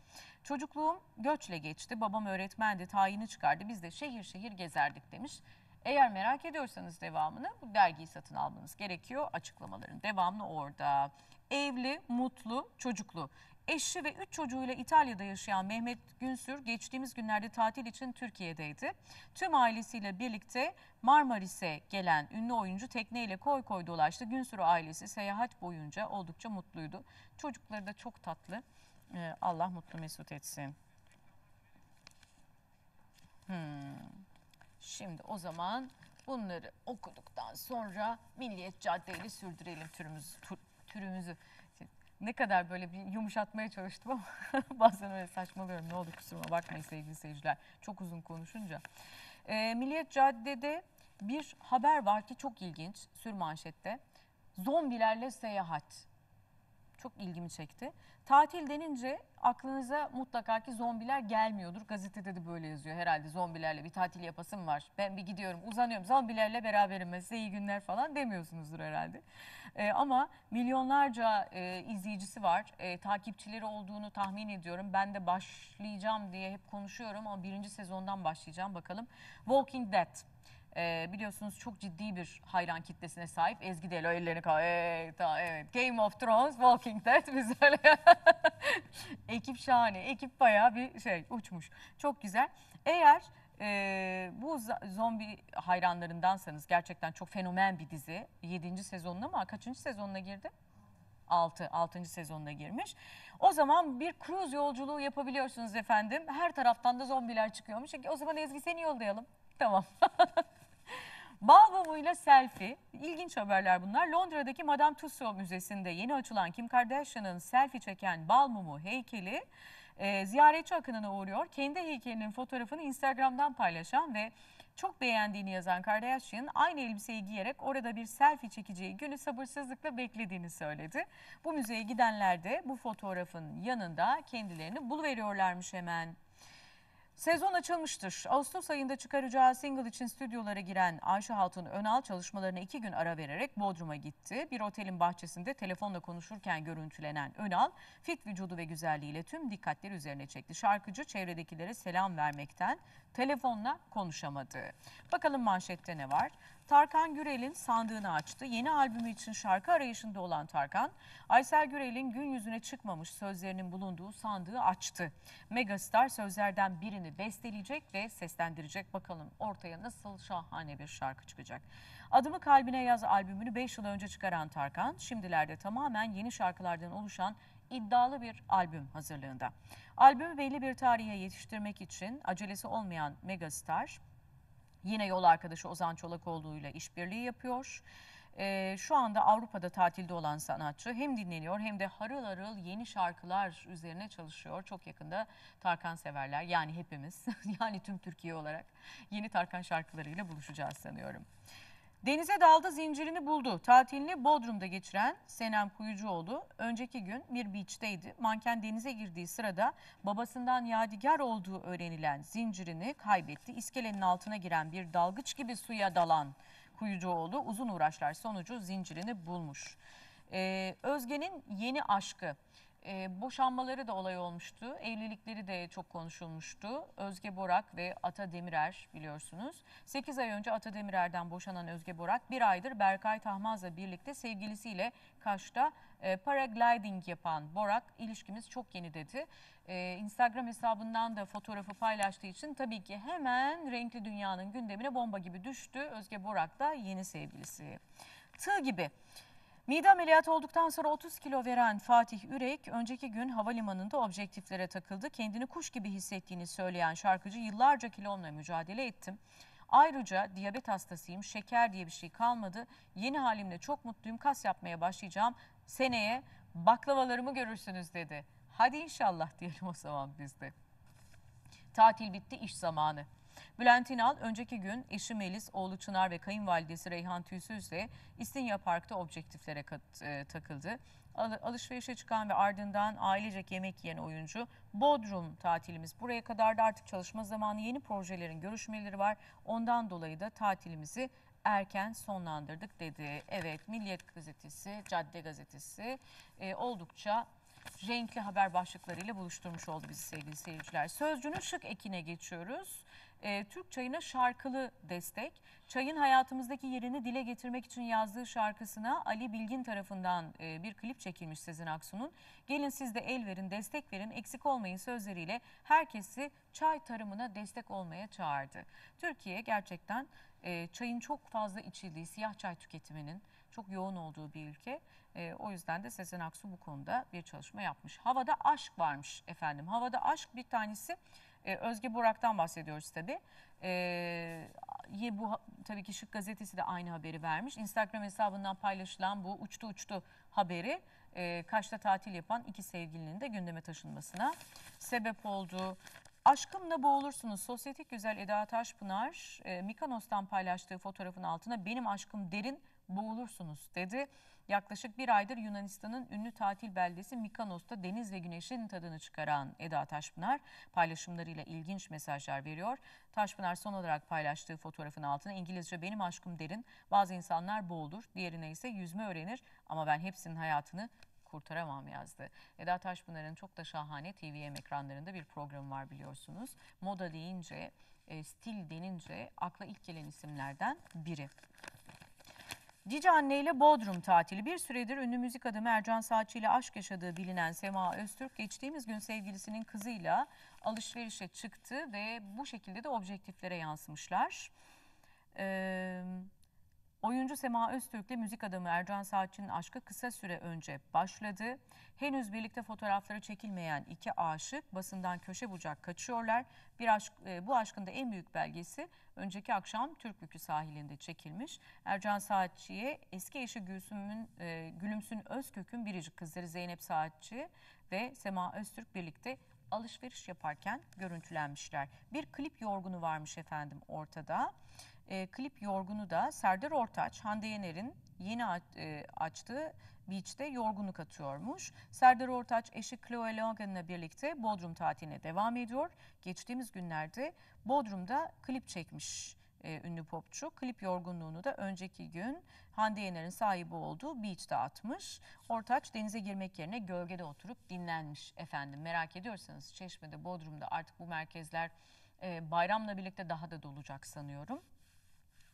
Çocukluğum göçle geçti. Babam öğretmendi, tayini çıkardı. Biz de şehir şehir gezerdik demiş. Eğer merak ediyorsanız devamını bu dergiyi satın almanız gerekiyor. Açıklamaların devamlı orada. Evli, mutlu, çocuklu. Eşi ve üç çocuğuyla İtalya'da yaşayan Mehmet Günsür geçtiğimiz günlerde tatil için Türkiye'deydi. Tüm ailesiyle birlikte Marmaris'e gelen ünlü oyuncu tekneyle koy koy dolaştı. Günsür ailesi seyahat boyunca oldukça mutluydu. Çocukları da çok tatlı. Ee, Allah mutlu mesut etsin. Hmm. Şimdi o zaman bunları okuduktan sonra Milliyet Cadde'yle sürdürelim türümüzü. tur- türümüzü. Ne kadar böyle bir yumuşatmaya çalıştım ama bazen öyle saçmalıyorum. Ne olur kusuruma bakmayın sevgili seyirciler. Çok uzun konuşunca. Ee, Milliyet Cadde'de bir haber var ki çok ilginç sürmanşette. Zombilerle seyahat çok ilgimi çekti. Tatil denince aklınıza mutlaka ki zombiler gelmiyordur. Gazetede de böyle yazıyor herhalde zombilerle bir tatil yapasım var. Ben bir gidiyorum uzanıyorum zombilerle beraberim ben size iyi günler falan demiyorsunuzdur herhalde. Ee, ama milyonlarca e, izleyicisi var. E, takipçileri olduğunu tahmin ediyorum. Ben de başlayacağım diye hep konuşuyorum ama birinci sezondan başlayacağım bakalım. Walking Dead. Ee, biliyorsunuz çok ciddi bir hayran kitlesine sahip. Ezgi de öyle o ellerini kal. Ta- evet. Game of Thrones, Walking Dead biz öyle. ekip şahane. Ekip bayağı bir şey uçmuş. Çok güzel. Eğer e, bu zombi hayranlarındansanız gerçekten çok fenomen bir dizi. 7. sezonuna mı? Kaçıncı sezonuna girdi? 6. 6. sezonuna girmiş. O zaman bir cruise yolculuğu yapabiliyorsunuz efendim. Her taraftan da zombiler çıkıyormuş. O zaman Ezgi seni yollayalım. Tamam. Bal mumuyla selfie. İlginç haberler bunlar. Londra'daki Madame Tussauds Müzesi'nde yeni açılan Kim Kardashian'ın selfie çeken bal mumu heykeli e, ziyaretçi akınına uğruyor. Kendi heykelinin fotoğrafını Instagram'dan paylaşan ve çok beğendiğini yazan Kardashian aynı elbiseyi giyerek orada bir selfie çekeceği günü sabırsızlıkla beklediğini söyledi. Bu müzeye gidenler de bu fotoğrafın yanında kendilerini buluveriyorlarmış hemen. Sezon açılmıştır. Ağustos ayında çıkaracağı single için stüdyolara giren Ayşe Hatun Önal çalışmalarına iki gün ara vererek Bodrum'a gitti. Bir otelin bahçesinde telefonla konuşurken görüntülenen Önal, fit vücudu ve güzelliğiyle tüm dikkatleri üzerine çekti. Şarkıcı çevredekilere selam vermekten telefonla konuşamadı. Bakalım manşette ne var? Tarkan Gürel'in sandığını açtı. Yeni albümü için şarkı arayışında olan Tarkan, Aysel Gürel'in gün yüzüne çıkmamış sözlerinin bulunduğu sandığı açtı. Megastar sözlerden birini besteleyecek ve seslendirecek. Bakalım ortaya nasıl şahane bir şarkı çıkacak. Adımı Kalbine Yaz albümünü 5 yıl önce çıkaran Tarkan, şimdilerde tamamen yeni şarkılardan oluşan iddialı bir albüm hazırlığında. Albümü belli bir tarihe yetiştirmek için acelesi olmayan Megastar, Yine yol arkadaşı Ozan Çolakoğlu ile işbirliği yapıyor. Ee, şu anda Avrupa'da tatilde olan sanatçı hem dinleniyor hem de harıl harıl yeni şarkılar üzerine çalışıyor. Çok yakında Tarkan severler yani hepimiz yani tüm Türkiye olarak yeni Tarkan şarkılarıyla buluşacağız sanıyorum. Denize daldı zincirini buldu. Tatilini Bodrum'da geçiren Senem Kuyucuoğlu önceki gün bir beach'teydi. Manken denize girdiği sırada babasından yadigar olduğu öğrenilen zincirini kaybetti. İskelenin altına giren bir dalgıç gibi suya dalan Kuyucuoğlu uzun uğraşlar sonucu zincirini bulmuş. Ee, Özge'nin yeni aşkı. Ee, boşanmaları da olay olmuştu. Evlilikleri de çok konuşulmuştu. Özge Borak ve Ata Demirer biliyorsunuz. 8 ay önce Ata Demirer'den boşanan Özge Borak bir aydır Berkay Tahmaz'la birlikte sevgilisiyle Kaş'ta e, paragliding yapan Borak ilişkimiz çok yeni dedi. E, Instagram hesabından da fotoğrafı paylaştığı için tabii ki hemen renkli dünyanın gündemine bomba gibi düştü. Özge Borak da yeni sevgilisi. Tığ gibi. Mide ameliyatı olduktan sonra 30 kilo veren Fatih Ürek önceki gün havalimanında objektiflere takıldı. Kendini kuş gibi hissettiğini söyleyen şarkıcı yıllarca kilomla mücadele ettim. Ayrıca diyabet hastasıyım, şeker diye bir şey kalmadı. Yeni halimle çok mutluyum, kas yapmaya başlayacağım. Seneye baklavalarımı görürsünüz dedi. Hadi inşallah diyelim o zaman biz de. Tatil bitti, iş zamanı. Bülent İnal önceki gün eşi Melis, oğlu Çınar ve kayınvalidesi Reyhan Tüysüz'le İstinye Park'ta objektiflere kat- e, takıldı. Al- alışverişe çıkan ve ardından ailecek yemek yiyen oyuncu Bodrum tatilimiz buraya kadar da artık çalışma zamanı yeni projelerin görüşmeleri var. Ondan dolayı da tatilimizi erken sonlandırdık dedi. Evet Milliyet Gazetesi, Cadde Gazetesi e, oldukça renkli haber başlıklarıyla buluşturmuş oldu bizi sevgili seyirciler. Sözcünün şık ekine geçiyoruz. Ee, Türk çayına şarkılı destek. Çayın hayatımızdaki yerini dile getirmek için yazdığı şarkısına Ali Bilgin tarafından e, bir klip çekilmiş Sezen Aksu'nun. Gelin siz de el verin, destek verin, eksik olmayın sözleriyle herkesi çay tarımına destek olmaya çağırdı. Türkiye gerçekten e, çayın çok fazla içildiği, siyah çay tüketiminin çok yoğun olduğu bir ülke. E, o yüzden de Sezen Aksu bu konuda bir çalışma yapmış. Havada aşk varmış efendim. Havada aşk bir tanesi e, Özge Burak'tan bahsediyoruz tabii. E, yine bu tabii ki Şık Gazetesi de aynı haberi vermiş. Instagram hesabından paylaşılan bu uçtu uçtu haberi e, Kaş'ta tatil yapan iki sevgilinin de gündeme taşınmasına sebep oldu. Aşkımla boğulursunuz. Sosyetik güzel Eda Taşpınar e, Mikanos'tan paylaştığı fotoğrafın altına benim aşkım derin boğulursunuz dedi. Yaklaşık bir aydır Yunanistan'ın ünlü tatil beldesi Mikanos'ta deniz ve güneşin tadını çıkaran Eda Taşpınar paylaşımlarıyla ilginç mesajlar veriyor. Taşpınar son olarak paylaştığı fotoğrafın altına İngilizce benim aşkım derin bazı insanlar boğulur diğerine ise yüzme öğrenir ama ben hepsinin hayatını kurtaramam yazdı. Eda Taşpınar'ın çok da şahane TVM ekranlarında bir programı var biliyorsunuz. Moda deyince, e, stil denince akla ilk gelen isimlerden biri. Cici Anne ile Bodrum tatili. Bir süredir ünlü müzik adamı Ercan Saatçi ile aşk yaşadığı bilinen Sema Öztürk geçtiğimiz gün sevgilisinin kızıyla alışverişe çıktı ve bu şekilde de objektiflere yansımışlar. Ee, oyuncu Sema Öztürk ile müzik adamı Ercan Saatçı'nın aşkı kısa süre önce başladı. Henüz birlikte fotoğrafları çekilmeyen iki aşık basından köşe bucak kaçıyorlar. Bir aşk, e, bu aşkın da en büyük belgesi önceki akşam Türkbükü sahilinde çekilmiş. Ercan Saatçı'ya eski eşi Gülsüm'ün, e, Gülümsün Özkök'ün biricik kızları Zeynep Saatçı ve Sema Öztürk birlikte alışveriş yaparken görüntülenmişler. Bir klip yorgunu varmış efendim ortada. E, klip yorgunu da Serdar Ortaç, Hande Yener'in yeni e, açtığı Beach'te yorgunluk atıyormuş. Serdar Ortaç eşi Chloe Logan'la birlikte Bodrum tatiline devam ediyor. Geçtiğimiz günlerde Bodrum'da klip çekmiş e, ünlü popçu. Klip yorgunluğunu da önceki gün Hande Yener'in sahibi olduğu Beach'te atmış. Ortaç denize girmek yerine gölgede oturup dinlenmiş efendim. Merak ediyorsanız Çeşme'de, Bodrum'da artık bu merkezler e, bayramla birlikte daha da dolacak sanıyorum.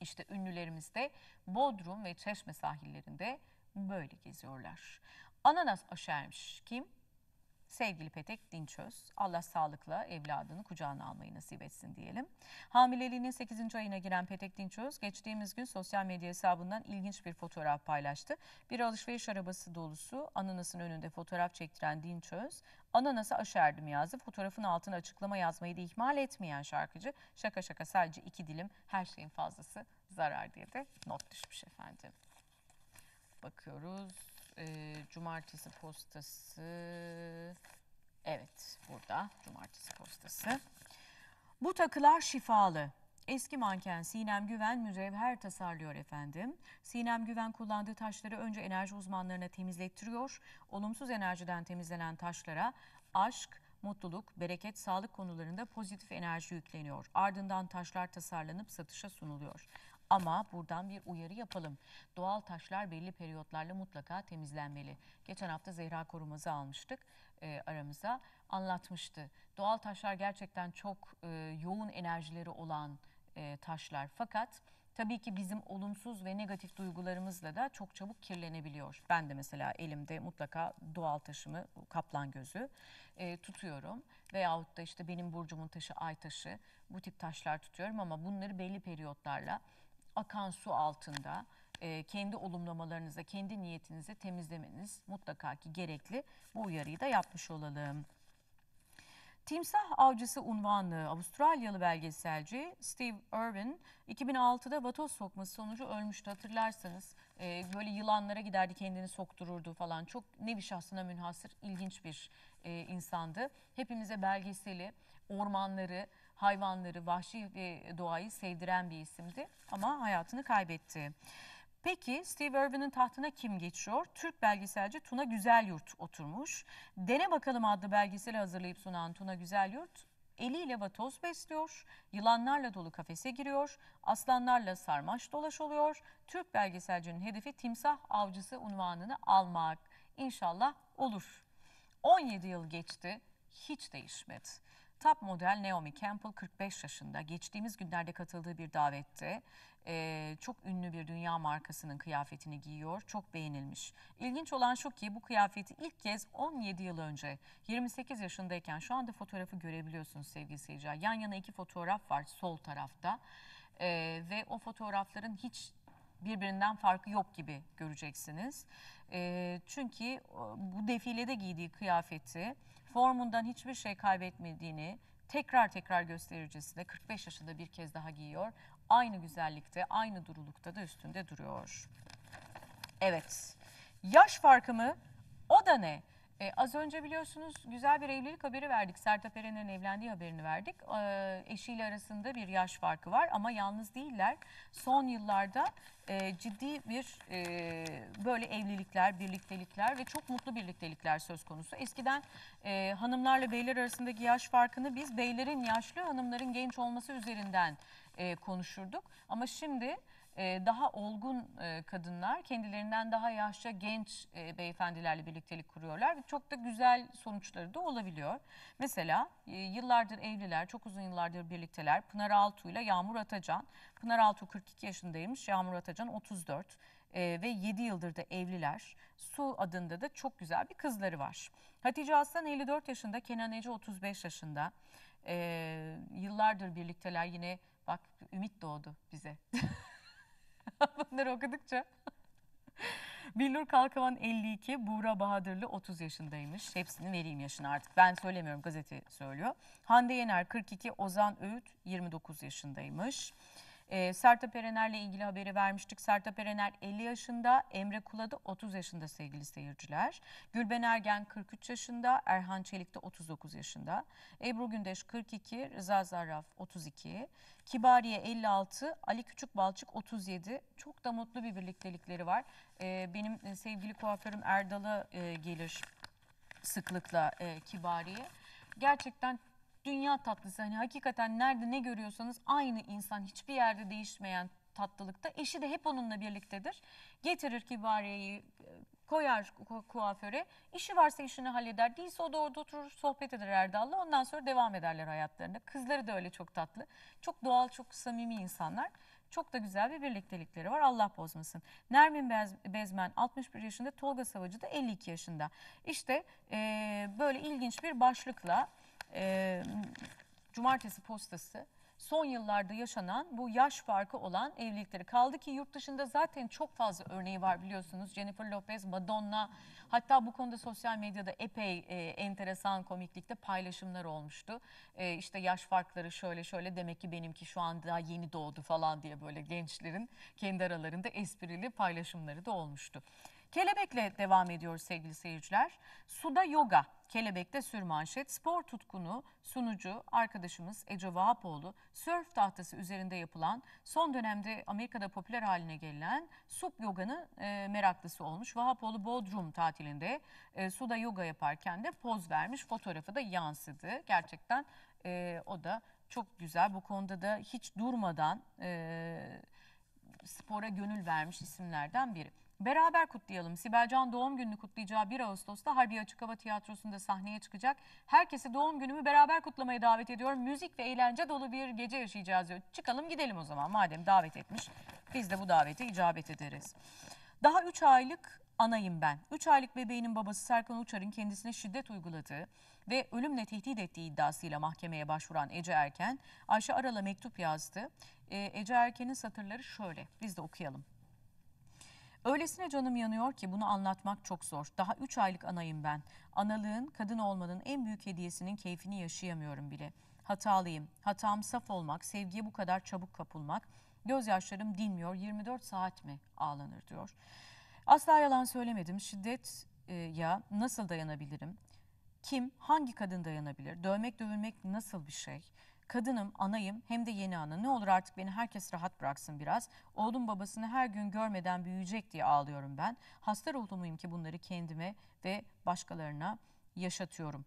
İşte ünlülerimiz de Bodrum ve Çeşme sahillerinde böyle geziyorlar. Ananas aşermiş. Kim? Sevgili Petek Dinçöz. Allah sağlıkla evladını kucağına almayı nasip etsin diyelim. Hamileliğinin 8. ayına giren Petek Dinçöz geçtiğimiz gün sosyal medya hesabından ilginç bir fotoğraf paylaştı. Bir alışveriş arabası dolusu ananasın önünde fotoğraf çektiren Dinçöz, ananası aşerdim yazdı. Fotoğrafın altına açıklama yazmayı da ihmal etmeyen şarkıcı şaka şaka sadece iki dilim her şeyin fazlası zarar diye de not düşmüş efendim. Bakıyoruz. Ee, cumartesi postası. Evet burada cumartesi postası. Bu takılar şifalı. Eski manken Sinem Güven mücevher tasarlıyor efendim. Sinem Güven kullandığı taşları önce enerji uzmanlarına temizlettiriyor. Olumsuz enerjiden temizlenen taşlara aşk, mutluluk, bereket, sağlık konularında pozitif enerji yükleniyor. Ardından taşlar tasarlanıp satışa sunuluyor. Ama buradan bir uyarı yapalım. Doğal taşlar belli periyotlarla mutlaka temizlenmeli. Geçen hafta Zehra Korumaz'ı almıştık e, aramıza. Anlatmıştı. Doğal taşlar gerçekten çok e, yoğun enerjileri olan e, taşlar. Fakat tabii ki bizim olumsuz ve negatif duygularımızla da çok çabuk kirlenebiliyor. Ben de mesela elimde mutlaka doğal taşımı, kaplan gözü e, tutuyorum. Veyahut da işte benim burcumun taşı ay taşı bu tip taşlar tutuyorum ama bunları belli periyotlarla akan su altında e, kendi olumlamalarınızı, kendi niyetinizi temizlemeniz mutlaka ki gerekli. Bu uyarıyı da yapmış olalım. Timsah avcısı unvanlı Avustralyalı belgeselci Steve Irwin 2006'da vatoz sokması sonucu ölmüştü hatırlarsanız. e, böyle yılanlara giderdi kendini soktururdu falan. Çok nevi şahsına münhasır ilginç bir e, insandı. Hepimize belgeseli, ormanları, hayvanları, vahşi ve doğayı sevdiren bir isimdi ama hayatını kaybetti. Peki Steve Irwin'in tahtına kim geçiyor? Türk belgeselci Tuna Güzelyurt oturmuş. Dene Bakalım adlı belgeseli hazırlayıp sunan Tuna Güzelyurt eliyle vatoz besliyor, yılanlarla dolu kafese giriyor, aslanlarla sarmaş dolaş oluyor. Türk belgeselcinin hedefi timsah avcısı unvanını almak. İnşallah olur. 17 yıl geçti, hiç değişmedi. Top model Naomi Campbell 45 yaşında. Geçtiğimiz günlerde katıldığı bir davette eee, çok ünlü bir dünya markasının kıyafetini giyiyor. Çok beğenilmiş. İlginç olan şu ki bu kıyafeti ilk kez 17 yıl önce 28 yaşındayken şu anda fotoğrafı görebiliyorsunuz sevgili seyirciler. Yan yana iki fotoğraf var sol tarafta Eee, ve o fotoğrafların hiç birbirinden farkı yok gibi göreceksiniz. Eee, çünkü bu defilede giydiği kıyafeti formundan hiçbir şey kaybetmediğini tekrar tekrar göstericesinde 45 yaşında bir kez daha giyiyor. Aynı güzellikte, aynı durulukta da üstünde duruyor. Evet. Yaş farkı mı? O da ne? Ee, az önce biliyorsunuz güzel bir evlilik haberi verdik. Sertab Erener'in evlendiği haberini verdik. Ee, eşiyle arasında bir yaş farkı var ama yalnız değiller. Son yıllarda e, ciddi bir e, böyle evlilikler, birliktelikler ve çok mutlu birliktelikler söz konusu. Eskiden e, hanımlarla beyler arasındaki yaş farkını biz beylerin yaşlı, hanımların genç olması üzerinden e, konuşurduk. Ama şimdi e, daha olgun e, kadınlar kendilerinden daha yaşça genç e, beyefendilerle birliktelik kuruyorlar ve çok da güzel sonuçları da olabiliyor. Mesela e, yıllardır evliler, çok uzun yıllardır birlikteler. Pınar Altuğ ile Yağmur Atacan. Pınar Altuğ 42 yaşındaymış, Yağmur Atacan 34 e, ve 7 yıldır da evliler. Su adında da çok güzel bir kızları var. Hatice Aslan 54 yaşında, Kenan Ece 35 yaşında. Yıllardır birlikteler yine bak ümit doğdu bize. Bunları okudukça. Bilnur Kalkavan 52, Buğra Bahadırlı 30 yaşındaymış. Hepsini vereyim yaşını artık. Ben söylemiyorum gazete söylüyor. Hande Yener 42, Ozan Öğüt 29 yaşındaymış. Ee, Sertab Erener'le ilgili haberi vermiştik. Sertab Erener 50 yaşında, Emre Kuladı 30 yaşında sevgili seyirciler. Gülben Ergen 43 yaşında, Erhan Çelik de 39 yaşında. Ebru Gündeş 42, Rıza Zarraf 32, Kibariye 56, Ali Küçük Balçık 37. Çok da mutlu bir birliktelikleri var. Ee, benim e, sevgili kuaförüm Erdal'a e, gelir sıklıkla e, Kibariye. Gerçekten dünya tatlısı. Hani hakikaten nerede ne görüyorsanız aynı insan hiçbir yerde değişmeyen tatlılıkta. Eşi de hep onunla birliktedir. Getirir Kibariye'yi e, koyar ku- kuaföre. İşi varsa işini halleder. Değilse o da orada oturur sohbet eder Erdal'la. Ondan sonra devam ederler hayatlarında. Kızları da öyle çok tatlı. Çok doğal, çok samimi insanlar. Çok da güzel bir birliktelikleri var. Allah bozmasın. Nermin Bez- Bezmen 61 yaşında, Tolga Savacı da 52 yaşında. İşte eee, böyle ilginç bir başlıkla eee, Cumartesi postası son yıllarda yaşanan bu yaş farkı olan evlilikleri. Kaldı ki yurt dışında zaten çok fazla örneği var biliyorsunuz. Jennifer Lopez, Madonna hatta bu konuda sosyal medyada epey e, enteresan komiklikte paylaşımlar olmuştu. E, işte yaş farkları şöyle şöyle demek ki benimki şu an daha yeni doğdu falan diye böyle gençlerin kendi aralarında esprili paylaşımları da olmuştu. Kelebekle devam ediyoruz sevgili seyirciler. Suda yoga, kelebekte sürmanşet, spor tutkunu, sunucu arkadaşımız Ece Vahapoğlu, sörf tahtası üzerinde yapılan son dönemde Amerika'da popüler haline gelen sup yoganın e, meraklısı olmuş. Vahapoğlu Bodrum tatilinde e, suda yoga yaparken de poz vermiş, fotoğrafı da yansıdı. Gerçekten e, o da çok güzel. Bu konuda da hiç durmadan e, spora gönül vermiş isimlerden biri. Beraber kutlayalım. Sibel Can doğum gününü kutlayacağı 1 Ağustos'ta Harbiye Açık Hava Tiyatrosu'nda sahneye çıkacak. Herkesi doğum günümü beraber kutlamaya davet ediyorum. Müzik ve eğlence dolu bir gece yaşayacağız diyor. Çıkalım gidelim o zaman madem davet etmiş. Biz de bu davete icabet ederiz. Daha 3 aylık anayım ben. 3 aylık bebeğinin babası Serkan Uçar'ın kendisine şiddet uyguladığı ve ölümle tehdit ettiği iddiasıyla mahkemeye başvuran Ece Erken, Ayşe Aral'a mektup yazdı. Ee, Ece Erken'in satırları şöyle, biz de okuyalım. Öylesine canım yanıyor ki bunu anlatmak çok zor. Daha 3 aylık anayım ben. Analığın, kadın olmanın en büyük hediyesinin keyfini yaşayamıyorum bile. Hatalıyım. Hatam saf olmak, sevgiye bu kadar çabuk kapılmak. Gözyaşlarım dinmiyor. 24 saat mi ağlanır diyor. Asla yalan söylemedim. Şiddet e, ya nasıl dayanabilirim? Kim, hangi kadın dayanabilir? Dövmek, dövülmek nasıl bir şey? Kadınım, anayım hem de yeni ana. Ne olur artık beni herkes rahat bıraksın biraz. Oğlum babasını her gün görmeden büyüyecek diye ağlıyorum ben. Hasta ruhlu muyum ki bunları kendime ve başkalarına yaşatıyorum.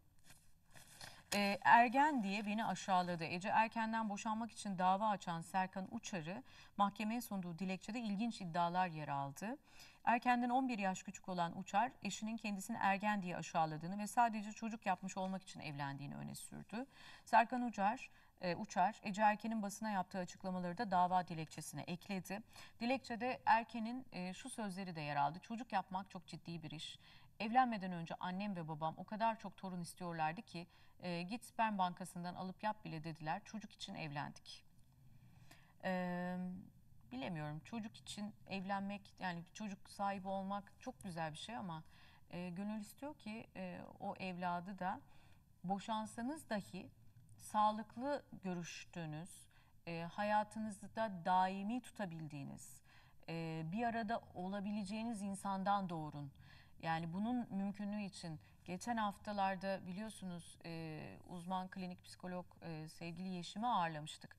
Ee, ergen diye beni aşağıladı. Ece Erken'den boşanmak için dava açan Serkan Uçar'ı mahkemeye sunduğu dilekçede ilginç iddialar yer aldı. Erken'den 11 yaş küçük olan Uçar, eşinin kendisini ergen diye aşağıladığını ve sadece çocuk yapmış olmak için evlendiğini öne sürdü. Serkan Uçar, e, Uçar, Ece Erken'in basına yaptığı açıklamaları da dava dilekçesine ekledi. Dilekçede Erken'in e, şu sözleri de yer aldı. Çocuk yapmak çok ciddi bir iş. Evlenmeden önce annem ve babam o kadar çok torun istiyorlardı ki e, git sperm bankasından alıp yap bile dediler. Çocuk için evlendik. Eee bilemiyorum çocuk için evlenmek yani çocuk sahibi olmak çok güzel bir şey ama e, gönül istiyor ki e, o evladı da boşansanız dahi sağlıklı görüştüğünüz, e, hayatınızda daimi tutabildiğiniz, e, bir arada olabileceğiniz insandan doğurun. Yani bunun mümkünlüğü için geçen haftalarda biliyorsunuz e, uzman klinik psikolog e, sevgili Yeşim'i ağırlamıştık.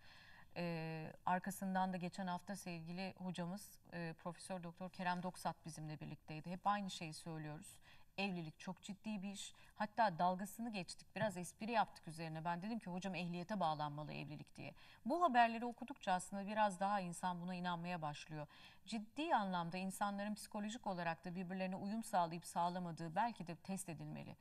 Ee, arkasından da geçen hafta sevgili hocamız e, Profesör Doktor Kerem Doksat bizimle birlikteydi. Hep aynı şeyi söylüyoruz. Evlilik çok ciddi bir iş. Hatta dalgasını geçtik. Biraz espri yaptık üzerine. Ben dedim ki hocam ehliyete bağlanmalı evlilik diye. Bu haberleri okudukça aslında biraz daha insan buna inanmaya başlıyor. Ciddi anlamda insanların psikolojik olarak da birbirlerine uyum sağlayıp sağlamadığı belki de test edilmeli.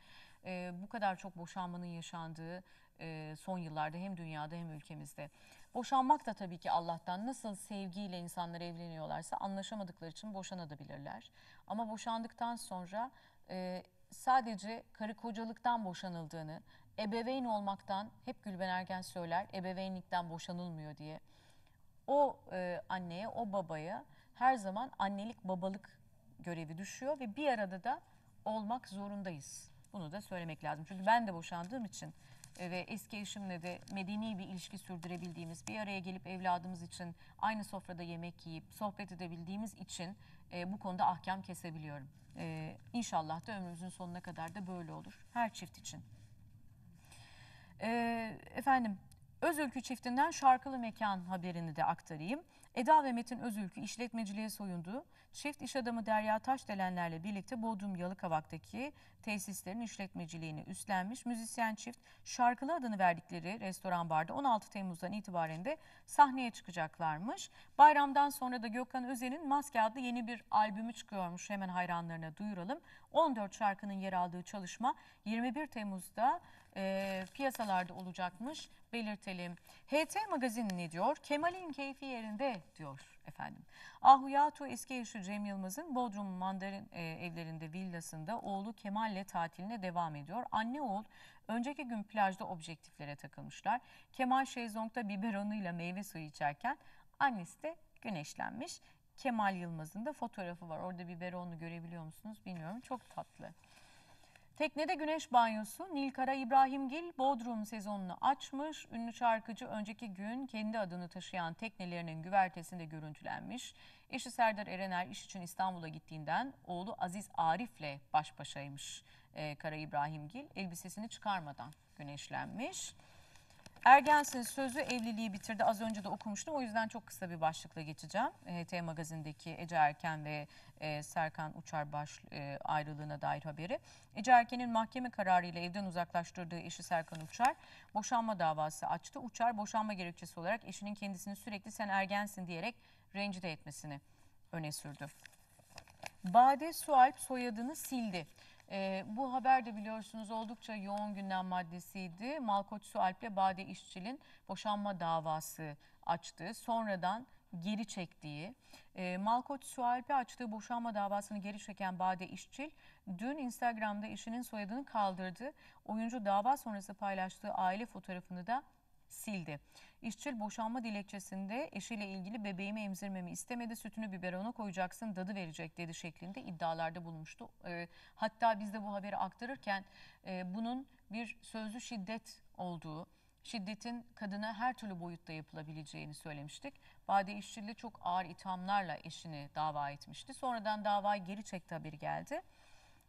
Ee, bu kadar çok boşanmanın yaşandığı e, son yıllarda hem dünyada hem ülkemizde. Boşanmak da tabii ki Allah'tan nasıl sevgiyle insanlar evleniyorlarsa anlaşamadıkları için boşanabilirler. Ama boşandıktan sonra e, sadece karı kocalıktan boşanıldığını, ebeveyn olmaktan hep Gülben Ergen söyler ebeveynlikten boşanılmıyor diye. O e, anneye, o babaya her zaman annelik babalık görevi düşüyor ve bir arada da olmak zorundayız. Bunu da söylemek lazım. Çünkü ben de boşandığım için ve eski eşimle de medeni bir ilişki sürdürebildiğimiz, bir araya gelip evladımız için aynı sofrada yemek yiyip sohbet edebildiğimiz için e, bu konuda ahkam kesebiliyorum. E, inşallah da ömrümüzün sonuna kadar da böyle olur. Her çift için. E, efendim, Özülkü çiftinden şarkılı mekan haberini de aktarayım. Eda ve Metin Özülkü işletmeciliğe soyundu. Çift iş adamı Derya Taşdelenlerle birlikte Bodrum Yalıkavak'taki tesislerin işletmeciliğini üstlenmiş. Müzisyen çift şarkılı adını verdikleri restoran barda 16 Temmuz'dan itibaren de sahneye çıkacaklarmış. Bayramdan sonra da Gökhan Özen'in Maske adlı yeni bir albümü çıkıyormuş. Hemen hayranlarına duyuralım. 14 şarkının yer aldığı çalışma 21 Temmuz'da e, piyasalarda olacakmış belirtelim. HT Magazin ne diyor? Kemal'in keyfi yerinde diyor efendim. Ahuyatu eski eşi Cem Yılmaz'ın Bodrum Mandarin e, evlerinde villasında oğlu Kemal'le tatiline devam ediyor. Anne oğul önceki gün plajda objektiflere takılmışlar. Kemal şezlongda biberonuyla meyve suyu içerken annesi de güneşlenmiş. Kemal Yılmaz'ın da fotoğrafı var. Orada biberonlu görebiliyor musunuz bilmiyorum. Çok tatlı. Teknede güneş banyosu Nilkara İbrahimgil Bodrum sezonunu açmış. Ünlü şarkıcı önceki gün kendi adını taşıyan teknelerinin güvertesinde görüntülenmiş. Eşi Serdar Erener iş için İstanbul'a gittiğinden oğlu Aziz Arif'le baş başaymış ee, Kara İbrahimgil. Elbisesini çıkarmadan güneşlenmiş. Ergensin sözü evliliği bitirdi. Az önce de okumuştum. O yüzden çok kısa bir başlıkla geçeceğim. E, T Magazin'deki Ece Erken ve e, Serkan Uçar baş, e, ayrılığına dair haberi. Ece Erken'in mahkeme kararıyla evden uzaklaştırdığı eşi Serkan Uçar boşanma davası açtı. Uçar boşanma gerekçesi olarak eşinin kendisini sürekli sen ergensin diyerek rencide etmesini öne sürdü. Bade Sualp soyadını sildi. Ee, bu haber de biliyorsunuz oldukça yoğun gündem maddesiydi. Malkoç Sualp ile Bade İşçil'in boşanma davası açtı. Sonradan geri çektiği. E, Malkoç Sualp'e açtığı boşanma davasını geri çeken Bade İşçil dün Instagram'da eşinin soyadını kaldırdı. Oyuncu dava sonrası paylaştığı aile fotoğrafını da sildi. İşçil boşanma dilekçesinde eşiyle ilgili bebeğimi emzirmemi istemedi, sütünü biberona koyacaksın, dadı verecek dedi şeklinde iddialarda bulunmuştu. E, hatta biz de bu haberi aktarırken e, bunun bir sözlü şiddet olduğu, şiddetin kadına her türlü boyutta yapılabileceğini söylemiştik. Bade İşçili çok ağır ithamlarla eşini dava etmişti. Sonradan davayı geri çekti haberi geldi.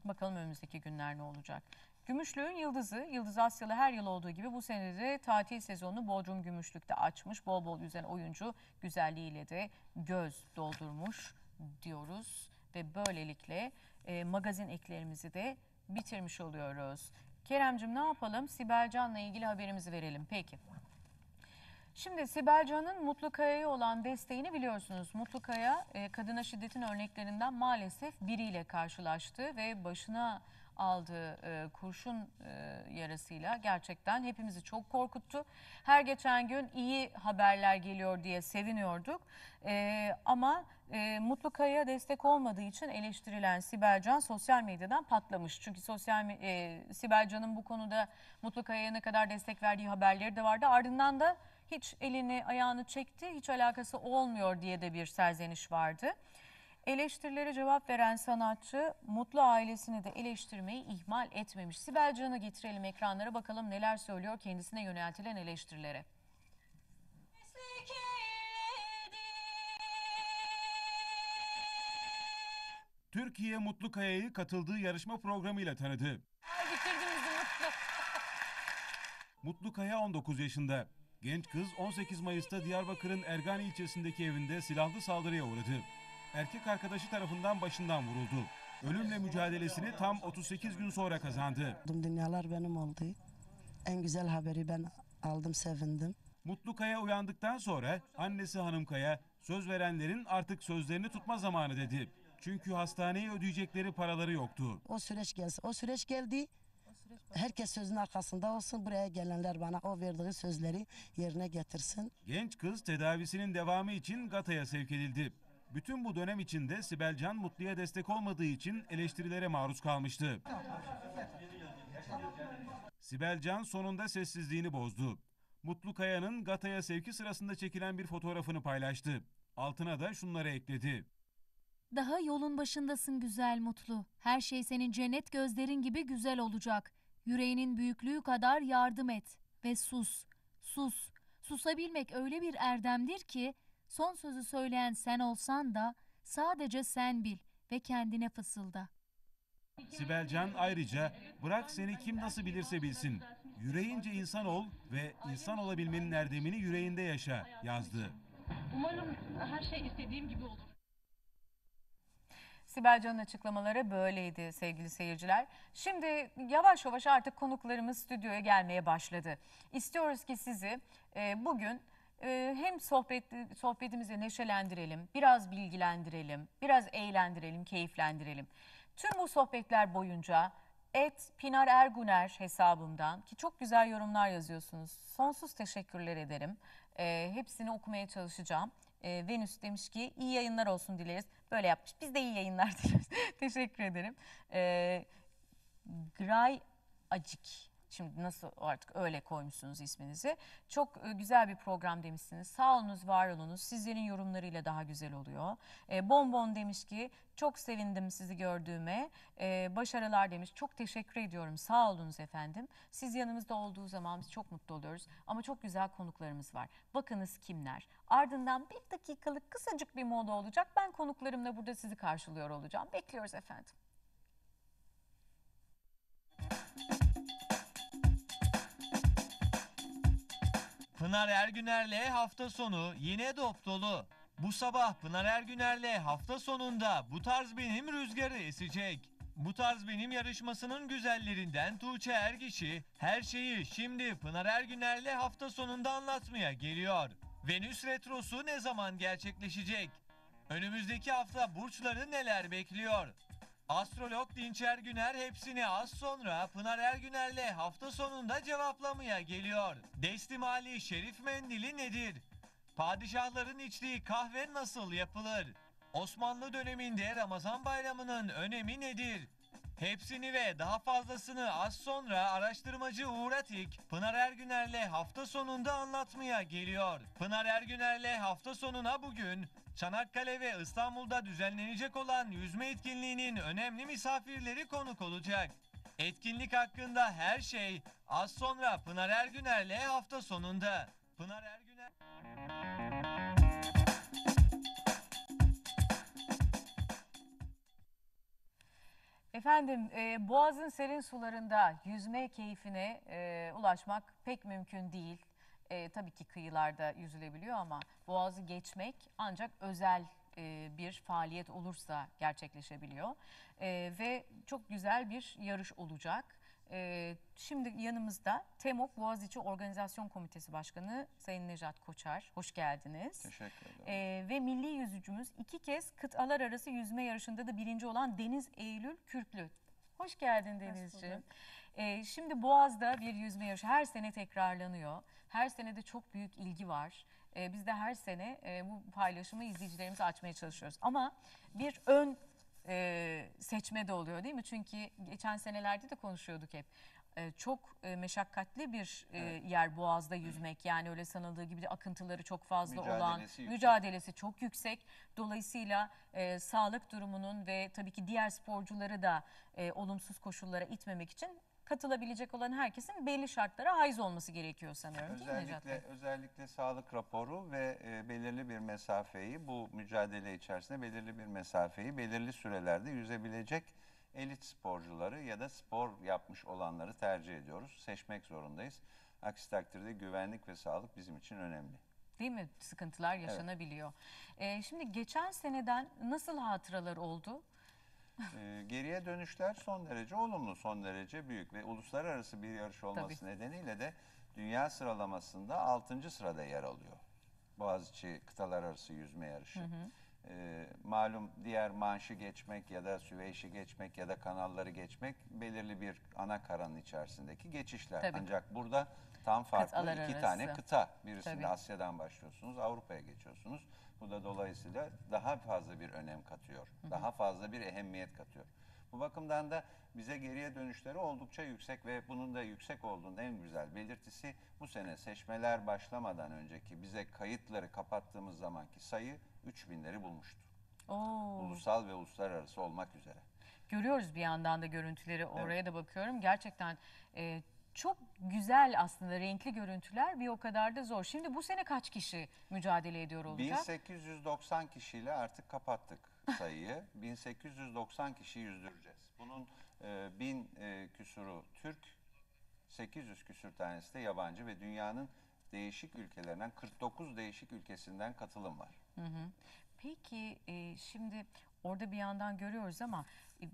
Bakalım önümüzdeki günler ne olacak. Gümüşlüğün Yıldızı, Yıldız Asyalı her yıl olduğu gibi bu sene de tatil sezonunu Bodrum Gümüşlük'te açmış. Bol bol yüzen oyuncu güzelliğiyle de göz doldurmuş diyoruz. Ve böylelikle e, magazin eklerimizi de bitirmiş oluyoruz. Keremcim ne yapalım? Sibel Can'la ilgili haberimizi verelim. Peki. Şimdi Sibel Can'ın Mutlu Kaya'ya olan desteğini biliyorsunuz. Mutlu Kaya e, kadına şiddetin örneklerinden maalesef biriyle karşılaştı ve başına aldığı e, kurşun e, yarasıyla gerçekten hepimizi çok korkuttu. Her geçen gün iyi haberler geliyor diye seviniyorduk. E, ama e, Mutlu Kaya'ya destek olmadığı için eleştirilen Sibel Can sosyal medyadan patlamış. Çünkü sosyal e, Sibel Can'ın bu konuda Mutlu Kaya'ya ne kadar destek verdiği haberleri de vardı. Ardından da hiç elini ayağını çekti, hiç alakası olmuyor diye de bir serzeniş vardı. Eleştirilere cevap veren sanatçı Mutlu ailesini de eleştirmeyi ihmal etmemiş. Sibel Can'ı getirelim ekranlara bakalım neler söylüyor kendisine yöneltilen eleştirilere. Türkiye Mutlu Kaya'yı katıldığı yarışma programıyla tanıdı. Mutlu Kaya 19 yaşında. Genç kız 18 Mayıs'ta Diyarbakır'ın Ergani ilçesindeki evinde silahlı saldırıya uğradı. Erkek arkadaşı tarafından başından vuruldu. ölümle mücadelesini tam 38 gün sonra kazandı. Dünyalar benim oldu. En güzel haberi ben aldım, sevindim. Mutlu Kaya uyandıktan sonra annesi Hanım Kaya söz verenlerin artık sözlerini tutma zamanı dedi. Çünkü hastaneye ödeyecekleri paraları yoktu. O süreç gelsin. O süreç geldi. Herkes sözün arkasında olsun. Buraya gelenler bana o verdiği sözleri yerine getirsin. Genç kız tedavisinin devamı için Gata'ya sevk edildi. Bütün bu dönem içinde Sibel Can Mutlu'ya destek olmadığı için eleştirilere maruz kalmıştı. Sibel Can sonunda sessizliğini bozdu. Mutlu Kaya'nın Gata'ya sevki sırasında çekilen bir fotoğrafını paylaştı. Altına da şunları ekledi. Daha yolun başındasın güzel mutlu. Her şey senin cennet gözlerin gibi güzel olacak. Yüreğinin büyüklüğü kadar yardım et ve sus. Sus. Susabilmek öyle bir erdemdir ki son sözü söyleyen sen olsan da sadece sen bil ve kendine fısılda. Sibel Can ayrıca bırak seni kim nasıl bilirse bilsin. Yüreğince insan ol ve insan olabilmenin erdemini yüreğinde yaşa yazdı. Umarım her şey istediğim gibi olur. Sibel Can'ın açıklamaları böyleydi sevgili seyirciler. Şimdi yavaş yavaş artık konuklarımız stüdyoya gelmeye başladı. İstiyoruz ki sizi e, bugün e, hem sohbet sohbetimizi neşelendirelim, biraz bilgilendirelim, biraz eğlendirelim, keyiflendirelim. Tüm bu sohbetler boyunca et Pinar Erguner hesabımdan ki çok güzel yorumlar yazıyorsunuz. Sonsuz teşekkürler ederim. E, hepsini okumaya çalışacağım. E, Venüs demiş ki iyi yayınlar olsun dileriz. Böyle yapmış. Biz de iyi yayınlar dileriz. Teşekkür ederim. E, Gray Acik. Şimdi nasıl artık öyle koymuşsunuz isminizi. Çok e, güzel bir program demişsiniz. Sağ olunuz, var olunuz. Sizlerin yorumlarıyla daha güzel oluyor. E, Bonbon demiş ki çok sevindim sizi gördüğüme. E, başarılar demiş. Çok teşekkür ediyorum. Sağ olunuz efendim. Siz yanımızda olduğu zaman biz çok mutlu oluyoruz. Ama çok güzel konuklarımız var. Bakınız kimler. Ardından bir dakikalık kısacık bir moda olacak. Ben konuklarımla burada sizi karşılıyor olacağım. Bekliyoruz efendim. Pınar Ergüner'le hafta sonu yine dop dolu. Bu sabah Pınar Ergüner'le hafta sonunda bu tarz benim rüzgarı esecek. Bu tarz benim yarışmasının güzellerinden Tuğçe Ergiş'i her şeyi şimdi Pınar Ergüner'le hafta sonunda anlatmaya geliyor. Venüs Retrosu ne zaman gerçekleşecek? Önümüzdeki hafta burçları neler bekliyor? Astrolog Dinçer Güner hepsini az sonra Pınar Ergüner'le hafta sonunda cevaplamaya geliyor. Destimali Şerif Mendili nedir? Padişahların içtiği kahve nasıl yapılır? Osmanlı döneminde Ramazan bayramının önemi nedir? Hepsini ve daha fazlasını az sonra araştırmacı Uğur Atik, Pınar Ergüner'le hafta sonunda anlatmaya geliyor. Pınar Ergüner'le hafta sonuna bugün Çanakkale ve İstanbul'da düzenlenecek olan yüzme etkinliğinin önemli misafirleri konuk olacak. Etkinlik hakkında her şey az sonra Pınar Ergüner'le hafta sonunda. Pınar Ergüner... Efendim e, Boğaz'ın serin sularında yüzme keyfine e, ulaşmak pek mümkün değil. E, tabii ki kıyılarda yüzülebiliyor ama Boğaz'ı geçmek ancak özel e, bir faaliyet olursa gerçekleşebiliyor. E, ve çok güzel bir yarış olacak. E, şimdi yanımızda TEMOK Boğaziçi Organizasyon Komitesi Başkanı Sayın Nejat Koçar. Hoş geldiniz. Teşekkür ederim. E, ve milli yüzücümüz iki kez kıtalar arası yüzme yarışında da birinci olan Deniz Eylül Kürklü. Hoş geldin Denizciğim. E, şimdi Boğaz'da bir yüzme yarışı her sene tekrarlanıyor. Her sene de çok büyük ilgi var. E, biz de her sene e, bu paylaşımı izleyicilerimize açmaya çalışıyoruz. Ama bir ön e, seçme de oluyor değil mi? Çünkü geçen senelerde de konuşuyorduk hep. E, çok e, meşakkatli bir e, yer Boğaz'da yüzmek. Yani öyle sanıldığı gibi de akıntıları çok fazla olan, Mücadelesi yüksek. mücadelesi çok yüksek. Dolayısıyla e, sağlık durumunun ve tabii ki diğer sporcuları da e, olumsuz koşullara itmemek için katılabilecek olan herkesin belli şartlara haiz olması gerekiyor sanıyorum değil mi Necat Bey? Özellikle, özellikle sağlık raporu ve e, belirli bir mesafeyi bu mücadele içerisinde belirli bir mesafeyi belirli sürelerde yüzebilecek elit sporcuları ya da spor yapmış olanları tercih ediyoruz. Seçmek zorundayız. Aksi takdirde güvenlik ve sağlık bizim için önemli. Değil mi? Sıkıntılar yaşanabiliyor. E, şimdi geçen seneden nasıl hatıralar oldu? Ee, geriye dönüşler son derece olumlu, son derece büyük ve uluslararası bir yarış olması Tabii. nedeniyle de dünya sıralamasında 6. sırada yer alıyor. Boğaziçi kıtalar arası yüzme yarışı. Hı hı. Ee, malum diğer Manş'ı geçmek ya da Süveyş'i geçmek ya da kanalları geçmek belirli bir ana karanın içerisindeki geçişler. Tabii. Ancak burada tam farklı Kıtalar iki arası. tane kıta. Birisinde Tabii. Asya'dan başlıyorsunuz, Avrupa'ya geçiyorsunuz. Bu da dolayısıyla daha fazla bir önem katıyor. Daha fazla bir ehemmiyet katıyor. Bu bakımdan da bize geriye dönüşleri oldukça yüksek ve bunun da yüksek olduğunun en güzel belirtisi bu sene seçmeler başlamadan önceki bize kayıtları kapattığımız zamanki sayı 3000'leri bulmuştu. Oo. Ulusal ve uluslararası olmak üzere. Görüyoruz bir yandan da görüntüleri. Oraya da bakıyorum. Gerçekten e, çok güzel aslında renkli görüntüler bir o kadar da zor. Şimdi bu sene kaç kişi mücadele ediyor olacak? 1890 kişiyle artık kapattık sayıyı. 1890 kişi yüzdüreceğiz. Bunun e, 1000 e, küsuru Türk, 800 küsür tanesi de yabancı ve dünyanın değişik ülkelerinden 49 değişik ülkesinden katılım var. Hı hı. Peki e, şimdi orada bir yandan görüyoruz ama e,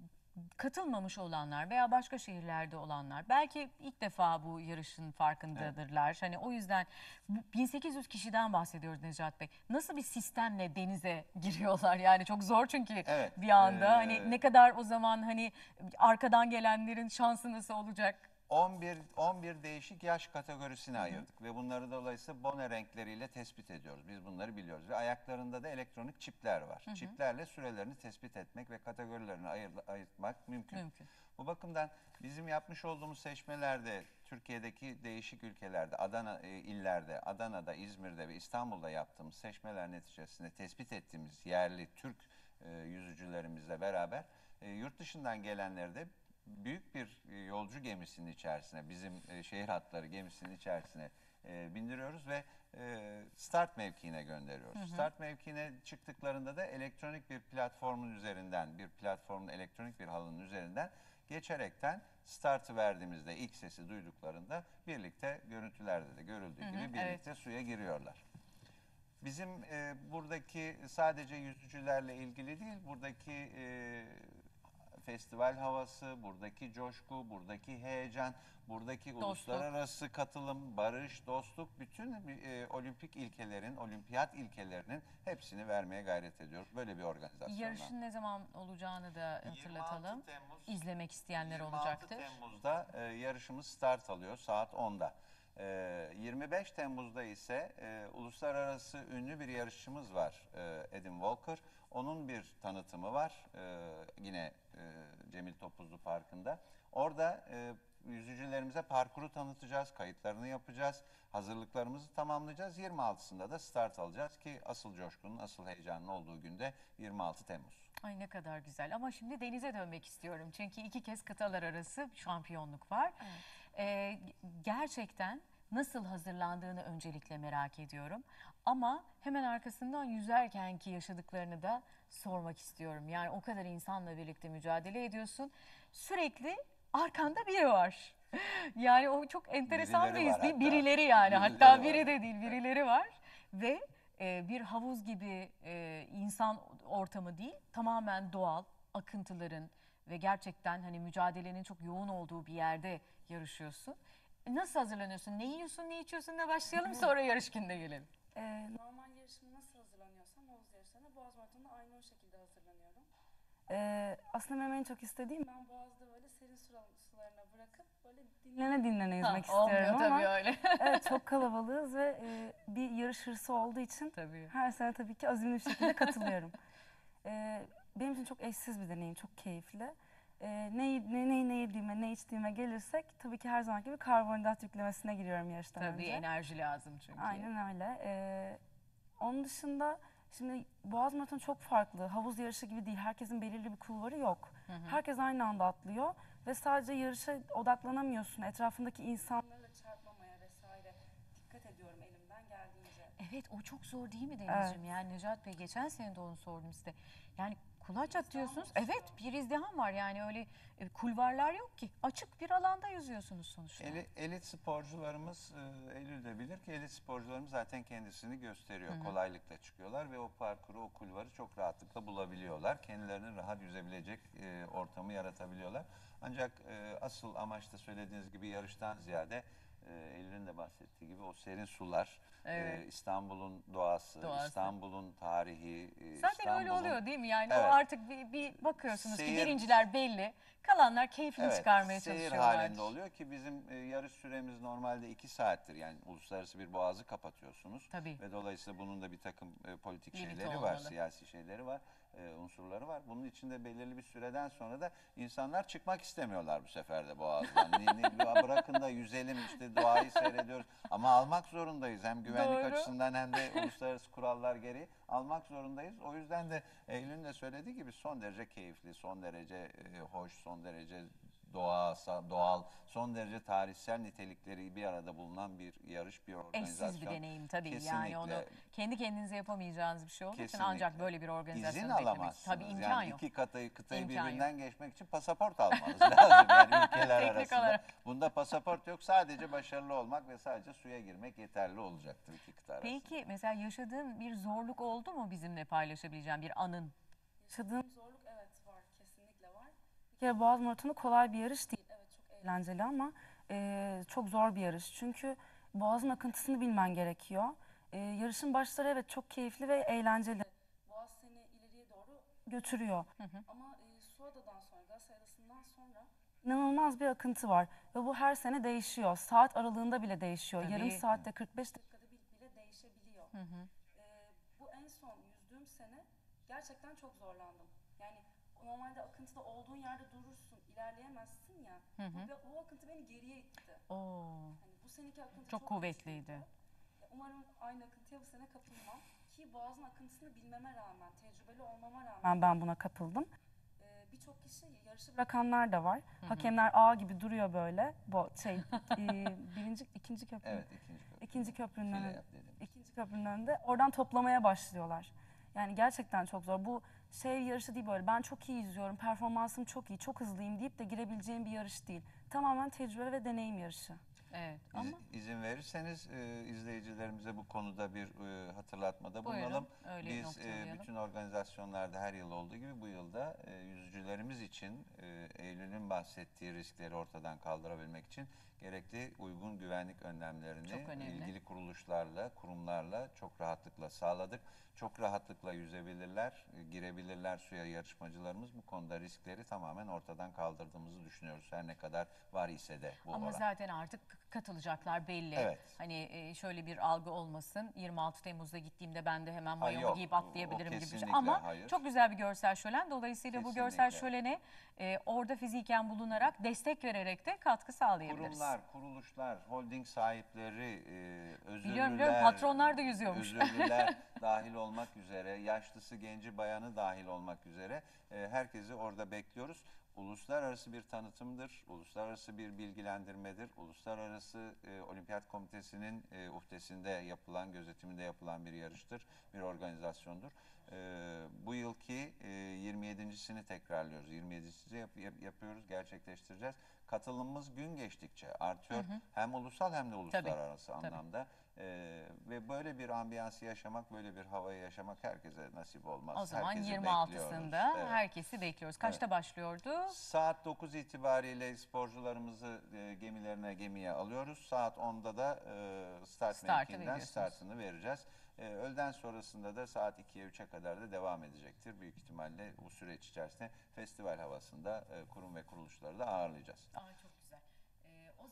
katılmamış olanlar veya başka şehirlerde olanlar belki ilk defa bu yarışın farkındadırlar. Hani o yüzden bu 1800 kişiden bahsediyoruz Necat Bey. Nasıl bir sistemle denize giriyorlar? Yani çok zor çünkü Evet, bir anda e, hani ne kadar o zaman hani arkadan gelenlerin şansı nasıl olacak? 11 11 değişik yaş kategorisine ayırdık ve bunları dolayısıyla bone renkleriyle tespit ediyoruz. Biz bunları biliyoruz ve ayaklarında da elektronik çipler var. Hı hı. Çiplerle sürelerini tespit etmek ve kategorilerini ayır, ayırtmak mümkün. Mümkün. Bu bakımdan bizim yapmış olduğumuz seçmelerde Türkiye'deki değişik ülkelerde, Adana e, illerde, Adana'da, İzmir'de ve İstanbul'da yaptığımız seçmeler neticesinde tespit ettiğimiz yerli Türk e, yüzücülerimizle beraber e, yurt dışından gelenleri de büyük bir e, yolcu gemisinin içerisine, bizim e, şehir hatları gemisinin içerisine e, bindiriyoruz ve e, start mevkiine gönderiyoruz. Hı hı. Start mevkiine çıktıklarında da elektronik bir platformun üzerinden, bir platformun elektronik bir halının üzerinden geçerekten startı verdiğimizde ilk sesi duyduklarında birlikte görüntülerde de görüldüğü Hı hı, gibi evet. birlikte suya giriyorlar. Bizim e, buradaki sadece yüzücülerle ilgili değil, buradaki e, festival havası, buradaki coşku, buradaki heyecan, buradaki Dostluk. uluslararası katılım, barış, dostluk, bütün e, olimpik ilkelerin, olimpiyat ilkelerinin hepsini vermeye gayret ediyoruz. Böyle bir organizasyondan. Yarışın ne zaman olacağını da hatırlatalım. Temmuz İzlemek isteyenler 26 olacaktır. Temmuz'da e, yarışımız start alıyor saat 10'da. E, 25 Temmuz'da ise e, uluslararası ünlü bir yarışçımız var e, Edin Walker. Onun bir tanıtımı var e, yine e, Cemil Topuzlu Parkı'nda. Orada e, yüzücülerimize parkuru tanıtacağız, kayıtlarını yapacağız, hazırlıklarımızı tamamlayacağız. 26'sında da start alacağız ki asıl coşkunun, asıl heyecanın olduğu günde 26 Temmuz. Ay ne kadar güzel ama şimdi denize dönmek istiyorum. Çünkü iki kez kıtalar arası şampiyonluk var. Ee, gerçekten nasıl hazırlandığını öncelikle merak ediyorum. Ama hemen arkasından yüzerkenki yaşadıklarını da sormak istiyorum. Yani o kadar insanla birlikte mücadele ediyorsun. Sürekli arkanda biri var. Yani o çok enteresan Birileri bir hatta. Birileri yani. Birileri hatta var. biri de değil birileri var. Ve e, bir havuz gibi e, insan ortamı değil tamamen doğal akıntıların ve gerçekten hani mücadelenin çok yoğun olduğu bir yerde yarışıyorsun. E, Nasıl hazırlanıyorsun? Ne yiyorsun, ne içiyorsun da başlayalım sonra yarış gününe gelelim. Ee, normal yarışıma nasıl hazırlanıyorsam havuz yarışlarına Boğaz Maratonu'na aynı o şekilde hazırlanıyorum. Ee, aslında benim en çok istediğim ben Boğaz'da böyle serin su sularına bırakıp böyle dinlene dinlene yüzmek Ha, olmuyor istiyorum tabii ama öyle. evet çok kalabalığız ve e, bir yarış hırsı olduğu için Tabii. her sene tabii ki azimli bir şekilde katılıyorum. Ee, benim için çok eşsiz bir deneyim, çok keyifli. Ee, ne, ne, ne, ne yediğime, ne içtiğime gelirsek tabii ki her zaman gibi karbonhidrat yüklemesine giriyorum yarıştan Tabii önce. enerji lazım çünkü. Aynen öyle. Ee, onun dışında şimdi Boğaz Maratonu çok farklı. Havuz yarışı gibi değil. Herkesin belirli bir kulvarı yok. Hı hı. Herkes aynı anda atlıyor ve sadece yarışa odaklanamıyorsun. Etrafındaki insanlarla çarpmamaya vesaire dikkat ediyorum elimden geldiğince. Evet o çok zor değil mi Denizciğim? Yani Necat Bey geçen sene de onu sordum size. Yani Kulaç atıyorsunuz. Evet bir izdiham var yani öyle e, kulvarlar yok ki. Açık bir alanda yüzüyorsunuz sonuçta. Eli- elit sporcularımız e, Eylül de bilir ki elit sporcularımız zaten kendisini gösteriyor. Hı hı. Kolaylıkla çıkıyorlar ve o parkuru, o kulvarı çok rahatlıkla bulabiliyorlar. Kendilerini rahat yüzebilecek e, ortamı yaratabiliyorlar. Ancak e, asıl amaç da söylediğiniz gibi yarıştan ziyade e, Eylül'ün de bahsettiği gibi o serin sular, e, Evet. İstanbul'un doğası, Doğası. İstanbul'un tarihi, e, Zaten öyle İstanbul'un- oluyor değil mi? Yani Evet. o artık bir, bir bakıyorsunuz ki Seyir- birinciler belli. Kalanlar keyfini Evet, çıkarmaya seyir çalışıyorlar. halinde oluyor ki bizim e, yarış süremiz normalde iki saattir. Yani uluslararası bir boğazı kapatıyorsunuz. Tabii. Ve dolayısıyla bunun da bir takım e, politik Limiti şeyleri var, olmalı. siyasi şeyleri var, e, unsurları var. Bunun içinde belirli bir süreden sonra da insanlar çıkmak istemiyorlar bu sefer de boğazdan. Ni- ni- bırakın da yüzelim işte doğayı seyrediyoruz. Ama almak zorundayız. Hem güvenlik Doğru. açısından hem de uluslararası kurallar gereği almak zorundayız. O yüzden de Eylül'ün de söylediği gibi son derece keyifli, son derece e, hoş, son derece doğa, doğal, son derece tarihsel nitelikleri bir arada bulunan bir yarış, bir organizasyon. Eşsiz bir deneyim tabii. Yani Kesinlikle. onu kendi kendinize yapamayacağınız bir şey olduğu için Kesinlikle. ancak böyle bir organizasyon İzin alamazsınız. Tabii imkan yani yok. iki kıtayı, kıtayı İmkan yok. birbirinden geçmek için pasaport almanız lazım yani ülkeler arasında. olarak. Bunda pasaport yok. Sadece başarılı olmak ve sadece suya girmek yeterli olacaktır iki kıta arasında. Peki mesela yaşadığın bir zorluk oldu mu bizimle paylaşabileceğin bir anın? Yaşadığım zorluk evet var, kesinlikle var. Bir kere Boğaz Maratonu kolay bir yarış değil. Evet çok eğlenceli ama e, çok zor bir yarış. Çünkü Boğaz'ın akıntısını bilmen gerekiyor. E, yarışın başları evet çok keyifli ve eğlenceli. Boğaz seni ileriye doğru götürüyor. Ama e, Suada'dan sonra, Galatasaray Adası'ndan sonra inanılmaz bir akıntı var. Ve bu her sene değişiyor. Saat aralığında bile değişiyor. Yarım Tabii. saatte 45 dakikada bile değişebiliyor. Hı hı. Ee, bu en son yüzdüğüm sene gerçekten çok zorlandım. Normalde akıntıda olduğun yerde durursun, ilerleyemezsin ya. Hı hı. Ve o akıntı beni geriye itti. Oo. Hani bu seneki akıntı Çok kuvvetliydi. güçlüydü. Ya Umarım aynı akıntıya bu sene kapılmam. Ki boğazın akıntısını bilmeme rağmen, tecrübeli olmama rağmen ben buna kapıldım. Ee, Birçok kişi yarışı bırakanlar da var. hı. Hakemler ağ gibi duruyor böyle. Bu şey, e, birinci, ikinci köprü. Evet ikinci köprü. İkinci köprünün File önü- yap dedim. ikinci köprünün önünde. Oradan toplamaya başlıyorlar. Yani gerçekten çok zor. Bu şey yarışı değil böyle. Ben çok iyi yüzüyorum, performansım çok iyi, çok hızlıyım deyip de girebileceğim bir yarış değil. Tamamen tecrübe ve deneyim yarışı. Evet İz- izin verirseniz e, izleyicilerimize bu konuda bir e, hatırlatmada Buyurun, bulunalım. öyle Biz e, noktalayalım. bütün organizasyonlarda her yıl olduğu gibi bu yılda e, yüzücülerimiz için e, Eylül'ün bahsettiği riskleri ortadan kaldırabilmek için gerekli uygun güvenlik önlemlerini ilgili kuruluşlarla, kurumlarla çok rahatlıkla sağladık. Çok rahatlıkla yüzebilirler, e, girebilirler suya yarışmacılarımız. Bu konuda riskleri tamamen ortadan kaldırdığımızı düşünüyoruz. Her ne kadar var ise de bu Ama oran. zaten artık katılacaklar belli. Evet. Hani e, şöyle bir algı olmasın. 26 Temmuz'da gittiğimde ben de hemen mayomu yok. giyip O- o atlayabilirim gibi bir şey. kesinlikle Ama hayır. çok güzel bir görsel şölen. Dolayısıyla bu görsel Kesinlikle. şölene e, orada fiziken bulunarak destek vererek de katkı sağlayabiliriz. Kurumlar, kuruluşlar, holding sahipleri, e, özürlüler, Biliyorum, biliyorum. Patronlar da yüzüyormuş. Özürlüler dahil olmak üzere, yaşlısı, genci, bayanı dahil olmak üzere e, herkesi orada bekliyoruz. Uluslararası bir tanıtımdır, uluslararası bir bilgilendirmedir, uluslararası e, olimpiyat komitesinin e, uhdesinde yapılan, gözetiminde yapılan bir yarıştır, bir organizasyondur. E, bu yılki e, 27.sini tekrarlıyoruz, 27.sini yap- yap- yapıyoruz, gerçekleştireceğiz. Katılımımız gün geçtikçe artıyor. Hı hı. Hem ulusal hem de Tabii, uluslararası tabii. anlamda. E, ve böyle bir ambiyansı yaşamak, böyle bir havayı yaşamak herkese nasip olmaz. O zaman Herkesi 26'sında bekliyoruz. Evet. herkesi bekliyoruz. Kaçta başlıyordu? Saat 9 itibariyle sporcularımızı e, gemilerine gemiye alıyoruz. Saat 10'da da e, start Startı mevkiinden startını vereceğiz. E, öğleden sonrasında da saat 2'ye 3'e kadar da devam edecektir. Büyük ihtimalle bu süreç içerisinde festival havasında e, kurum ve kuruluşları da ağırlayacağız. Aa, çok. Ee,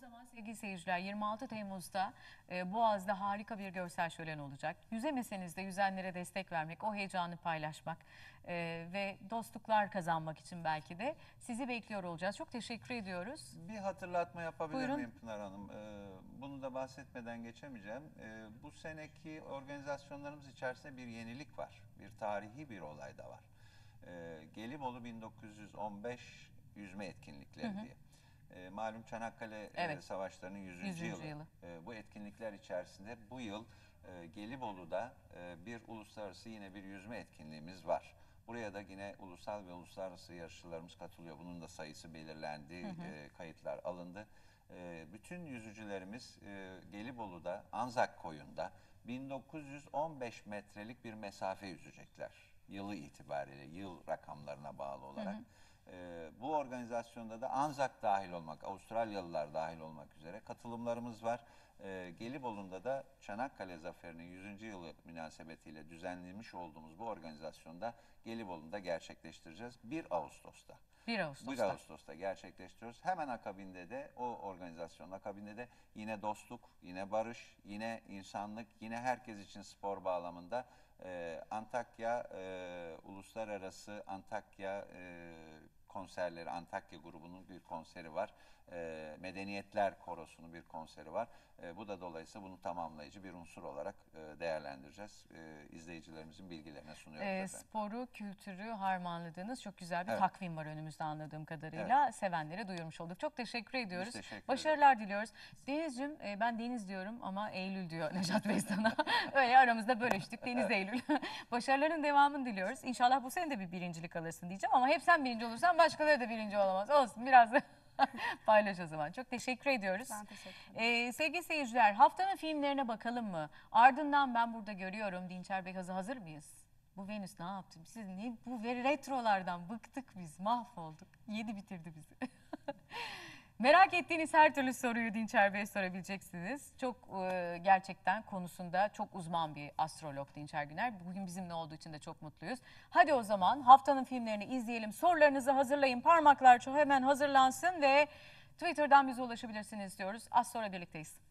zaman sevgili seyirciler 26 Temmuz'da e, Boğaz'da harika bir görsel şölen olacak. Yüzemeseniz de yüzenlere destek vermek, o heyecanı paylaşmak e, ve dostluklar kazanmak için belki de sizi bekliyor olacağız. Çok teşekkür ediyoruz. Bir hatırlatma yapabilir Buyurun. miyim Pınar Hanım? Ee, bunu da bahsetmeden geçemeyeceğim. Ee, bu seneki organizasyonlarımız içerisinde bir yenilik var. Bir tarihi bir olay da var. Ee, Gelibolu 1915 yüzme etkinlikleri Hı hı. diye. Ee, malum Çanakkale e, Evet. Savaşları'nın 100. 100. yılı. yılı. Ee, bu etkinlikler içerisinde bu yıl e, Gelibolu'da e, bir uluslararası yine bir yüzme etkinliğimiz var. Buraya da yine ulusal ve uluslararası yarışçılarımız katılıyor. Bunun da sayısı belirlendi, Hı hı. e, kayıtlar alındı. E, bütün yüzücülerimiz e, Gelibolu'da, Anzak Koyu'nda 1915 metrelik bir mesafe yüzecekler. Yılı itibariyle, yıl rakamlarına bağlı olarak. E, bu organizasyonda da Anzak dahil olmak, Avustralyalılar dahil olmak üzere katılımlarımız var. E, Gelibolu'nda da Çanakkale Zaferi'nin 100. yılı münasebetiyle düzenlemiş olduğumuz bu organizasyonda Gelibolu'nda gerçekleştireceğiz 1 Ağustos'ta. 1 Ağustos'ta. 1 Ağustos'ta gerçekleştiriyoruz. Hemen akabinde de o organizasyonun akabinde de yine dostluk, yine barış, yine insanlık, yine herkes için spor bağlamında e, Antakya e, Uluslararası Antakya e, konserleri, Antakya grubunun bir konseri var. E, Medeniyetler Korosu'nun bir konseri var. E, bu da dolayısıyla bunu tamamlayıcı bir unsur olarak e, değerlendireceğiz. E, izleyicilerimizin bilgilerine sunuyoruz efendim. sporu, kültürü harmanladığınız çok güzel bir Evet. takvim var önümüzde anladığım kadarıyla. Sevenlere duyurmuş olduk. Çok teşekkür ediyoruz. teşekkür. Başarılar diliyoruz. Deniz'cim e, ben Deniz diyorum ama Eylül diyor Nejat Bey sana. Öyle aramızda bölüştük. Deniz Eylül. Başarıların devamını diliyoruz. İnşallah bu sene de bir birincilik alırsın diyeceğim ama hep sen birinci olursan başkaları da birinci olamaz. Olsun biraz da paylaş o zaman. Çok teşekkür ediyoruz. Ben teşekkür ederim. Ee, sevgili seyirciler haftanın filmlerine bakalım mı? Ardından ben burada görüyorum Dinçer Bey hazır, mıyız? Bu Venüs ne yaptı? Siz ne bu retrolardan bıktık biz, mahvolduk. Yedi bitirdi bizi. Merak ettiğiniz her türlü soruyu Dinçer Bey'e sorabileceksiniz. Çok e, gerçekten konusunda çok uzman bir astrolog Dinçer Güner. Bugün bizimle olduğu için de çok mutluyuz. Hadi o zaman haftanın filmlerini izleyelim. Sorularınızı hazırlayın. Parmaklar çok hemen hazırlansın ve Twitter'dan bize ulaşabilirsiniz diyoruz. Az sonra birlikteyiz.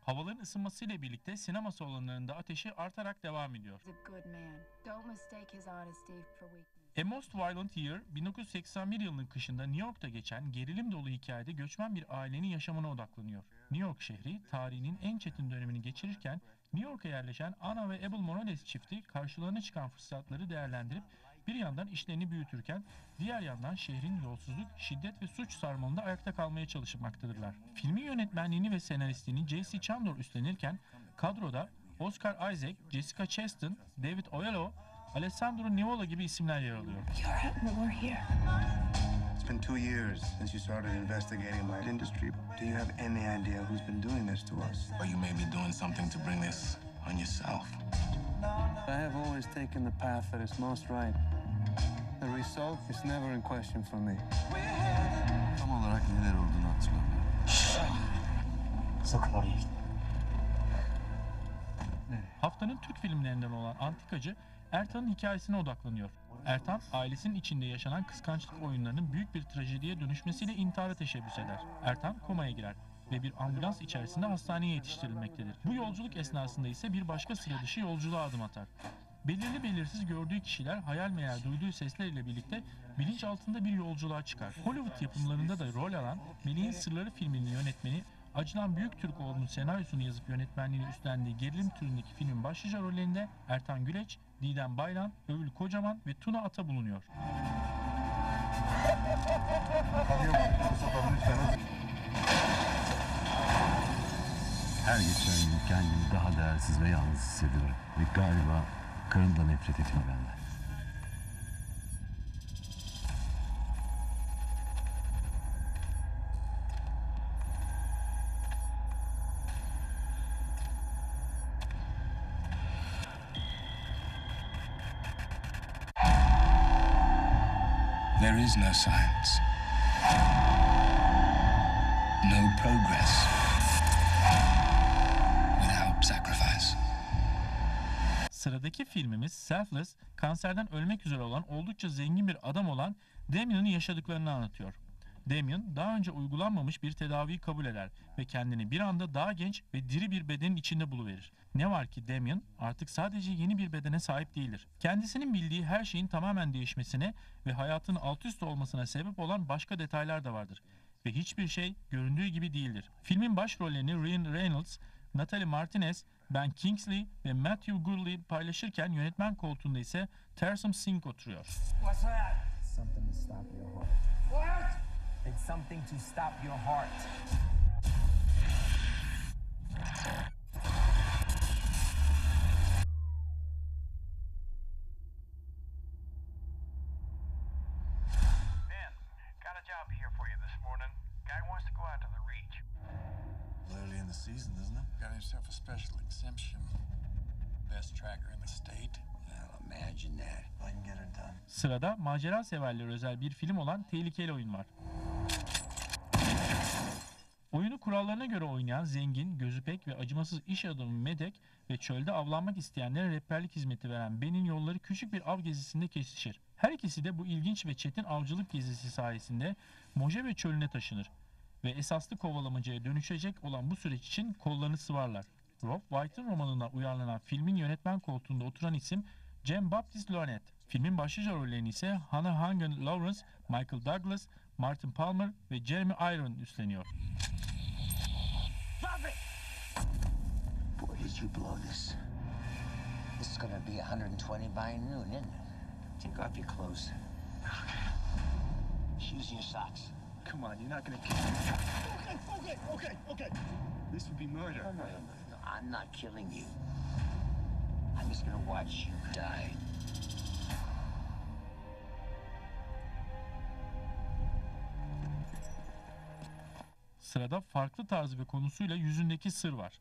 Havaların ısınmasıyla birlikte sinema salonlarında ateşi artarak devam ediyor. A good man. Don't mistake his honesty for weakness. A Most Violent Year 1981 yılının kışında New York'ta geçen gerilim dolu hikayede göçmen bir ailenin yaşamına odaklanıyor. New York şehri tarihinin en çetin dönemini geçirirken New York'a yerleşen Ana ve Abel Morales çifti karşılarına çıkan fırsatları değerlendirip bir yandan işlerini büyütürken diğer yandan şehrin yolsuzluk, şiddet ve suç sarmalında ayakta kalmaya çalışmaktadırlar. Filmin yönetmenliğini ve senaristliğini J.C. Chandor üstlenirken kadroda Oscar Isaac, Jessica Chastain, David Oyelowo, Alessandro Nivola gibi isimler yer alıyor. It's been two years since you started investigating my industry. Do you have any idea who's been doing this to us? Or you may be doing something to bring this on yourself. I have always taken the path that is most right. The result is never in question for me. Tam olarak neler olduğunu hatırlamıyorum. Sakın oraya gitme. Haftanın Türk filmlerinden olan Antikacı Ertan'ın hikayesine odaklanıyor. Ertan ailesinin içinde yaşanan kıskançlık oyunlarının büyük bir trajediye dönüşmesiyle intihara teşebbüs eder. Ertan komaya girer ve bir ambulans içerisinde hastaneye yetiştirilmektedir. Bu yolculuk esnasında ise bir başka sıra dışı yolculuğa adım atar. Belirli belirsiz gördüğü kişiler hayal meyal duyduğu sesler ile birlikte bilinç altında bir yolculuğa çıkar. Hollywood yapımlarında da rol alan Meleğin Sırları filminin yönetmeni Acılan Büyük Türkoğlu'nun senaryosunu yazıp yönetmenliğini üstlendiği gerilim türündeki filmin başlıca rollerinde Ertan Güleç, Didem Baylan, Övül Kocaman ve Tuna Ata bulunuyor. Her geçen gün kendimi daha değersiz ve yalnız hissediyorum. Ve galiba da nefret ediyor benden. There is no science. No progress Sıradaki filmimiz Selfless, kanserden ölmek üzere olan oldukça zengin bir adam olan Damien'in yaşadıklarını anlatıyor. Damien daha önce uygulanmamış bir tedaviyi kabul eder ve kendini bir anda daha genç ve diri bir bedenin içinde buluverir. Ne var ki Damien artık sadece yeni bir bedene sahip değildir. Kendisinin bildiği her şeyin tamamen değişmesine ve hayatın alt üst olmasına sebep olan başka detaylar da vardır. Ve hiçbir şey göründüğü gibi değildir. Filmin başrollerini Ryan Reynolds, Natalie Martinez, Ben Kingsley ve Matthew Gurley paylaşırken yönetmen koltuğunda ise Tersum Singh oturuyor. What's that? Something to stop your heart. What? It's something to stop your heart. Ben, got a job here for you this morning. Guy wants to go out to the reach. Season, isn't it? Got himself a special exemption. Best tracker in the state. İmagine that. I can get it done. Sırada macera severlere özel bir film olan Tehlikeli Oyun var. Oyunu kurallarına göre oynayan zengin, gözü pek ve acımasız iş adamı Medek ve çölde avlanmak isteyenlere rehberlik hizmeti veren Ben'in yolları küçük bir av gezisinde kesişir. Her ikisi de bu ilginç ve çetin avcılık gezisi sayesinde Mojave çölüne taşınır ve esaslı kovalamacaya dönüşecek olan bu süreç için kollarını sıvarlar. Rob White'ın romanına uyarlanan filmin yönetmen koltuğunda oturan isim Jean Baptiste Lonet. Filmin başlıca rollerini ise Hannah Hagen Lawrence, Michael Douglas, Martin Palmer ve Jeremy Iron üstleniyor. Boy, did you blow this. This is gonna be 120 by noon, isn't it? Take off your clothes. Shoes and your socks. Come on, you're not gonna kill me. Okay, okay, okay, okay. This would be murder. No, no, no, no, no. I'm not killing you. I'm just gonna watch you die. Sırada farklı tarzı ve konusuyla yüzündeki sır var.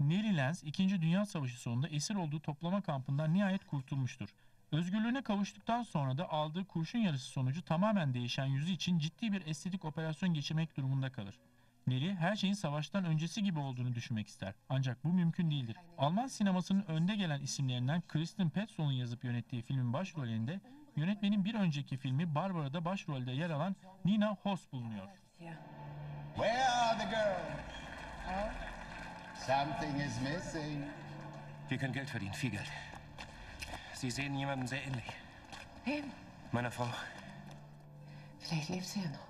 Nelly Lenz 2. Dünya Savaşı sonunda esir olduğu toplama kampından nihayet kurtulmuştur. Özgürlüğüne kavuştuktan sonra da aldığı kurşun yarısı sonucu tamamen değişen yüzü için ciddi bir estetik operasyon geçirmek durumunda kalır. Nelly her şeyin savaştan öncesi gibi olduğunu düşünmek ister. Ancak bu mümkün değildir. Alman sinemasının önde gelen isimlerinden Kristin Petzol'un yazıp yönettiği filmin başrolünde yönetmenin bir önceki filmi Barbara'da başrolde yer alan Nina Hoss bulunuyor. Where are the girls? Something is missing. Wir können Geld verdienen, viel Geld. Sie sehen jemandem sehr ähnlich. Wem? Meiner Frau. Vielleicht lebt sie ja noch.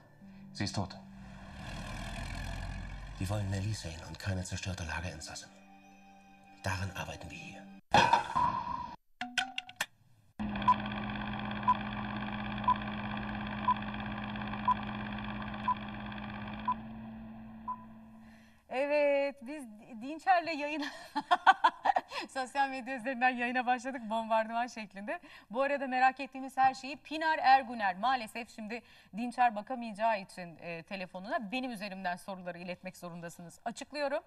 Sie ist tot. Die wollen Nelly sehen und keine zerstörte Lagerinsassen. Daran arbeiten wir hier. Evet, biz Dinçer'le yayına sosyal medya üzerinden yayına başladık bombardıman şeklinde. Bu arada merak ettiğimiz her şeyi Pinar Erguner maalesef şimdi Dinçer bakamayacağı için e, telefonuna benim üzerimden soruları iletmek zorundasınız. Açıklıyorum.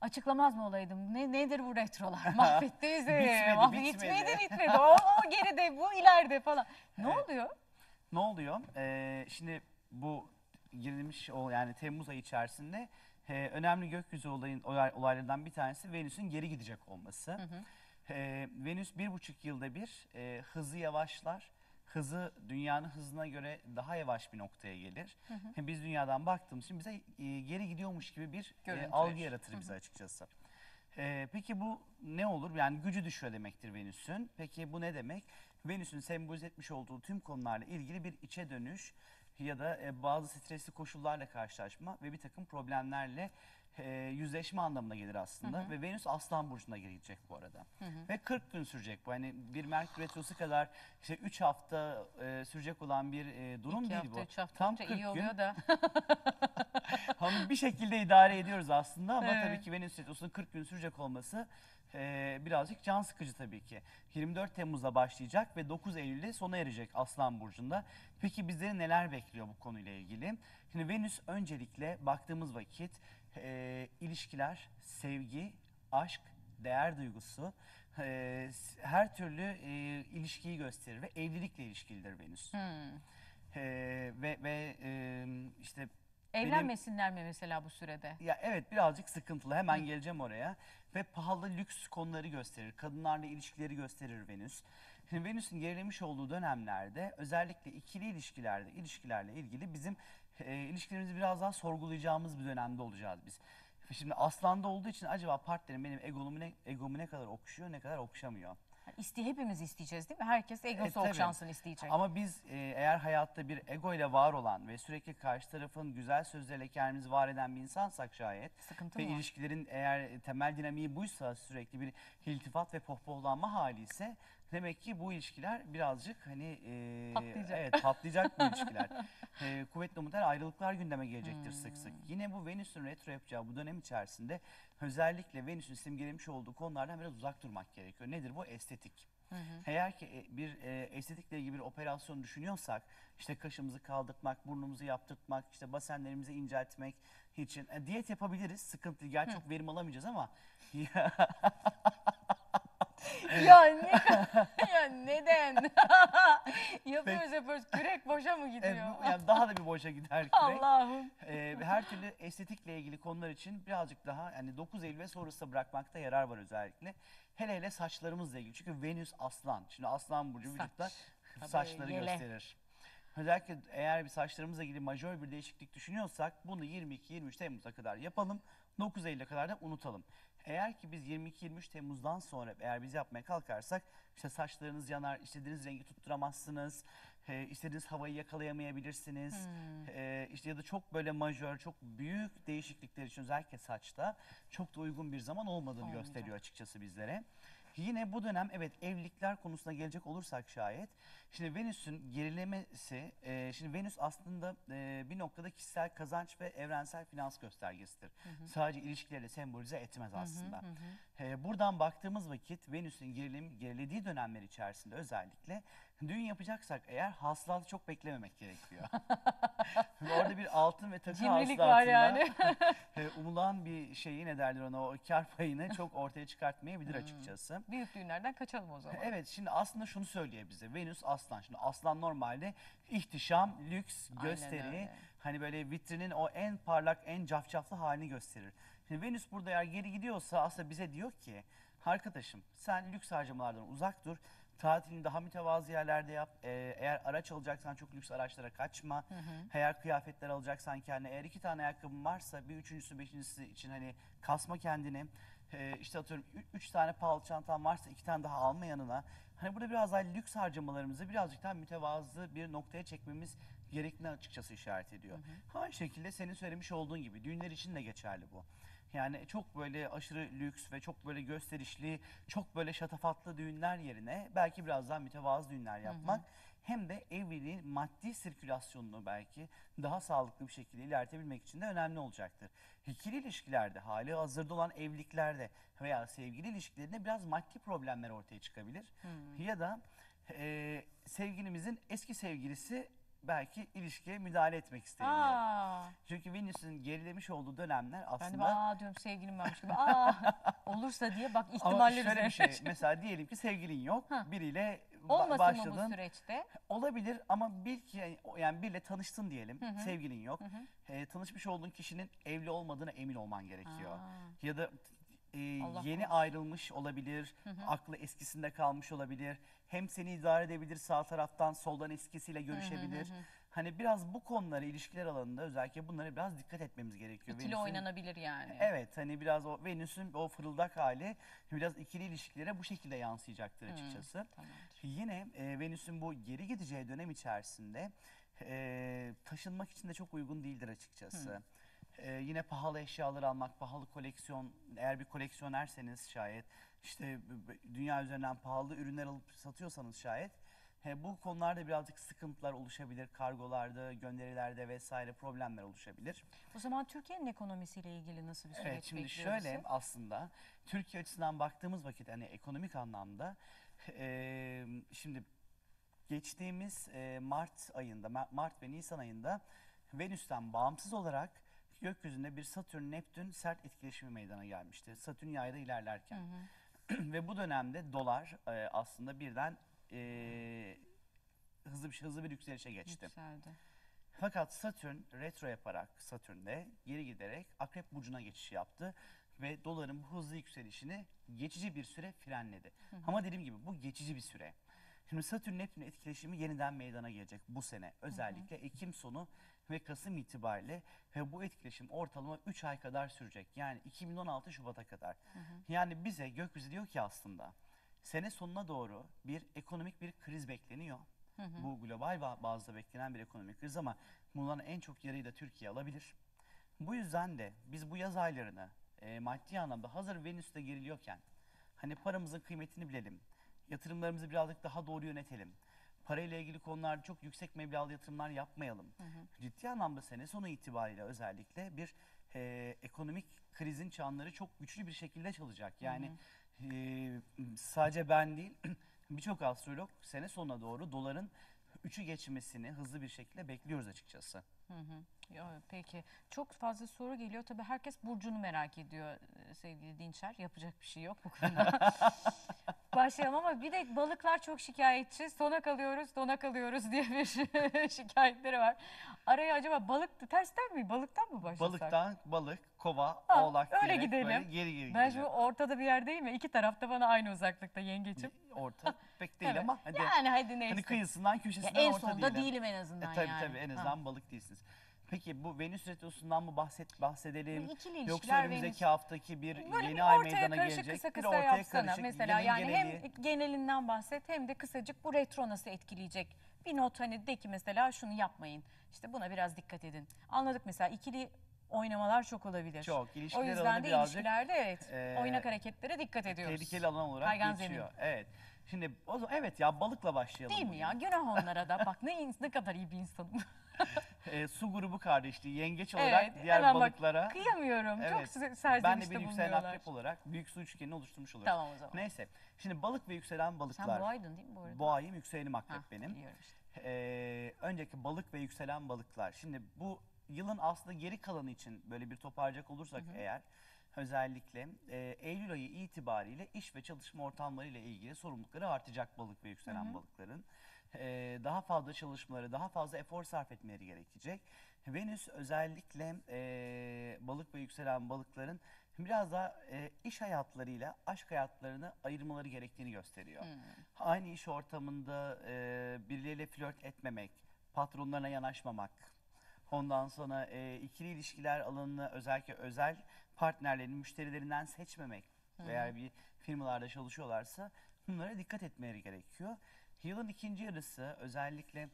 Açıklamaz mı olaydım? Ne nedir bu retrolar? Mahvetti bizi. Bitmedi, bitmedi. Bitmedi, bitmedi. O, o geride, bu ileride falan. Ne Evet. oluyor? Ne oluyor? Ee, şimdi bu girilmiş o yani Temmuz ayı içerisinde e, önemli gökyüzü olayın olay- olaylarından bir tanesi Venüs'ün geri gidecek olması. Ee, Venüs bir buçuk yılda bir e, hızı yavaşlar. Hızı dünyanın hızına göre daha yavaş bir noktaya gelir. Hı hı. Biz dünyadan baktığımız için bize e, geri gidiyormuş gibi bir e, algı yaratır Hı bize hı. açıkçası. Ee, peki bu ne olur? Yani gücü düşüyor demektir Venüs'ün. Peki bu ne demek? Venüs'ün sembolize etmiş olduğu tüm konularla ilgili bir içe dönüş ya da e, bazı stresli koşullarla karşılaşma ve bir takım problemlerle e, yüzleşme anlamına gelir aslında. Hı hı. Ve Venüs Aslan Burcu'na girecek bu arada. Hı hı. Ve 40 gün sürecek bu. Hani bir Merkür Retrosu kadar işte 3 hafta e, sürecek olan bir e, durum İki değil hafta, bu. üç hafta Tam olunca 40 iyi gün. oluyor da. Hani bir şekilde idare ediyoruz aslında ama Evet. tabii ki Venüs Retrosu'nun 40 gün sürecek olması e, birazcık can sıkıcı tabii ki. 24 Temmuz'da başlayacak ve 9 Eylül'de sona erecek Aslan Burcu'nda. Peki bizleri neler bekliyor bu konuyla ilgili? Şimdi Venüs öncelikle baktığımız vakit e, ilişkiler, sevgi, aşk, değer duygusu, e, her türlü e, ilişkiyi gösterir ve evlilikle ilişkilidir Venüs. Hmm. E, ve ve e, işte benim- Evlenmesinler mi mesela bu sürede? ya evet birazcık sıkıntılı. Hemen geleceğim oraya. Ve pahalı lüks konuları gösterir. Kadınlarla ilişkileri gösterir Venüs. Şimdi Venüs'ün gerilemiş olduğu dönemlerde özellikle ikili ilişkilerde, ilişkilerle ilgili bizim e, ilişkilerimizi biraz daha sorgulayacağımız bir dönemde olacağız biz. Şimdi aslanda olduğu için acaba partnerim benim egomu ne, egomu ne kadar okşuyor, ne kadar okşamıyor? İste, hepimiz isteyeceğiz değil mi? Herkes egosu E, okşansın isteyecek. Ama biz e, eğer hayatta bir ego ile var olan ve sürekli karşı tarafın güzel sözleriyle kendimizi var eden bir insansak şayet Sıkıntı ve mı ilişkilerin eğer temel dinamiği buysa sürekli bir iltifat ve pohpohlanma hali ise demek ki bu ilişkiler birazcık hani e, Patlayacak. evet patlayacak bu ilişkiler. E, kuvvetli muhtemelen ayrılıklar gündeme gelecektir sık sık. Hmm. Yine bu Venüs'ün retro yapacağı bu dönem içerisinde özellikle Venüs'ün simgelemiş olduğu konulardan biraz uzak durmak gerekiyor. Nedir bu? Estetik. Hı hı. Eğer ki e, bir e, estetikle ilgili bir operasyon düşünüyorsak, işte kaşımızı kaldırtmak, burnumuzu yaptırtmak, işte basenlerimizi inceltmek için e, diyet yapabiliriz. Sıkıntı değil. Gerçi çok verim alamayacağız ama ya ne ya neden? yapıyoruz yapıyoruz kürek boşa mı Evet, gidiyor? bu- yani daha da bir boşa gider kürek. Allah'ım. Ee, her türlü estetikle ilgili konular için birazcık daha yani 9 Eylül ve sonrasında bırakmakta yarar var özellikle. Hele hele saçlarımızla ilgili. Çünkü Venüs aslan. Şimdi aslan burcu Saç. vücutta Tabii, saçları yele. gösterir. Özellikle eğer bir saçlarımızla ilgili majör bir değişiklik düşünüyorsak bunu 22-23 Temmuz'a kadar yapalım. 9 Eylül'e kadar da unutalım. Eğer ki biz 22-23 Temmuz'dan sonra eğer biz yapmaya kalkarsak işte saçlarınız yanar, istediğiniz rengi tutturamazsınız. e, istediğiniz havayı yakalayamayabilirsiniz. Hmm. E, işte ya da çok böyle majör, çok büyük değişiklikler için özellikle saçta çok da uygun bir zaman olmadığını Olmayacak. gösteriyor açıkçası bizlere. Yine bu dönem evet evlilikler konusuna gelecek olursak şayet. Şimdi Venüs'ün gerilemesi, e, şimdi Venüs aslında e, bir noktada kişisel kazanç ve evrensel finans göstergesidir. hı. Sadece ilişkileri sembolize etmez Hı hı, aslında. hı hı. E, buradan baktığımız vakit Venüs'ün gerilim, gerilediği dönemler içerisinde özellikle düğün yapacaksak eğer hasılatı çok beklememek gerekiyor. Orada bir altın ve takı Cimrilik var hasılatında yani. e, umulan bir şeyi ne derler ona o kar payını çok ortaya çıkartmayabilir Hmm. açıkçası. Büyük düğünlerden kaçalım o zaman. Evet şimdi aslında şunu söylüyor bize. Venüs aslan. Şimdi aslan normalde ihtişam, lüks, Aynen gösteri. öyle. Hani böyle vitrinin o en parlak, en cafcaflı halini gösterir. Şimdi Venüs burada eğer geri gidiyorsa aslında bize diyor ki arkadaşım sen lüks harcamalardan uzak dur. Tatilini daha mütevazı yerlerde yap. Ee, eğer araç alacaksan çok lüks araçlara kaçma. Hı hı. Eğer kıyafetler alacaksan kendine, eğer iki tane ayakkabın varsa bir üçüncüsü, beşincisi için hani kasma kendini. Ee, işte atıyorum üç tane pahalı çantan varsa iki tane daha alma yanına. Hani burada biraz daha lüks harcamalarımızı birazcık daha mütevazı bir noktaya çekmemiz gerektiğini açıkçası işaret ediyor. Aynı şekilde senin söylemiş olduğun gibi düğünler için de geçerli bu. Yani çok böyle aşırı lüks ve çok böyle gösterişli, çok böyle şatafatlı düğünler yerine belki biraz daha mütevazı düğünler yapmak hem de evliliğin maddi sirkülasyonunu belki daha sağlıklı bir şekilde ilerletebilmek için de önemli olacaktır. İkili ilişkilerde, hali hazırda olan evliliklerde veya sevgili ilişkilerinde biraz maddi problemler ortaya çıkabilir. Hmm. Ya da e, sevgilimizin eski sevgilisi belki ilişkiye müdahale etmek isteyebilir. Aa, Çünkü Venüs'ün gerilemiş olduğu dönemler ben de aslında... aa diyorum sevgilim varmış gibi. Aa, olursa diye bak Ama ihtimaller şöyle bir şey, mesela diyelim ki sevgilin yok, biriyle ba- Olmasın mı başladın. bu süreçte? Olabilir ama bil ki yani- biriyle tanıştın diyelim, Hı sevgilin yok. Ee, tanışmış olduğun kişinin evli olmadığına emin olman gerekiyor. Aa. Ya da e, Allah yeni korusun. ayrılmış olabilir, Hı hı. aklı eskisinde kalmış olabilir. Hem seni idare edebilir sağ taraftan, soldan eskisiyle hı hı görüşebilir. hı. Hani biraz bu konulara, ilişkiler alanında özellikle bunlara biraz dikkat etmemiz gerekiyor. İkili Venüs'ün- oynanabilir yani. Evet hani biraz o Venüs'ün o fırıldak hali biraz ikili ilişkilere bu şekilde yansıyacaktır açıkçası. Yine e, Venüs'ün bu geri gideceği dönem içerisinde e, taşınmak için de çok uygun değildir açıkçası. E, yine pahalı eşyalar almak, pahalı koleksiyon, eğer bir koleksiyonerseniz şayet, işte dünya üzerinden pahalı ürünler alıp satıyorsanız şayet, e, bu konularda birazcık sıkıntılar oluşabilir. Kargolarda, gönderilerde vesaire problemler oluşabilir. O zaman Türkiye'nin ekonomisiyle ilgili nasıl bir süreç Evet şimdi şöyle aslında Türkiye açısından baktığımız vakit hani ekonomik anlamda eee, şimdi geçtiğimiz eee, Mart ayında Ma- Mart ve Nisan ayında Venüs'ten bağımsız olarak gökyüzünde bir Satürn Neptün sert etkileşimi meydana gelmişti. Satürn yayda ilerlerken. ve bu dönemde dolar eee, aslında birden eee, hızlı bir hızlı bir yükselişe geçti. Yükseldi. Fakat Satürn retro yaparak Satürn'de geri giderek Akrep burcuna geçiş yaptı ve doların bu hızlı yükselişini geçici bir süre frenledi. Hı hı. Ama dediğim gibi bu geçici bir süre. Şimdi Satürn Neptün etkileşimi yeniden meydana gelecek bu sene. Özellikle Ekim sonu ve Kasım itibariyle ve bu etkileşim ortalama 3 ay kadar sürecek. Yani 2016 Şubat'a kadar. Yani bize gökyüzü diyor ki aslında Sene sonuna doğru bir ekonomik bir kriz bekleniyor. Hı hı. Bu global ba- bazda beklenen bir ekonomik kriz ama bunların en çok yarıyı da Türkiye alabilir. Bu yüzden de biz bu yaz aylarını e, maddi anlamda hazır Venüs'te geriliyorken hani paramızın kıymetini bilelim, yatırımlarımızı birazcık daha doğru yönetelim. Parayla ilgili konularda çok yüksek meblağlı yatırımlar yapmayalım. Ciddi anlamda sene sonu itibariyle özellikle bir e, ekonomik krizin çanları çok güçlü bir şekilde çalacak. Yani e, sadece ben değil birçok astrolog sene sonuna doğru doların üçü geçmesini hızlı bir şekilde bekliyoruz açıkçası. Hı hı. Peki. Çok fazla soru geliyor. Tabii herkes Burcu'nu merak ediyor e, sevgili Dinçer. Yapacak bir şey yok bu konuda. Başlayalım ama bir de balıklar çok şikayetçi. Sona kalıyoruz, dona kalıyoruz diye bir şikayetleri var. Araya acaba balık tersten mi? Balıktan mı başlasak? Balıktan balık, kova, Ha, oğlak öyle diyerek gidelim. böyle geri geri Ben gidelim. şimdi ortada bir yerdeyim ya. iki tarafta bana aynı uzaklıkta yengeçim. Orta pek değil Evet. ama hadi. Yani hadi neyse. Hani kıyısından köşesinden Ya en orta sonda değilim en azından E, tabii yani. tabii en Ha. azından balık değilsiniz. Peki bu Venüs retrosundan mı bahset bahsedelim? Bu ikili Yoksa ilişkiler önümüzdeki Venüs- haftaki bir Böyle yeni bir ay ortaya meydana karışık gelecek. kısa bir kısa ortaya yapsana. karışık, Mesela yılın yani geneli. hem genelinden bahset hem de kısacık bu retro nasıl etkileyecek? Bir not hani de ki mesela şunu yapmayın. İşte buna biraz dikkat edin. Anladık mesela ikili oynamalar çok olabilir. Çok, O ilişkiler yüzden alanı de birazcık, ilişkilerde evet Ee, oynak hareketlere dikkat ediyoruz. Tehlikeli alan olarak Kaygan geçiyor. zemin. Evet. Şimdi o zaman evet ya balıkla başlayalım. Değil mi ya? Günah onlara da. Bak ne, ne kadar iyi bir insanım. Ee, su grubu kardeşliği yengeç olarak Evet, diğer hemen bak, balıklara. kıyamıyorum. Çok se- Ben de serzenişte bir yükselen akrep olarak büyük su üçgenini oluşturmuş oluyoruz. Tamam o zaman. Neyse. Şimdi balık ve yükselen balıklar. Sen boğaydın değil mi bu arada? Boğayım yükselenim akrep Hah, benim. biliyorum işte. Ee, önceki balık ve yükselen balıklar. Şimdi bu yılın aslında geri kalanı için böyle bir toparlayacak olursak eğer özellikle e, Eylül ayı itibariyle iş ve çalışma ortamları ile ilgili sorumlulukları artacak balık ve yükselen Hı hı. balıkların. Ee, daha fazla çalışmaları, daha fazla efor sarf etmeleri gerekecek. Venüs özellikle e, balık ve yükselen balıkların biraz daha e, iş hayatlarıyla aşk hayatlarını ayırmaları gerektiğini gösteriyor. Aynı iş ortamında e, birileriyle flört etmemek, patronlarına yanaşmamak, ondan sonra e, ikili ilişkiler alanını özellikle özel partnerlerin müşterilerinden seçmemek Hı ve hı. eğer bir firmalarda çalışıyorlarsa bunlara dikkat etmeleri gerekiyor. Yılın ikinci yarısı özellikle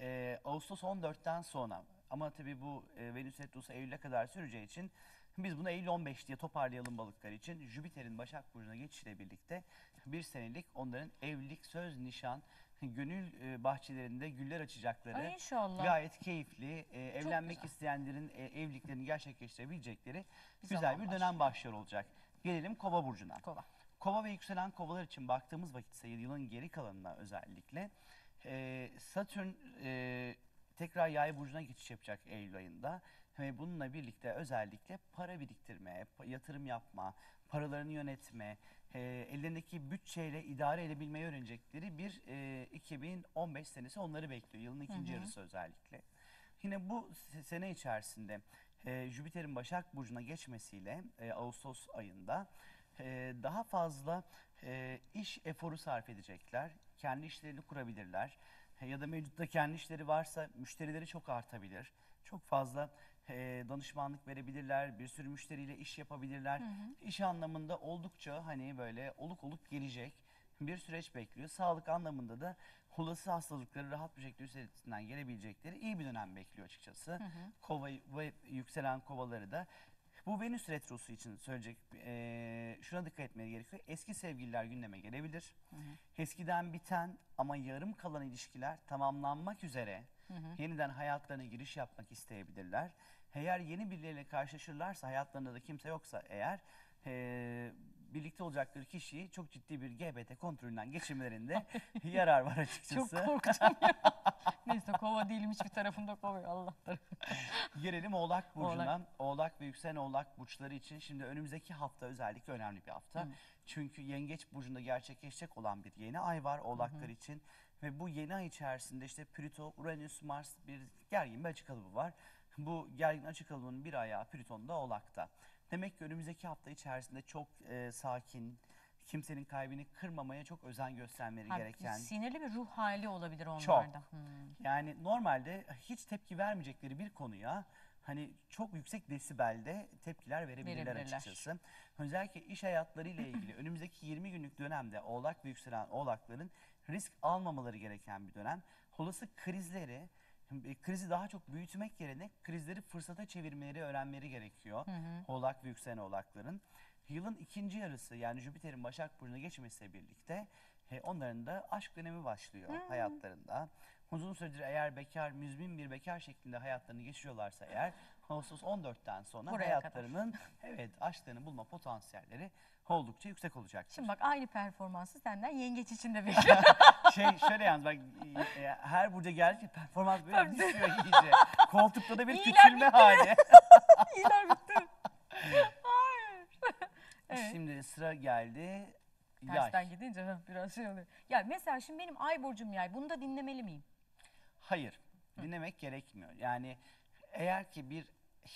e, Ağustos 14'ten sonra ama tabii bu e, Venüs Retrosu Eylül'e kadar süreceği için biz bunu Eylül 15 diye toparlayalım balıklar için. Jüpiter'in Başak Burcu'na geçişiyle birlikte bir senelik onların evlilik, söz, nişan, gönül e, bahçelerinde güller açacakları Ay inşallah. gayet keyifli, e, evlenmek güzel. isteyenlerin e, evliliklerini gerçekleştirebilecekleri güzel zaman bir dönem başlıyor olacak. Gelelim Kova burcuna. Kova. Kova ve yükselen kovalar için baktığımız vakit ise yılın geri kalanına özellikle e, Satürn e, tekrar yay burcuna geçiş yapacak Eylül ayında ve bununla birlikte özellikle para biriktirme, yatırım yapma, paralarını yönetme, e, ellerindeki bütçeyle idare edebilmeyi öğrenecekleri bir e, 2015 senesi onları bekliyor. Yılın ikinci hı. yarısı özellikle. Yine bu se- sene içerisinde e, Jüpiter'in Başak Burcu'na geçmesiyle e, Ağustos ayında e, daha fazla e, iş eforu sarf edecekler. Kendi işlerini kurabilirler. E, ya da mevcutta kendi işleri varsa müşterileri çok artabilir. Çok fazla e, danışmanlık verebilirler. Bir sürü müşteriyle iş yapabilirler. Hı hı. İş anlamında oldukça hani böyle oluk oluk gelecek bir süreç bekliyor. Sağlık anlamında da olası hastalıkları rahat bir şekilde üstesinden gelebilecekleri iyi bir dönem bekliyor açıkçası. Hı hı. Kova ve yükselen kovaları da bu Venüs retrosu için söyleyecek eee, şuna dikkat etmeleri gerekiyor. Eski sevgililer gündeme gelebilir. Eskiden biten ama yarım kalan ilişkiler tamamlanmak üzere Hı hı. yeniden hayatlarına giriş yapmak isteyebilirler. Eğer yeni birileriyle karşılaşırlarsa hayatlarında da kimse yoksa eğer eee, birlikte olacakları kişiyi çok ciddi bir GBT kontrolünden geçirmelerinde yarar var açıkçası. Çok korktum ya. Neyse kova değilim hiçbir tarafımda kova yok, Allah. Gelelim Oğlak Burcu'na. Oğlak. Oğlak. ve yükselen Oğlak burçları için şimdi önümüzdeki hafta özellikle önemli bir hafta. Hı. Çünkü Yengeç Burcu'nda gerçekleşecek olan bir yeni ay var Oğlaklar hı. için. Ve bu yeni ay içerisinde işte Plüto, Uranüs, Mars bir gergin bir açık alıbı var. Bu gergin açık alımının bir ayağı Plüton'da Oğlak'ta. Demek ki önümüzdeki hafta içerisinde çok e, sakin, kimsenin kalbini kırmamaya çok özen göstermeleri Ha, gereken Sinirli bir ruh hali olabilir çok. onlarda. Hmm. Yani normalde hiç tepki vermeyecekleri bir konuya hani çok yüksek desibelde tepkiler verebilirler Verebilirler. açıkçası. Özellikle iş hayatları ile ilgili önümüzdeki 20 günlük dönemde oğlak ve yükselen oğlakların risk almamaları gereken bir dönem. Olası krizleri e, krizi daha çok büyütmek yerine krizleri fırsata çevirmeleri öğrenmeleri gerekiyor. Hı hı. Oğlak ve yükselen oğlakların. Yılın ikinci yarısı yani Jüpiter'in Başak Burcu'na geçmesiyle birlikte e, onların da aşk dönemi başlıyor Hmm. hayatlarında. Uzun süredir eğer bekar, müzmin bir bekar şeklinde hayatlarını geçiriyorlarsa eğer Ağustos 14'ten sonra Buraya hayatlarının evet aşklarını bulma potansiyelleri oldukça yüksek olacak. Şimdi bak aynı performansı senden yengeç için de bekliyorum. şey şöyle yalnız bak e, e, her burca geldikçe performans böyle düşüyor iyice. Koltukta da bir İyiler küçülme bitti. hali. İyiler bitti. Hayır. Evet. Şimdi sıra geldi. Yay. Tersten gidince ha, biraz şey oluyor. Ya mesela şimdi benim ay burcum yay. Bunu da dinlemeli miyim? Hayır. Dinlemek gerekmiyor. Yani eğer ki bir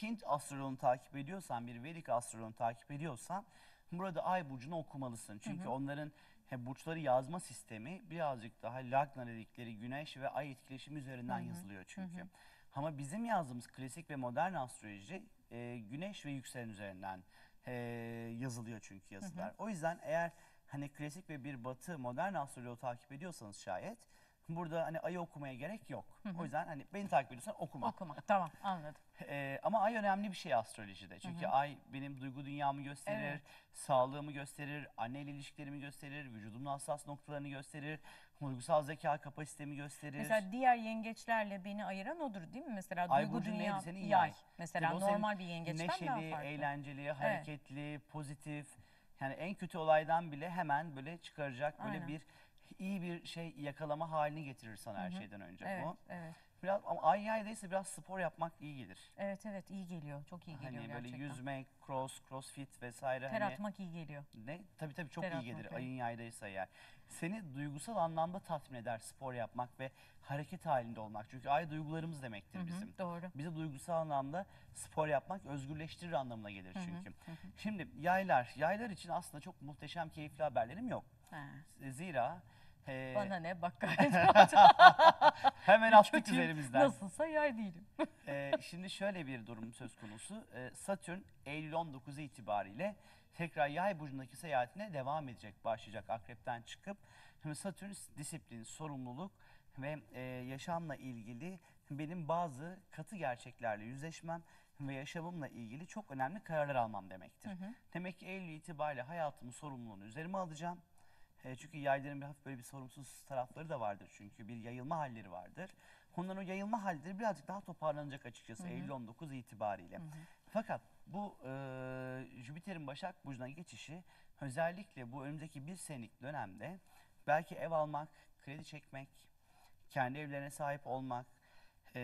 Hint astroloğunu takip ediyorsan, bir Vedik astroloğunu takip ediyorsan burada ay burcunu okumalısın. Çünkü hı. onların he, burçları yazma sistemi birazcık daha lagna dedikleri güneş ve ay etkileşimi üzerinden Hı hı. yazılıyor çünkü. Hı hı. Ama bizim yazdığımız klasik ve modern astroloji e, güneş ve yükselen üzerinden e, yazılıyor çünkü yazılar. O yüzden eğer hani klasik ve bir batı modern astroloğu takip ediyorsanız şayet burada hani ayı okumaya gerek yok. Hı hı. O yüzden hani beni takip ediyorsan okuma. Okuma. Tamam anladım. Ee, ama ay önemli bir şey astrolojide. Çünkü Hı hı. ay benim duygu dünyamı gösterir, Evet. sağlığımı gösterir, anneyle ilişkilerimi gösterir, vücudumun hassas noktalarını gösterir, duygusal zeka kapasitemi gösterir. Mesela diğer yengeçlerle beni ayıran odur değil mi? Mesela Ay duygu dünya neydi senin? yay. Yay. Mesela Tabii normal bir yengeçten neşeli, daha farklı. eğlenceli, hareketli, pozitif. Yani en kötü olaydan bile hemen böyle çıkaracak böyle Aynen. bir iyi bir şey yakalama halini getirir sana her şeyden önce Evet, bu. evet. Biraz ama ay yaydaysa biraz spor yapmak iyi gelir. Evet evet iyi geliyor. Çok iyi geliyor Hani böyle gerçekten. yüzmek, cross, crossfit vesaire Ter hani atmak iyi geliyor. ne? Tabii tabii çok Ter iyi atmak, gelir evet. ayın yaydaysa eğer. Seni duygusal anlamda tatmin eder spor yapmak ve hareket halinde olmak. Çünkü ay duygularımız demektir Hı hı, bizim. doğru. Bizi duygusal anlamda spor yapmak özgürleştirir anlamına gelir çünkü. Şimdi yaylar, yaylar için aslında çok muhteşem keyifli haberlerim yok. Ha. Zira e, Bana ne bak gayet hemen attık Kötüyüm. üzerimizden. Nasılsa yay değilim. Ee, şimdi şöyle bir durum söz konusu. Ee, Satürn Eylül 19'u itibariyle tekrar yay burcundaki seyahatine devam edecek. Başlayacak akrepten çıkıp. Şimdi Satürn disiplin, sorumluluk ve e, yaşamla ilgili benim bazı katı gerçeklerle yüzleşmem ve yaşamımla ilgili çok önemli kararlar almam demektir. Hı hı. Demek ki Eylül itibariyle hayatımın sorumluluğunu üzerime alacağım. E, çünkü yayların bir hafif böyle bir sorumsuz tarafları da vardır çünkü bir yayılma halleri vardır. Onların o yayılma halleri birazcık daha toparlanacak açıkçası Hı hı. Eylül 19 itibariyle. Fakat bu e, Jüpiter'in Başak Burcu'na geçişi özellikle bu önümüzdeki bir senelik dönemde belki ev almak, kredi çekmek, kendi evlerine sahip olmak e,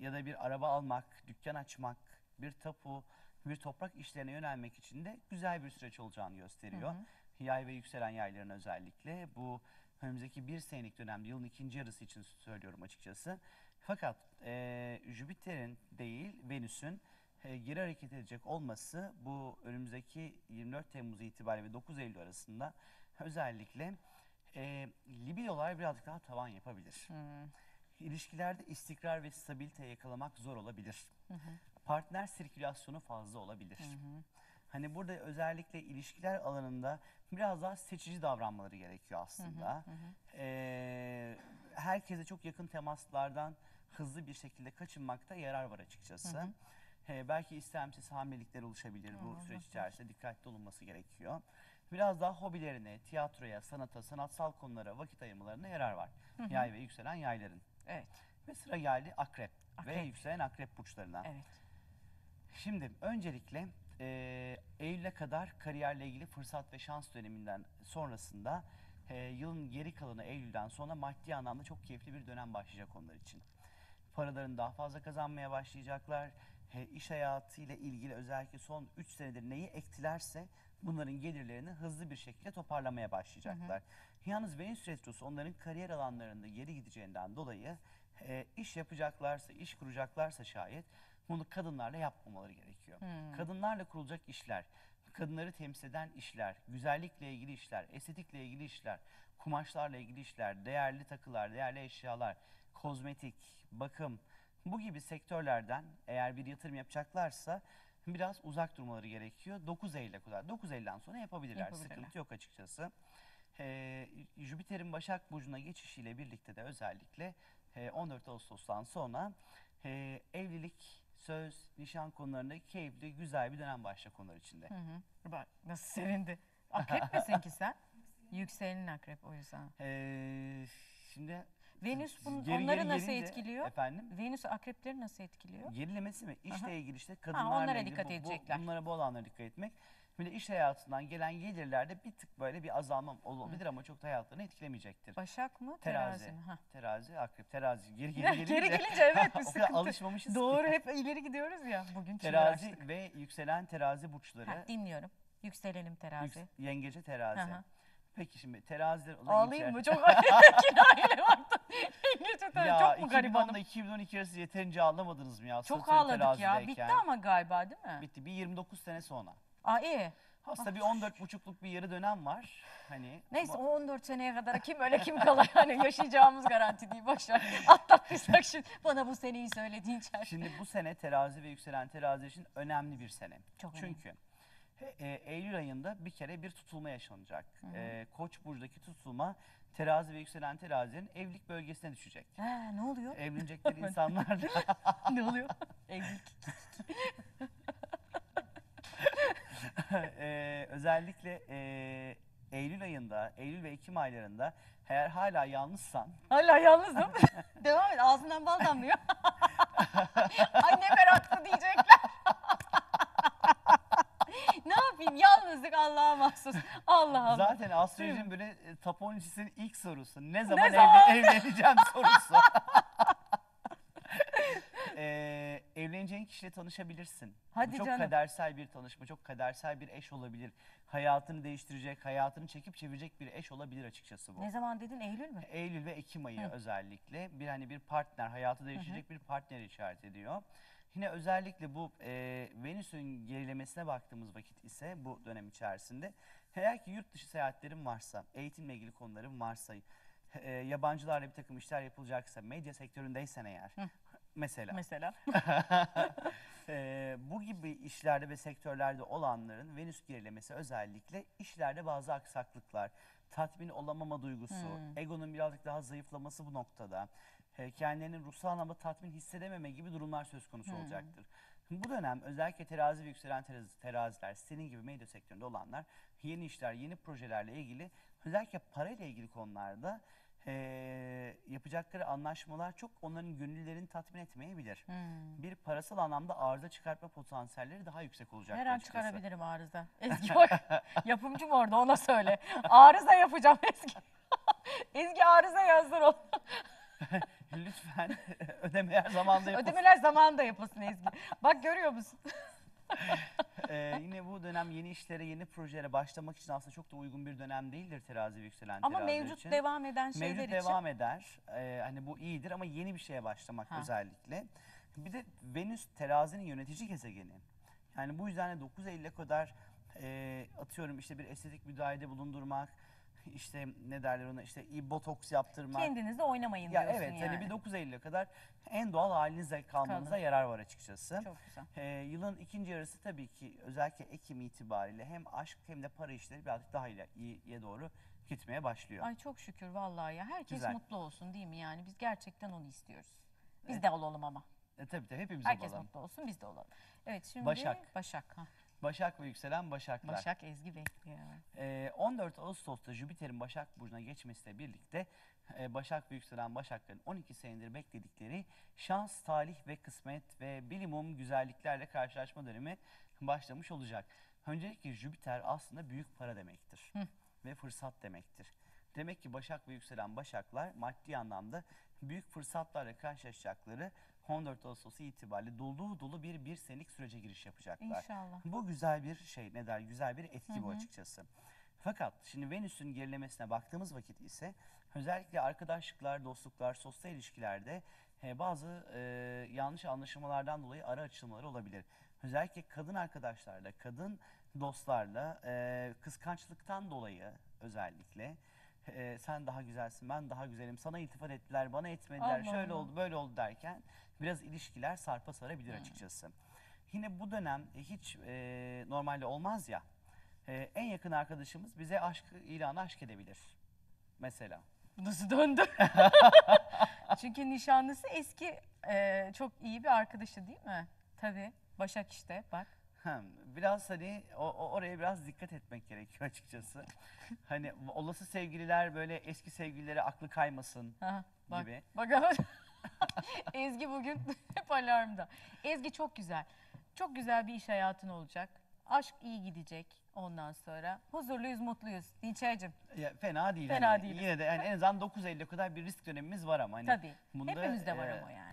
ya da bir araba almak, dükkan açmak, bir tapu, bir toprak işlerine yönelmek için de güzel bir süreç olacağını gösteriyor. Hı Yay ve yükselen yayların özellikle bu önümüzdeki bir senelik dönemde yılın ikinci yarısı için söylüyorum açıkçası. Fakat e, Jüpiter'in değil Venüs'ün e, geri hareket edecek olması bu önümüzdeki 24 Temmuz itibariyle ve 9 Eylül arasında özellikle e, libidolar birazcık daha tavan yapabilir. İlişkilerde istikrar ve stabilite yakalamak zor olabilir. Hı hı. Partner sirkülasyonu fazla olabilir. Hani burada özellikle ilişkiler alanında biraz daha seçici davranmaları gerekiyor aslında. hı hı. Ee, herkese çok yakın temaslardan hızlı bir şekilde kaçınmakta yarar var açıkçası. Hı hı. Ee, belki istemsiz hamilelikler oluşabilir bu Hı, süreç olabilir. içerisinde dikkatli olunması gerekiyor. Biraz daha hobilerine, tiyatroya, sanata, sanatsal konulara vakit ayırmalarına yarar var. Hı hı. Yay ve yükselen yayların. Evet. Ve sıra geldi akrep, ve Akrep. yükselen akrep burçlarına. Evet. Şimdi öncelikle e, Eylül'e kadar kariyerle ilgili fırsat ve şans döneminden sonrasında e, yılın geri kalanı Eylül'den sonra maddi anlamda çok keyifli bir dönem başlayacak onlar için. Paralarını daha fazla kazanmaya başlayacaklar. E, iş hayatıyla ilgili özellikle son 3 senedir neyi ektilerse bunların gelirlerini hızlı bir şekilde toparlamaya başlayacaklar. Yalnız Venüs Retrosu onların kariyer alanlarında geri gideceğinden dolayı e, iş yapacaklarsa, iş kuracaklarsa şayet bunu kadınlarla yapmamaları gerekiyor. Hmm. Kadınlarla kurulacak işler, kadınları temsil eden işler, güzellikle ilgili işler, estetikle ilgili işler, kumaşlarla ilgili işler, değerli takılar, değerli eşyalar, kozmetik, bakım, Bu gibi sektörlerden eğer bir yatırım yapacaklarsa biraz uzak durmaları gerekiyor. 9 Eylül'e kadar. 9 Eylül'den sonra yapabilirler. Yapabilirler. Sıkıntı yok açıkçası. Ee, Jüpiter'in Başak Burcu'na geçişiyle birlikte de özellikle e, 14 Ağustos'tan sonra e, evlilik, söz, nişan konularında keyifli, güzel bir dönem başlayacak onlar içinde. Hı hı. Bak nasıl sevindi. Akrep misin ki sen? Yükselenin akrep o yüzden. Ee, şimdi Venüs bunu, geri onları geri nasıl gelince- etkiliyor? Efendim? Venüs akrepleri nasıl etkiliyor? Gerilemesi mi? İşle Aha. ilgili işte Ha, kadınlarla onlara ilgili dikkat bu- bu- edecekler. bunlara bu alanlara dikkat etmek. De iş hayatından gelen gelirlerde bir tık böyle bir azalma olabilir ama çok da hayatlarını etkilemeyecektir. Başak mı? Terazi. Terazi mi? Ha. Terazi, akrep, terazi. Geri geri Geri gelince. gelince evet bir sıkıntı. alışmamışız. Doğru hep ileri gidiyoruz ya. Bugün Terazi ve yükselen terazi burçları. Ha, dinliyorum. Yükselelim terazi. Yüks- yengece terazi. Hı. Peki şimdi teraziler... Ağlayayım mı? Çok kinayeli baktım. Yengece terazi. ya Çok mu garibanım? 2010'da 2012 arası yeterince ağlamadınız mı ya? Çok Satürn ağladık ya. Bitti ama galiba değil mi? Bitti. Bir 29 sene sonra. Aa iyi. Aslında bir 14 buçukluk bir yarı dönem var. Hani Neyse ama- o 14 seneye kadar kim öyle kim kalır hani yaşayacağımız garanti değil boşver. Atlattıysak şimdi bana bu seneyi söylediğin için. Şimdi bu sene terazi ve yükselen terazi için önemli bir sene. Çok önemli. Çünkü e, Eylül ayında bir kere bir tutulma yaşanacak. E, Koç burcundaki tutulma terazi ve yükselen terazinin evlilik bölgesine düşecek. He, ne oluyor? Evlenecekleri insanlarla ne oluyor? Evlilik. Ee, özellikle e, Eylül ayında, Eylül ve Ekim aylarında eğer hala yalnızsan Hala yalnızım. Devam et ağzından bal damlıyor. Anne meraklı diyecekler. ne yapayım yalnızlık Allah'a mahsus. Allah Allah. zaten astrolojinin böyle e, top 12'sinin ilk sorusu ne zaman, evlen- zaman? evleneceğim sorusu. Ee, evleneceğin kişiyle tanışabilirsin. Bu Hadi çok canım. kadersel bir tanışma, çok kadersel bir eş olabilir. Hayatını değiştirecek, hayatını çekip çevirecek bir eş olabilir açıkçası bu. Ne zaman dedin Eylül mü? Eylül ve Ekim ayı Hı. özellikle bir hani bir partner, hayatı değiştirecek bir partner işaret ediyor. Yine özellikle bu e, Venüs'ün gerilemesine baktığımız vakit ise bu dönem içerisinde eğer ki yurt dışı seyahatlerin varsa, eğitimle ilgili konuların varsa, e, yabancılarla bir takım işler yapılacaksa, medya sektöründeysen eğer mesela. Mesela. Ee, bu gibi işlerde ve sektörlerde olanların Venüs gerilemesi özellikle işlerde bazı aksaklıklar, tatmin olamama duygusu, Hmm. egonun birazcık daha zayıflaması bu noktada, e, kendilerinin ruhsal anlamda tatmin hissedememe gibi durumlar söz konusu Hmm. olacaktır. Bu dönem özellikle terazi ve yükselen terazi, teraziler, senin gibi medya sektöründe olanlar yeni işler, yeni projelerle ilgili özellikle parayla ilgili konularda e, yapacakları anlaşmalar çok onların gönüllerini tatmin etmeyebilir. Hmm. Bir parasal anlamda arıza çıkartma potansiyelleri daha yüksek olacak. Her an çıkarabilirim arıza. Ezgi yapımcım orada ona söyle. Arıza yapacağım Ezgi. Ezgi arıza yazdır o. Lütfen ödeme her zamanda yapın. Ödemeler zamanında yapılsın Ezgi. Bak görüyor musun? Ee, yine bu dönem yeni işlere, yeni projelere başlamak için aslında çok da uygun bir dönem değildir terazi yükselen Ama mevcut için. devam eden şeyler Mevcut için. devam eder. Ee, hani bu iyidir ama yeni bir şeye başlamak Ha. özellikle. Bir de Venüs terazinin yönetici gezegeni. Yani bu yüzden de 9 Eylül'e kadar e, atıyorum işte bir estetik müdahalede bulundurmak, işte ne derler ona işte iyi botoks yaptırmak. Kendinizle oynamayın Ya diyorsun evet yani. hani bir 9 Eylül'e kadar en doğal halinizde kalmanıza Kalın. yarar var açıkçası. Çok güzel. Ee, yılın ikinci yarısı tabii ki özellikle Ekim itibariyle hem aşk hem de para işleri birazcık daha iyiye doğru gitmeye başlıyor. Ay çok şükür vallahi ya. Herkes Güzel. mutlu olsun değil mi yani? Biz gerçekten onu istiyoruz. Biz Evet. de olalım ama. E, tabii tabii hepimiz Herkes olalım. mutlu olsun biz de olalım. Evet şimdi Başak. Başak. Ha. Başak ve yükselen Başaklar. Başak Ezgi bekliyor. Ee, 14 Ağustos'ta Jüpiter'in Başak Burcu'na geçmesiyle birlikte e, Başak ve yükselen Başakların 12 senedir bekledikleri şans, talih ve kısmet ve bilimum güzelliklerle karşılaşma dönemi başlamış olacak. Öncelikle Jüpiter aslında büyük para demektir Hı. ve fırsat demektir. Demek ki Başak ve yükselen Başaklar maddi anlamda büyük fırsatlarla karşılaşacakları 14 Ağustos itibariyle dolu dolu bir bir senelik sürece giriş yapacaklar. İnşallah. Bu güzel bir şey ne der güzel bir etki Hı bu hı. açıkçası. Fakat şimdi Venüs'ün gerilemesine baktığımız vakit ise özellikle arkadaşlıklar, dostluklar, sosyal ilişkilerde e, bazı e, yanlış anlaşılmalardan dolayı ara açılmaları olabilir. Özellikle kadın arkadaşlarla, kadın dostlarla e, kıskançlıktan dolayı özellikle e, sen daha güzelsin, ben daha güzelim, sana iltifat ettiler, bana etmediler, Allah şöyle Allah. oldu, böyle oldu derken biraz ilişkiler sarpa sarabilir açıkçası. Yine bu dönem e, hiç e, normalde olmaz ya. e, en yakın arkadaşımız bize aşk ilanı aşk edebilir. Mesela. Nasıl döndü? Çünkü nişanlısı eski e, çok iyi bir arkadaşı değil mi? Tabii. Başak işte bak. Biraz hani o, o- oraya biraz dikkat etmek gerekiyor açıkçası. hani olası sevgililer böyle eski sevgililere aklı kaymasın Aha, bak, gibi. Bak ama Ezgi bugün hep alarmda. Ezgi çok güzel. Çok güzel bir iş hayatın olacak. Aşk iyi gidecek ondan sonra. Huzurluyuz, mutluyuz. Dinçer'cim. Ya, fena değil. Fena hani. değil. Yine de yani en azından 9 Eylül'e kadar bir risk dönemimiz var ama. Hani Tabii. bunda, Hepimizde var e, ama yani.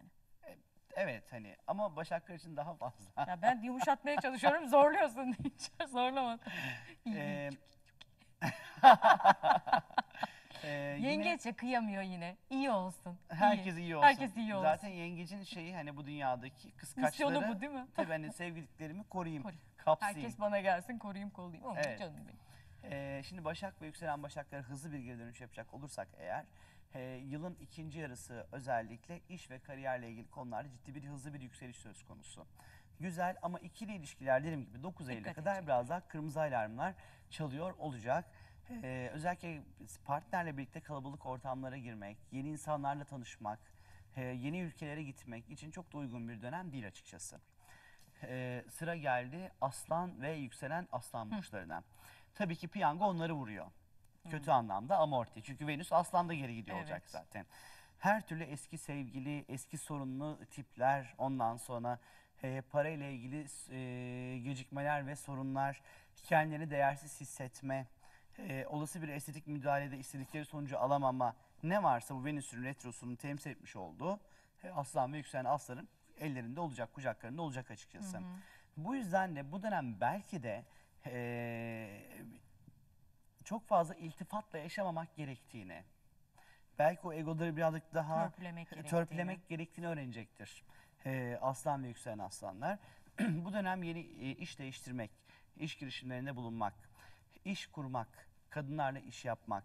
Evet hani ama Başaklar için daha fazla. Ya ben yumuşatmaya çalışıyorum. Zorluyorsun Dinçer. Zorlama. Ee, Ee, yine Yengeçe kıyamıyor yine. İyi olsun. herkes iyi olsun. Herkes iyi olsun. Zaten yengecin şeyi hani bu dünyadaki kıskaçları. Misyonu bu değil mi? Tabii hani sevgililiklerimi koruyayım, kapsayayım. Herkes bana gelsin koruyayım kollayayım. Oh, Evet. canım benim. Ee, şimdi Başak ve yükselen Başaklara hızlı bir geri dönüş yapacak olursak eğer e, yılın ikinci yarısı özellikle iş ve kariyerle ilgili konularda ciddi bir hızlı bir yükseliş söz konusu. Güzel ama ikili ilişkiler dediğim gibi 9 Eylül'e kadar edecek. biraz daha kırmızı alarmlar çalıyor olacak. Ee, özellikle partnerle birlikte kalabalık ortamlara girmek, yeni insanlarla tanışmak, e, yeni ülkelere gitmek için çok da uygun bir dönem değil açıkçası. Ee, sıra geldi aslan ve yükselen aslan burçlarına. Tabii ki piyango onları vuruyor. Kötü anlamda amorti. Çünkü Venüs aslanda geri gidiyor olacak Evet. zaten. Her türlü eski sevgili, eski sorunlu tipler, ondan sonra e, parayla ilgili e, gecikmeler ve sorunlar, kendilerini değersiz hissetme, e, olası bir estetik müdahalede istedikleri sonucu alamama, ne varsa bu Venüs'ün retrosunun temsil etmiş olduğu e, aslan ve yükselen aslanın ellerinde olacak, kucaklarında olacak açıkçası. Bu yüzden de bu dönem belki de e, çok fazla iltifatla yaşamamak gerektiğini, belki o egoları birazcık daha Törpülemek gerektiğini. törpülemek gerektiğini öğrenecektir. Ee, aslan ve yükselen aslanlar. Bu dönem yeni e, iş değiştirmek, iş girişimlerinde bulunmak, iş kurmak, kadınlarla iş yapmak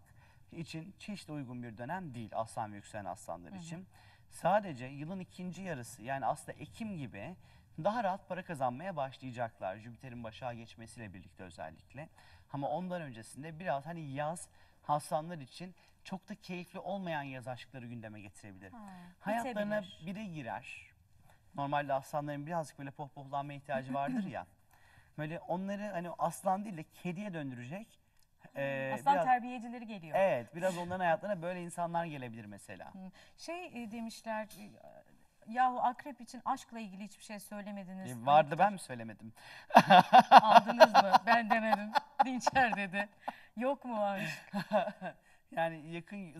için hiç de uygun bir dönem değil aslan ve yükselen aslanlar Hı hı. için. Sadece yılın ikinci yarısı yani aslında Ekim gibi daha rahat para kazanmaya başlayacaklar. Jüpiter'in başa geçmesiyle birlikte özellikle. Ama ondan öncesinde biraz hani yaz aslanlar için çok da keyifli olmayan yaz aşkları gündeme getirebilir. Ha, Hayatlarına bitebilir. biri girer. Normalde aslanların birazcık böyle pohpohlanma ihtiyacı vardır ya. Böyle onları hani aslan değil de kediye döndürecek. Ee, Aslan biraz- terbiyecileri geliyor. Evet biraz onların hayatlarına böyle insanlar gelebilir mesela. Hı. Şey e, demişler, e, yahu akrep için aşkla ilgili hiçbir şey söylemediniz. Ee, vardı ben mi söylemedim? Aldınız mı? Ben demedim. Dinçer dedi. Yok mu aşk? yani yakın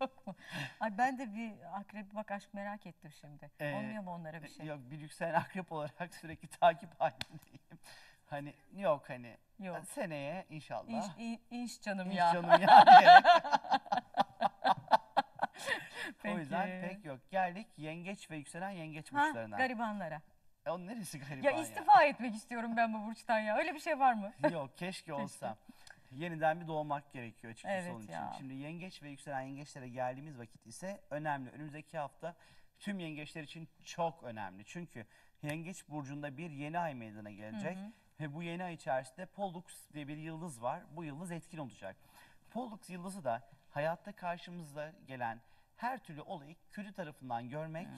Yok mu? Ay ben de bir akrep bak aşk merak ettim şimdi. Ee, Olmuyor mu onlara bir şey? Yok bir yükselen akrep olarak sürekli takip halindeyim. Hani yok hani Yok. seneye inşallah. İnş, in- inş canım İnş ya. canım ya. O yüzden pek yok. Geldik yengeç ve yükselen yengeç Ha, burçlarına. garibanlara. E, onun neresi gariban Ya istifa etmek istiyorum ben bu burçtan ya. Öyle bir şey var mı? Yok keşke olsa. Yeniden bir doğmak gerekiyor açıkçası Evet onun için. ya. Şimdi yengeç ve yükselen yengeçlere geldiğimiz vakit ise önemli. Önümüzdeki hafta tüm yengeçler için çok önemli. Çünkü yengeç burcunda bir yeni ay meydana gelecek. Ve bu yeni ay içerisinde Pollux diye bir yıldız var. Bu yıldız etkin olacak. Pollux yıldızı da hayatta karşımıza gelen her türlü olayı kötü tarafından görmek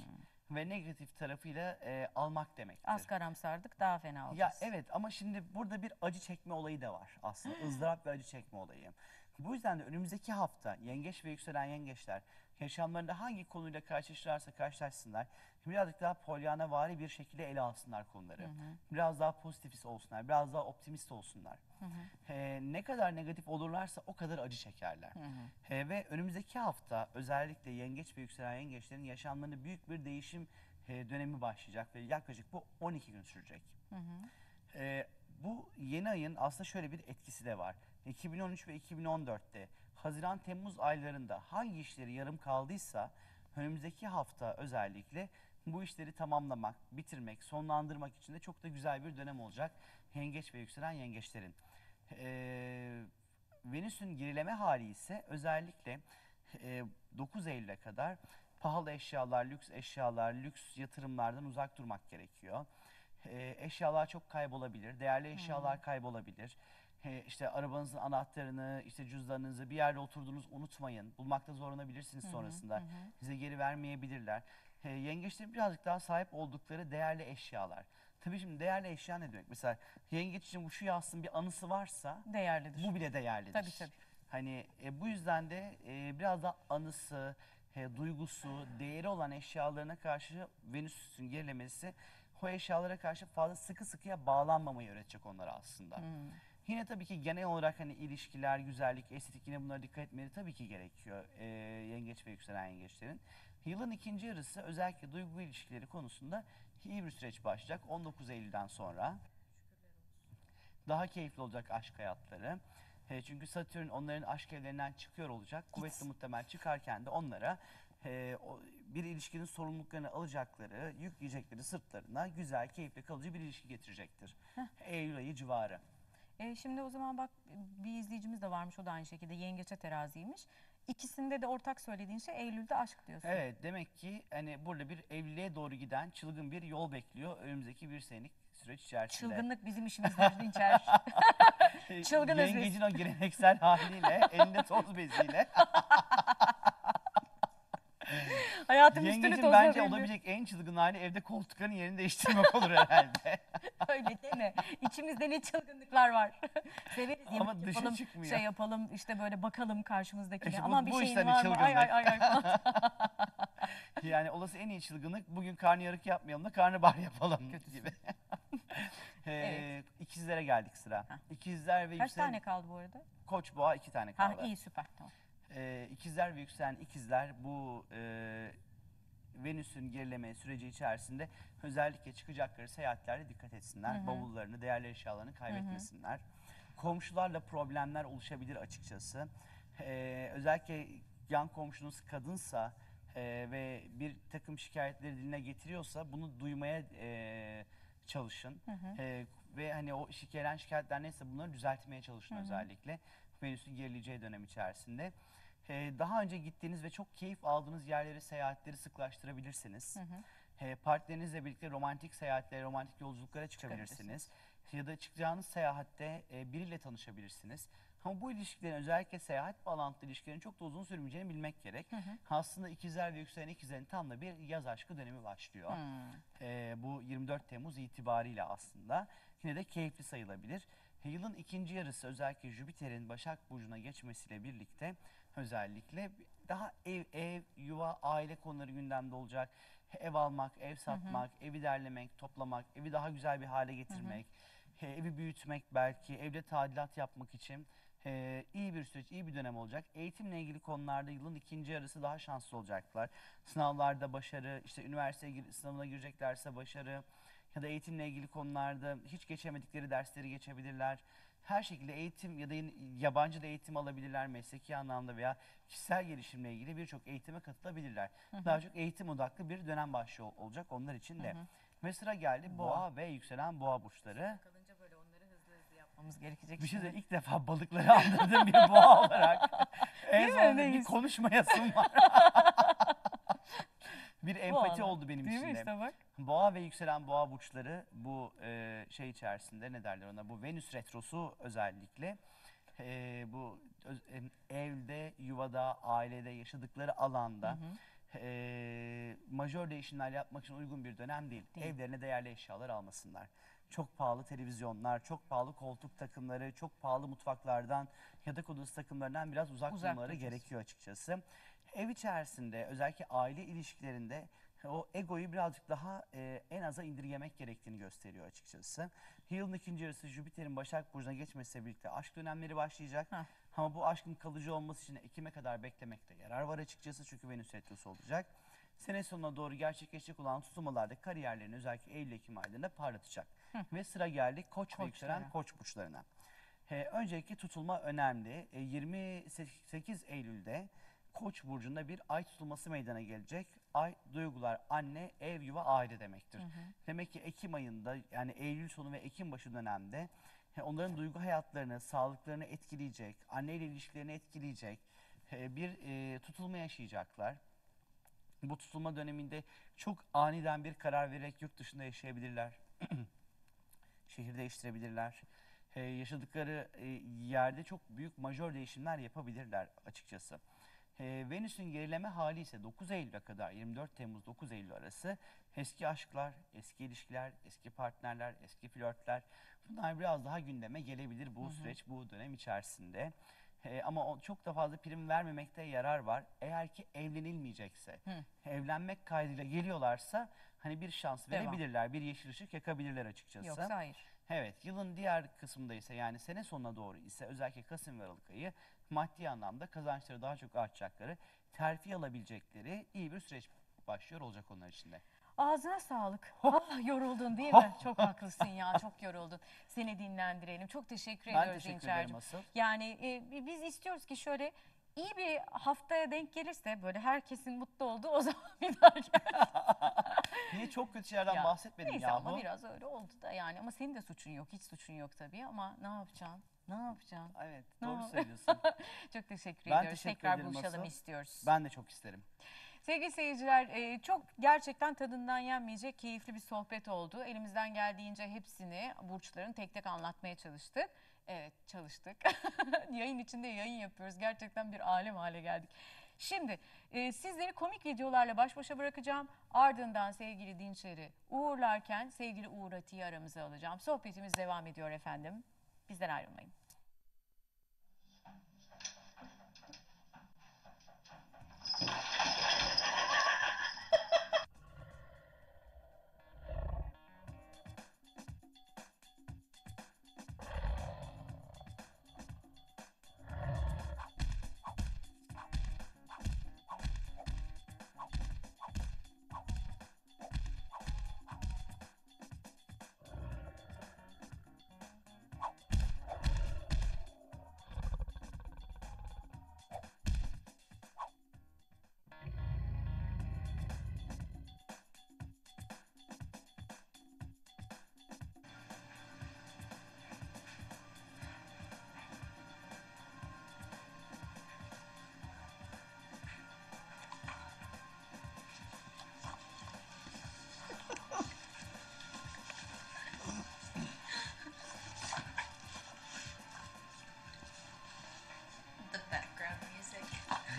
ve negatif tarafıyla e, almak demektir. Az karamsardık daha fena olacağız. Ya evet ama şimdi burada bir acı çekme olayı da var aslında. ızdırap ve acı çekme olayı. Bu yüzden de önümüzdeki hafta yengeç ve yükselen yengeçler yaşamlarında hangi konuyla karşılaşırlarsa karşılaşsınlar. Birazcık daha polyanavari bir şekilde ele alsınlar konuları. Hı hı. Biraz daha pozitifist olsunlar, biraz daha optimist olsunlar. Hı hı. Ee, ne kadar negatif olurlarsa o kadar acı çekerler. Hı hı. Ee, ve önümüzdeki hafta özellikle yengeç ve yükselen yengeçlerin yaşamlarında büyük bir değişim e, dönemi başlayacak ve yaklaşık bu 12 gün sürecek. Hı hı. Ee, bu yeni ayın aslında şöyle bir etkisi de var. 2013 ve 2014'te Haziran-Temmuz aylarında hangi işleri yarım kaldıysa önümüzdeki hafta özellikle bu işleri tamamlamak, bitirmek, sonlandırmak için de çok da güzel bir dönem olacak yengeç ve yükselen yengeçlerin. Ee, Venüs'ün gerileme hali ise özellikle e, 9 Eylül'e kadar pahalı eşyalar, lüks eşyalar, lüks yatırımlardan uzak durmak gerekiyor. E, eşyalar çok kaybolabilir, değerli eşyalar kaybolabilir. E, işte arabanızın anahtarını, işte cüzdanınızı bir yerde oturduğunuz unutmayın. Bulmakta zorlanabilirsiniz sonrasında. hı hı. Size geri vermeyebilirler. E, yengeçlerin birazcık daha sahip oldukları değerli eşyalar. Tabii şimdi değerli eşya ne demek? Mesela yengeç için bu şu yastığın bir anısı varsa Değerlidir. bu bile değerlidir. Tabii, tabii. Hani e, bu yüzden de e, biraz da anısı, e, duygusu, değeri olan eşyalarına karşı Venüs'ün gerilemesi o eşyalara karşı fazla sıkı sıkıya bağlanmamayı öğretecek onlara aslında. Hmm. Yine tabii ki genel olarak hani ilişkiler, güzellik, estetik yine bunlara dikkat etmeleri tabii ki gerekiyor e, yengeç ve yükselen yengeçlerin. Yılın ikinci yarısı özellikle duygu ilişkileri konusunda iyi bir süreç başlayacak 19 Eylül'den sonra. Daha keyifli olacak aşk hayatları. E, çünkü Satürn onların aşk evlerinden çıkıyor olacak. Kuvvetli muhtemel çıkarken de onlara e, o, bir ilişkinin sorumluluklarını alacakları, yükleyecekleri sırtlarına güzel, keyifli, kalıcı bir ilişki getirecektir. Eylül ayı civarı. E, şimdi o zaman bak bir izleyicimiz de varmış o da aynı şekilde yengeçe teraziymiş. İkisinde de ortak söylediğin şey Eylül'de aşk diyorsun. Evet demek ki hani burada bir evliliğe doğru giden çılgın bir yol bekliyor önümüzdeki bir senelik süreç içerisinde. Çılgınlık bizim işimizdir Dinçer. Çılgınız biz. Yengecin o geleneksel haliyle, elinde toz beziyle. Hayatım üstünü Yengecin tozuna bence olabilecek en çılgın hali evde koltukların yerini değiştirmek olur herhalde. Öyle değil mi? İçimizde ne çılgınlıklar var. Severiz yemek Ama dışı yapalım, çıkmıyor. şey yapalım işte böyle bakalım karşımızdakine. İşte bu- Aman bir bu şeyin işte bir var mı? Ay ay ay ay falan. yani olası en iyi çılgınlık bugün karnıyarık yapmayalım da karnabahar yapalım gibi. ee, Evet. İkizlere geldik sıra. İkizler ve Kaç yükselen... tane kaldı bu arada? Koç boğa iki tane Ha kaldı. iyi süper tamam. Ee, ikizler ve yükselen ikizler bu e, Venüs'ün gerileme süreci içerisinde özellikle çıkacakları seyahatlerde dikkat etsinler. Hı hı. Bavullarını, değerli eşyalarını kaybetmesinler. Komşularla problemler oluşabilir açıkçası. Ee, özellikle yan komşunuz kadınsa e, ve bir takım şikayetleri diline getiriyorsa bunu duymaya e, çalışın. Hı hı. Ee, ve hani o gelen şikayetler neyse bunları düzeltmeye çalışın Hı hı. özellikle. Venüs'ün gerileyeceği dönem içerisinde. Ee, daha önce gittiğiniz ve çok keyif aldığınız yerleri, seyahatleri sıklaştırabilirsiniz. Hı hı. Ee, partnerinizle birlikte romantik seyahatlere, romantik yolculuklara çıkabilirsiniz. Ya da çıkacağınız seyahatte e, biriyle tanışabilirsiniz. Ama bu ilişkilerin özellikle seyahat bağlantılı ilişkilerin çok da uzun sürmeyeceğini bilmek gerek. Hı hı. Aslında ikizler ve yükselen ikizlerin tam da bir yaz aşkı dönemi başlıyor. Hmm. Ee, bu 24 Temmuz itibariyle aslında yine de keyifli sayılabilir. Yılın ikinci yarısı özellikle Jüpiter'in Başak Burcu'na geçmesiyle birlikte özellikle daha ev, ev, yuva, aile konuları gündemde olacak. Ev almak, ev satmak, evi derlemek, toplamak, evi daha güzel bir hale getirmek, e, evi büyütmek belki, evde tadilat yapmak için e, iyi bir süreç, iyi bir dönem olacak. Eğitimle ilgili konularda yılın ikinci yarısı daha şanslı olacaklar. Sınavlarda başarı, işte üniversite sınavına gireceklerse başarı ya da eğitimle ilgili konularda hiç geçemedikleri dersleri geçebilirler. Her şekilde eğitim ya da yabancı da eğitim alabilirler mesleki anlamda veya kişisel gelişimle ilgili birçok eğitime katılabilirler. Hı hı. Daha çok eğitim odaklı bir dönem başlıyor olacak onlar için de. Hı hı. Ve sıra geldi boğa, Boğa. ve yükselen boğa burçları. Kalınca böyle onları hızlı hızlı yapmamız gerekecek. Bir şey de ilk defa balıkları anladığım bir boğa olarak. en sonunda bir konuşmayasım var. bir empati oldu benim Değil için mi de. işte bak? Boğa ve yükselen boğa burçları bu e, şey içerisinde ne derler ona bu Venüs retrosu özellikle e, bu öz- em, evde, yuvada, ailede yaşadıkları alanda e, majör değişimler yapmak için uygun bir dönem değil. Evlerine değerli eşyalar almasınlar. Çok pahalı televizyonlar, çok pahalı koltuk takımları, çok pahalı mutfaklardan, yatak odası takımlarından biraz uzak, Uzak durmaları gerekiyor açıkçası. Ev içerisinde özellikle aile ilişkilerinde o egoyu birazcık daha e, en aza indirgemek gerektiğini gösteriyor açıkçası. Yılın ikinci yarısı Jüpiter'in Başak Burcu'na geçmesiyle birlikte aşk dönemleri başlayacak. Ama bu aşkın kalıcı olması için Ekim'e kadar beklemekte yarar var açıkçası çünkü Venüs retrosu olacak. Sene sonuna doğru gerçekleşecek olan tutulmalarda kariyerlerini özellikle Eylül-Ekim aylarında parlatacak. Ve sıra geldi Koç ve yükselen. Koç burçlarına. Ee, önceki tutulma önemli. Ee, 28 Eylül'de Koç burcunda bir ay tutulması meydana gelecek. Ay duygular, anne, ev, yuva, aile demektir. Hı hı. Demek ki Ekim ayında yani Eylül sonu ve Ekim başı dönemde e, onların duygu hayatlarını, sağlıklarını etkileyecek, anneyle ilişkilerini etkileyecek e, bir e, tutulma yaşayacaklar. Bu tutulma döneminde çok aniden bir karar vererek yurt dışında yaşayabilirler. Şehir değiştirebilirler. Ee, yaşadıkları e, yerde çok büyük majör değişimler yapabilirler açıkçası. Ee, Venüs'ün gerileme hali ise 9 Eylül'e kadar 24 Temmuz 9 Eylül arası eski aşklar, eski ilişkiler, eski partnerler, eski flörtler bunlar biraz daha gündeme gelebilir bu Hı hı. süreç bu dönem içerisinde. Ee, ama o, çok da fazla prim vermemekte yarar var. Eğer ki evlenilmeyecekse, Hı. evlenmek kaydıyla geliyorlarsa hani bir şans Devam. verebilirler, bir yeşil ışık yakabilirler açıkçası. Yoksa hayır. Evet, yılın diğer kısmında ise yani sene sonuna doğru ise özellikle Kasım ve Aralık ayı maddi anlamda kazançları daha çok artacakları, terfi alabilecekleri iyi bir süreç başlıyor olacak onlar için de. Ağzına sağlık. Ah, yoruldun değil mi? Çok haklısın ya. Çok yoruldun. Seni dinlendirelim. Çok teşekkür Ben ediyoruz teşekkür ederim asıl. Yani e, biz istiyoruz ki şöyle iyi bir haftaya denk gelirse böyle herkesin mutlu olduğu o zaman bir daha gel. Niye çok kötü şeylerden Ya, bahsetmedim Neyse yahu? ama biraz öyle oldu da yani. Ama senin de suçun yok. Hiç suçun yok tabii ama ne yapacaksın? Ne yapacaksın? Evet doğru söylüyorsun. çok teşekkür Ben ediyoruz. teşekkür Tekrar ederim buluşalım asıl. istiyoruz. Ben de çok isterim. Sevgili seyirciler e, çok gerçekten tadından yenmeyecek keyifli bir sohbet oldu. Elimizden geldiğince hepsini burçların tek tek anlatmaya çalıştık. Evet çalıştık. yayın içinde yayın yapıyoruz. Gerçekten bir alem hale geldik. Şimdi e, sizleri komik videolarla baş başa bırakacağım. Ardından sevgili Dinçer'i uğurlarken sevgili Uğur Ati'yi aramıza alacağım. Sohbetimiz devam ediyor efendim. Bizden ayrılmayın.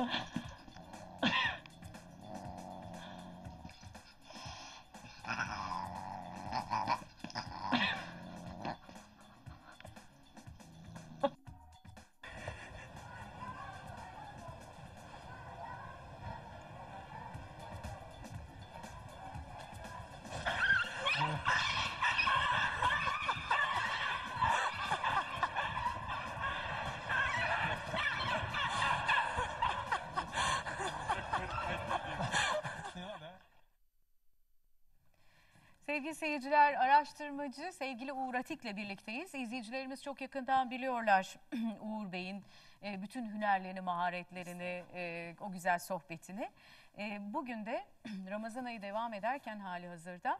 Oh. Sevgili seyirciler, araştırmacı sevgili Uğur Atik'le birlikteyiz. İzleyicilerimiz çok yakından biliyorlar Uğur Bey'in e, bütün hünerlerini, maharetlerini, e, o güzel sohbetini. E, Bugün de Ramazan ayı devam ederken hali hazırda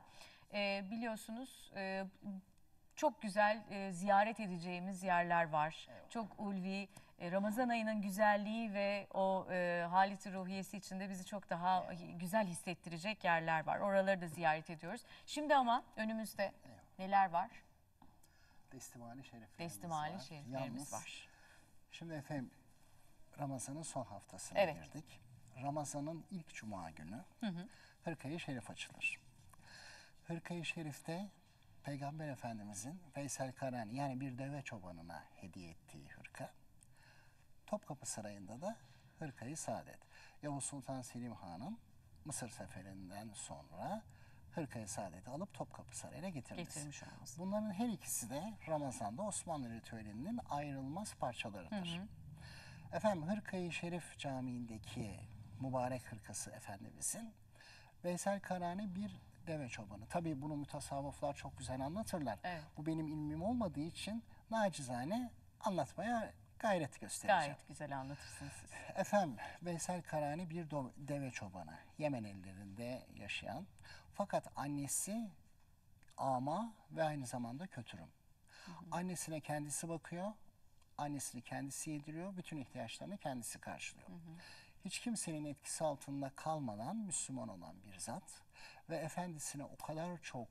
biliyorsunuz çok güzel ziyaret edeceğimiz yerler var. Çok ulvi. E, Ramazan ayının güzelliği ve o e, haleti ruhiyesi içinde bizi çok daha güzel hissettirecek yerler var. Oraları da ziyaret ediyoruz. Şimdi ama önümüzde neler var? Destimali şeriflerimiz Destimali var. şeriflerimiz Yalnız, var. Şimdi efendim Ramazan'ın son haftasına Evet. girdik. Ramazan'ın ilk cuma günü Hı hı. Hırkayı Şerif açılır. Hırkayı Şerif'te Peygamber Efendimizin Veysel Karani yani bir deve çobanına hediye ettiği hırka. Topkapı Sarayı'nda da Hırkayı Saadet. Yavuz Sultan Selim Han'ın Mısır seferinden sonra Hırkayı Saadet'i alıp Topkapı Sarayı'na getirmesi. Getirmiş olması. Bunların her ikisi de Ramazan'da Osmanlı ritüelinin ayrılmaz parçalarıdır. Efendim Hırkayı Şerif Camii'ndeki mübarek hırkası Efendimizin Veysel Karani bir deve çobanı. Tabii bunu mütasavvıflar çok güzel anlatırlar. Bu benim ilmim olmadığı için nacizane anlatmaya gayret göstereceğim. Gayet güzel anlatırsınız siz. Efendim Veysel Karani bir do- deve çobanı. Yemen ellerinde yaşayan. Fakat annesi ama ve aynı zamanda kötürüm. Annesine kendisi bakıyor. Annesini kendisi yediriyor. Bütün ihtiyaçlarını kendisi karşılıyor. Hiç kimsenin etkisi altında kalmadan Müslüman olan bir zat ve efendisine o kadar çok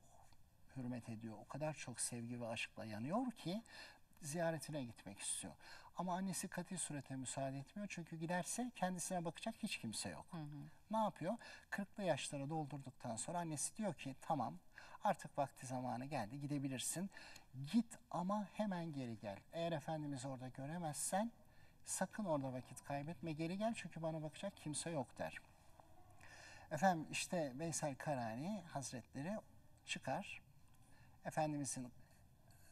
hürmet ediyor, o kadar çok sevgi ve aşkla yanıyor ki ziyaretine gitmek istiyor. Ama annesi katı surete müsaade etmiyor çünkü giderse kendisine bakacak hiç kimse yok. Ne yapıyor? 40'lı yaşları doldurduktan sonra annesi diyor ki tamam artık vakti zamanı geldi gidebilirsin. Git ama hemen geri gel. Eğer Efendimiz orada göremezsen sakın orada vakit kaybetme geri gel çünkü bana bakacak kimse yok der. Efendim işte Veysel Karani Hazretleri çıkar. Efendimizin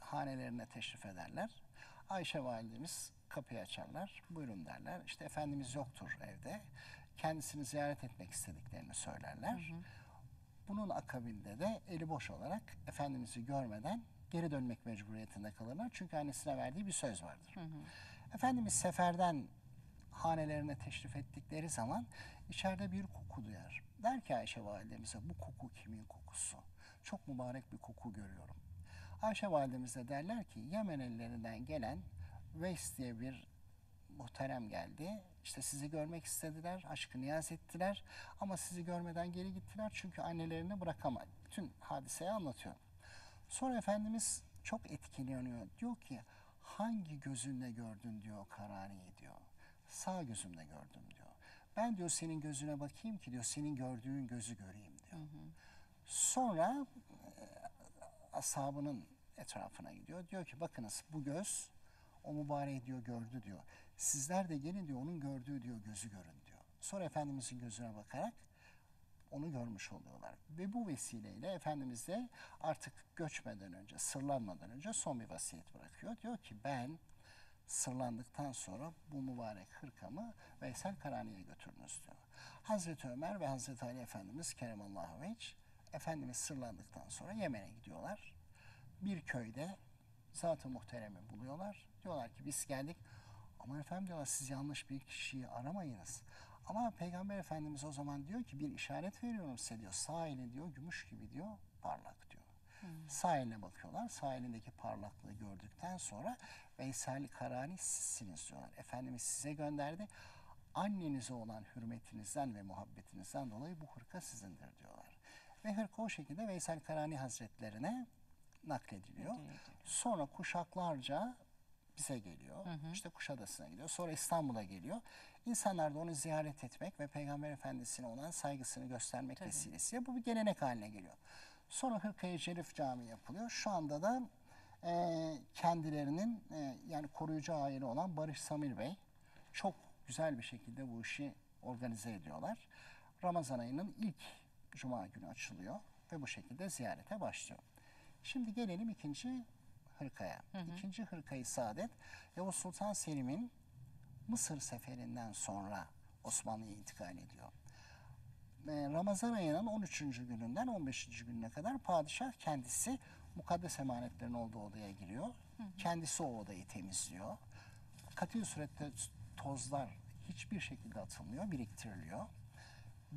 hanelerine teşrif ederler. Ayşe validemiz kapıyı açarlar. Buyurun derler. İşte Efendimiz yoktur evde. Kendisini ziyaret etmek istediklerini söylerler. Bunun akabinde de eli boş olarak Efendimiz'i görmeden geri dönmek mecburiyetinde kalırlar. Çünkü annesine verdiği bir söz vardır. Efendimiz seferden hanelerine teşrif ettikleri zaman içeride bir koku duyar. Der ki Ayşe validemize bu koku kimin kokusu? Çok mübarek bir koku görüyorum. Ayşe validemiz de derler ki Yemen ellerinden gelen Veys diye bir muhterem geldi. İşte sizi görmek istediler, aşkı niyaz ettiler ama sizi görmeden geri gittiler çünkü annelerini bırakamaz. Bütün hadiseyi anlatıyor. Sonra Efendimiz çok etkileniyor. Diyor ki hangi gözünle gördün diyor Karani'yi diyor. Sağ gözümle gördüm diyor. Ben diyor senin gözüne bakayım ki diyor senin gördüğün gözü göreyim diyor. Sonra e, ashabının etrafına gidiyor. Diyor ki bakınız bu göz o mübareği diyor gördü diyor. Sizler de gelin diyor onun gördüğü diyor gözü görün diyor. Sonra Efendimizin gözüne bakarak onu görmüş oluyorlar. Ve bu vesileyle Efendimiz de artık göçmeden önce, sırlanmadan önce son bir vasiyet bırakıyor. Diyor ki ben sırlandıktan sonra bu mübarek hırkamı Veysel Karani'ye götürünüz diyor. Hazreti Ömer ve Hazreti Ali Efendimiz Keremallahu Vecih Efendimiz sırlandıktan sonra Yemen'e gidiyorlar. Bir köyde Zat-ı Muhterem'i buluyorlar. Diyorlar ki biz geldik ama efendim diyorlar siz yanlış bir kişiyi aramayınız. Ama Peygamber Efendimiz o zaman diyor ki bir işaret veriyorum size diyor. Sağ eli diyor gümüş gibi diyor parlak diyor. Sağ eline bakıyorlar. Sağ elindeki parlaklığı gördükten sonra Veysel Karani sizsiniz diyorlar. Efendimiz size gönderdi. Annenize olan hürmetinizden ve muhabbetinizden dolayı bu hırka sizindir diyorlar. Ve hırka o şekilde Veysel Karani Hazretlerine naklediliyor. Sonra kuşaklarca bize geliyor. İşte Kuşadası'na gidiyor. Sonra İstanbul'a geliyor. İnsanlar da onu ziyaret etmek ve Peygamber Efendisi'ne olan saygısını göstermek vesilesiyle bu bir gelenek haline geliyor. Sonra Hırkaya Şerif Camii yapılıyor. Şu anda da e, kendilerinin e, yani koruyucu aile olan Barış Samir Bey çok güzel bir şekilde bu işi organize ediyorlar. Ramazan ayının ilk cuma günü açılıyor ve bu şekilde ziyarete başlıyor. Şimdi gelelim ikinci hırkaya. İkinci hırkayı saadet Yavuz Sultan Selim'in Mısır seferinden sonra Osmanlı'ya intikal ediyor. Ee, Ramazan ayının 13. gününden 15. gününe kadar padişah kendisi mukaddes emanetlerin olduğu odaya giriyor. Kendisi o odayı temizliyor. Katil surette tozlar hiçbir şekilde atılmıyor, biriktiriliyor.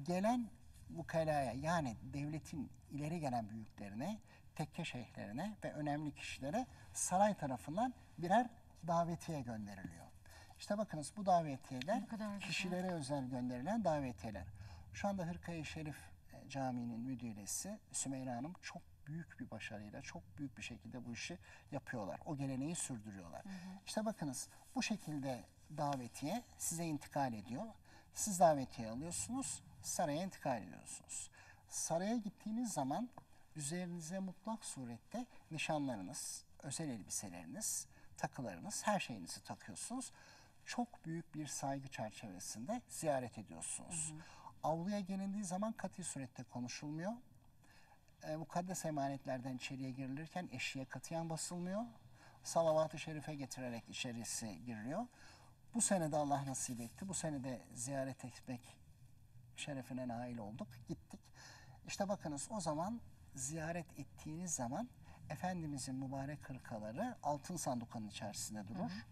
Gelen vukalaya yani devletin ileri gelen büyüklerine, tekke şeyhlerine ve önemli kişilere saray tarafından birer davetiye gönderiliyor. İşte bakınız bu davetiyeler kişilere özel gönderilen davetiyeler. Şu anda Hırkaya Şerif e, Camii'nin müdüresi Sümeyra Hanım çok büyük bir başarıyla, çok büyük bir şekilde bu işi yapıyorlar. O geleneği sürdürüyorlar. İşte bakınız bu şekilde davetiye size intikal ediyor. Siz davetiye alıyorsunuz, saraya intikal ediyorsunuz. Saraya gittiğiniz zaman üzerinize mutlak surette nişanlarınız, özel elbiseleriniz, takılarınız, her şeyinizi takıyorsunuz. Çok büyük bir saygı çerçevesinde ziyaret ediyorsunuz. Avluya gelindiği zaman katı surette konuşulmuyor. E, mukaddes emanetlerden içeriye girilirken eşiğe katiyen basılmıyor. Salavat-ı şerife getirerek içerisi giriliyor. Bu sene de Allah nasip etti. Bu sene de ziyaret etmek şerefine nail olduk. Gittik. İşte bakınız o zaman ziyaret ettiğiniz zaman Efendimizin mübarek hırkaları altın sandukanın içerisinde durur.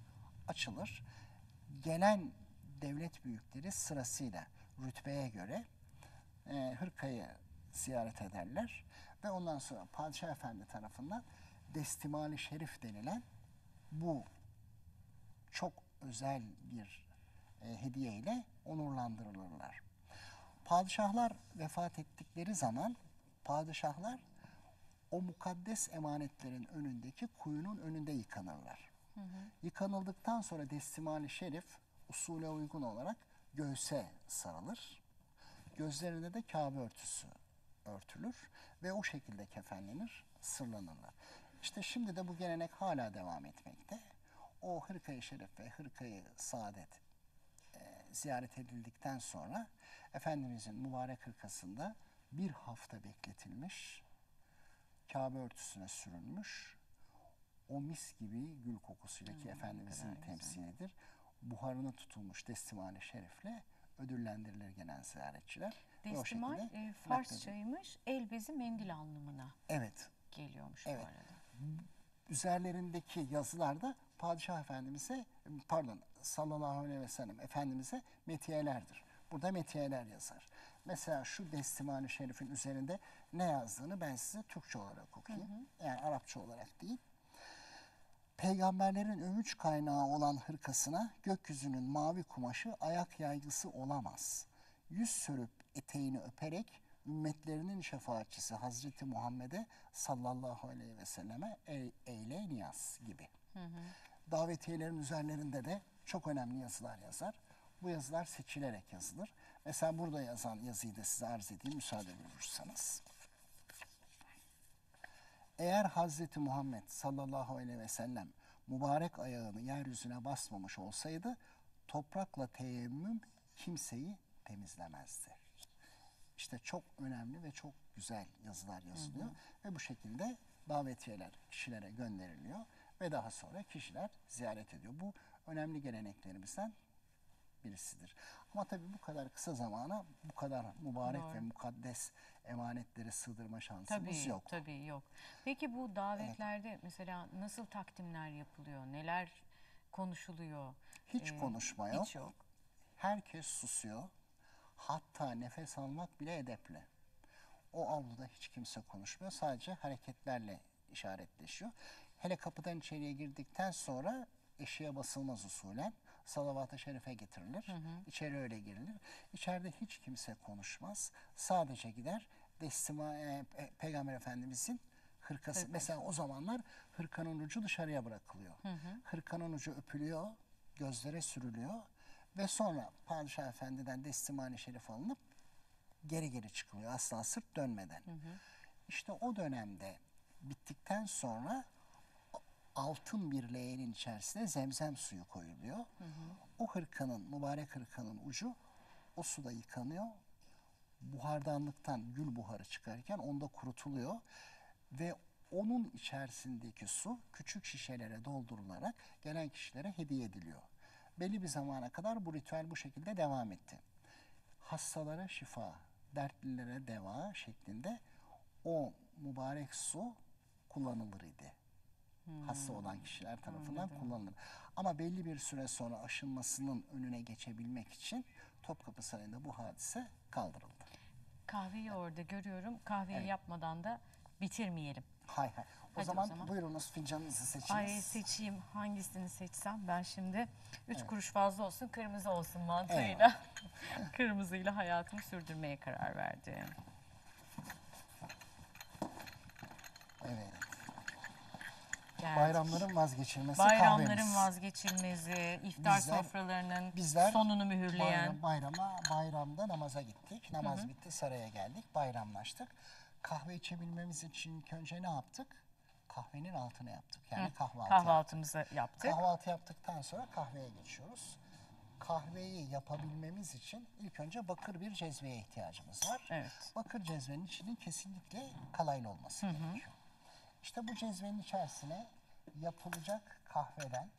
Açılır. Gelen devlet büyükleri sırasıyla rütbeye göre e, hırkayı ziyaret ederler ve ondan sonra Padişah Efendi tarafından Destimali Şerif denilen bu çok özel bir e, hediye ile onurlandırılırlar. Padişahlar vefat ettikleri zaman padişahlar o mukaddes emanetlerin önündeki kuyunun önünde yıkanırlar. Yıkanıldıktan sonra Destimali Şerif usule uygun olarak göğse sarılır. Gözlerine de Kabe örtüsü örtülür ve o şekilde kefenlenir, sırlanırlar. İşte şimdi de bu gelenek hala devam etmekte. O hırkayı şerif ve hırkayı saadet e, ziyaret edildikten sonra Efendimizin mübarek hırkasında bir hafta bekletilmiş, Kabe örtüsüne sürülmüş, o mis gibi gül kokusuyla ki Efendimizin temsilidir. Buharına tutulmuş destimali şerifle ödüllendirilir gelen ziyaretçiler. Destimal e. Farsçaymış, el bezi mendil anlamına Evet. geliyormuş Evet. bu arada. Üzerlerindeki yazılarda Padişah Efendimiz'e pardon sallallahu aleyhi ve sellem Efendimiz'e metiyelerdir. Burada metiyeler yazar. Mesela şu Destimani Şerif'in üzerinde ne yazdığını ben size Türkçe olarak okuyayım. Yani Arapça olarak değil. Peygamberlerin övünç kaynağı olan hırkasına gökyüzünün mavi kumaşı ayak yaygısı olamaz. Yüz sürüp eteğini öperek ümmetlerinin şefaatçisi Hazreti Muhammed'e sallallahu aleyhi ve selleme ey, eyle niyaz gibi. Davetiyelerin üzerlerinde de çok önemli yazılar yazar. Bu yazılar seçilerek yazılır. Mesela burada yazan yazıyı da size arz edeyim müsaade buyurursanız. Eğer Hazreti Muhammed sallallahu aleyhi ve sellem mübarek ayağını yeryüzüne basmamış olsaydı toprakla teyemmüm kimseyi temizlemezdi. İşte çok önemli ve çok güzel yazılar yazılıyor ve bu şekilde davetiyeler kişilere gönderiliyor ve daha sonra kişiler ziyaret ediyor. Bu önemli geleneklerimizden birisidir. Ama tabii bu kadar kısa zamana bu kadar mübarek Doğru. ve mukaddes emanetleri sığdırma şansımız Tabii yok. Tabii yok. Peki bu davetlerde mesela nasıl takdimler yapılıyor? Neler konuşuluyor? Hiç Ee, konuşma yok. Hiç yok. Herkes susuyor. Hatta nefes almak bile edepli. O avluda hiç kimse konuşmuyor. Sadece hareketlerle işaretleşiyor. Hele kapıdan içeriye girdikten sonra eşiğe basılmaz usulen salavat-ı şerife getirilir. İçeri öyle girilir. İçeride hiç kimse konuşmaz. Sadece gider Destima, e, Pe- Peygamber Efendimizin hırkası. Hırkası. Mesela o zamanlar hırkanın ucu dışarıya bırakılıyor. Hırkanın ucu öpülüyor, gözlere sürülüyor ve sonra Padişah Efendi'den Destimani Şerif alınıp geri geri çıkılıyor asla sırt dönmeden. İşte o dönemde bittikten sonra altın bir leğenin içerisine zemzem suyu koyuluyor. O hırkanın, mübarek hırkanın ucu o suda yıkanıyor. Buhardanlıktan gül buharı çıkarken onda kurutuluyor ve onun içerisindeki su küçük şişelere doldurularak gelen kişilere hediye ediliyor. Belli bir zamana kadar bu ritüel bu şekilde devam etti. Hastalara şifa, dertlilere deva şeklinde o mübarek su kullanılır idi. Hasta olan kişiler tarafından kullanılır. Ama belli bir süre sonra aşınmasının önüne geçebilmek için Topkapı Sarayı'nda bu hadise kaldırıldı. Kahveyi orada görüyorum. Kahveyi Evet. yapmadan da bitirmeyelim. Hay hay. O Hadi o zaman, zaman. buyurunuz fincanınızı seçiniz. Ay seçeyim. Hangisini seçsem? Ben şimdi üç Evet. kuruş fazla olsun, kırmızı olsun mantığıyla. Kırmızıyla hayatımı sürdürmeye karar verdim. Geldik. Bayramların vazgeçilmesi Bayramların kahvemiz. vazgeçilmezi, iftar Bizler- sofralarının Bizler sonunu mühürleyen. bayram- bayrama, bayramda namaza gittik. Namaz Hı hı. bitti, saraya geldik, bayramlaştık. Kahve içebilmemiz için önce ne yaptık? Kahvenin altına yaptık. Yani Hı, kahvaltı yaptık. kahvaltımızı yaptık. Kahvaltı yaptıktan sonra kahveye geçiyoruz. Kahveyi yapabilmemiz için ilk önce bakır bir cezveye ihtiyacımız var. Evet. Bakır cezvenin içinin kesinlikle kalaylı olması gerekiyor. İşte bu cezvenin içerisine yapılacak kahveden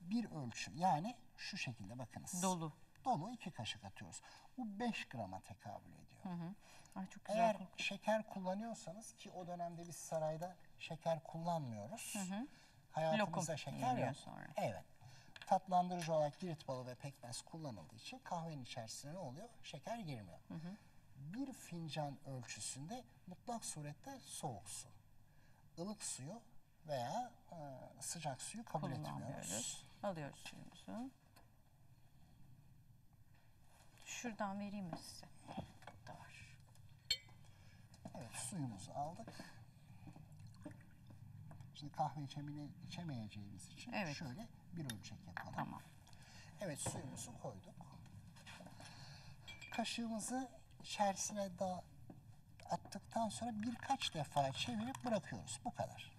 bir ölçü yani şu şekilde bakınız. Dolu. Dolu iki kaşık atıyoruz. Bu 5 grama tekabül ediyor. Hı hı. Ay çok güzel Eğer kokuyor. şeker kullanıyorsanız ki o dönemde biz sarayda şeker kullanmıyoruz. Hı hı. Hayatımızda Lokum şeker yeniyor yok. sonra. Evet. Tatlandırıcı olarak girit balı ve pekmez kullanıldığı için kahvenin içerisine ne oluyor? Şeker girmiyor. Hı hı. Bir fincan ölçüsünde mutlak surette soğuk su, ılık suyu veya e, sıcak suyu kabul etmiyoruz. Alıyoruz suyumuzu. Şuradan vereyim mi size? Burada var. Evet suyumuzu aldık. Şimdi kahve içemine, içemeyeceğimiz için Evet. şöyle bir ölçek yapalım. Tamam. Evet suyumuzu koyduk. Kaşığımızı içerisine da attıktan sonra birkaç defa çevirip bırakıyoruz. Bu kadar.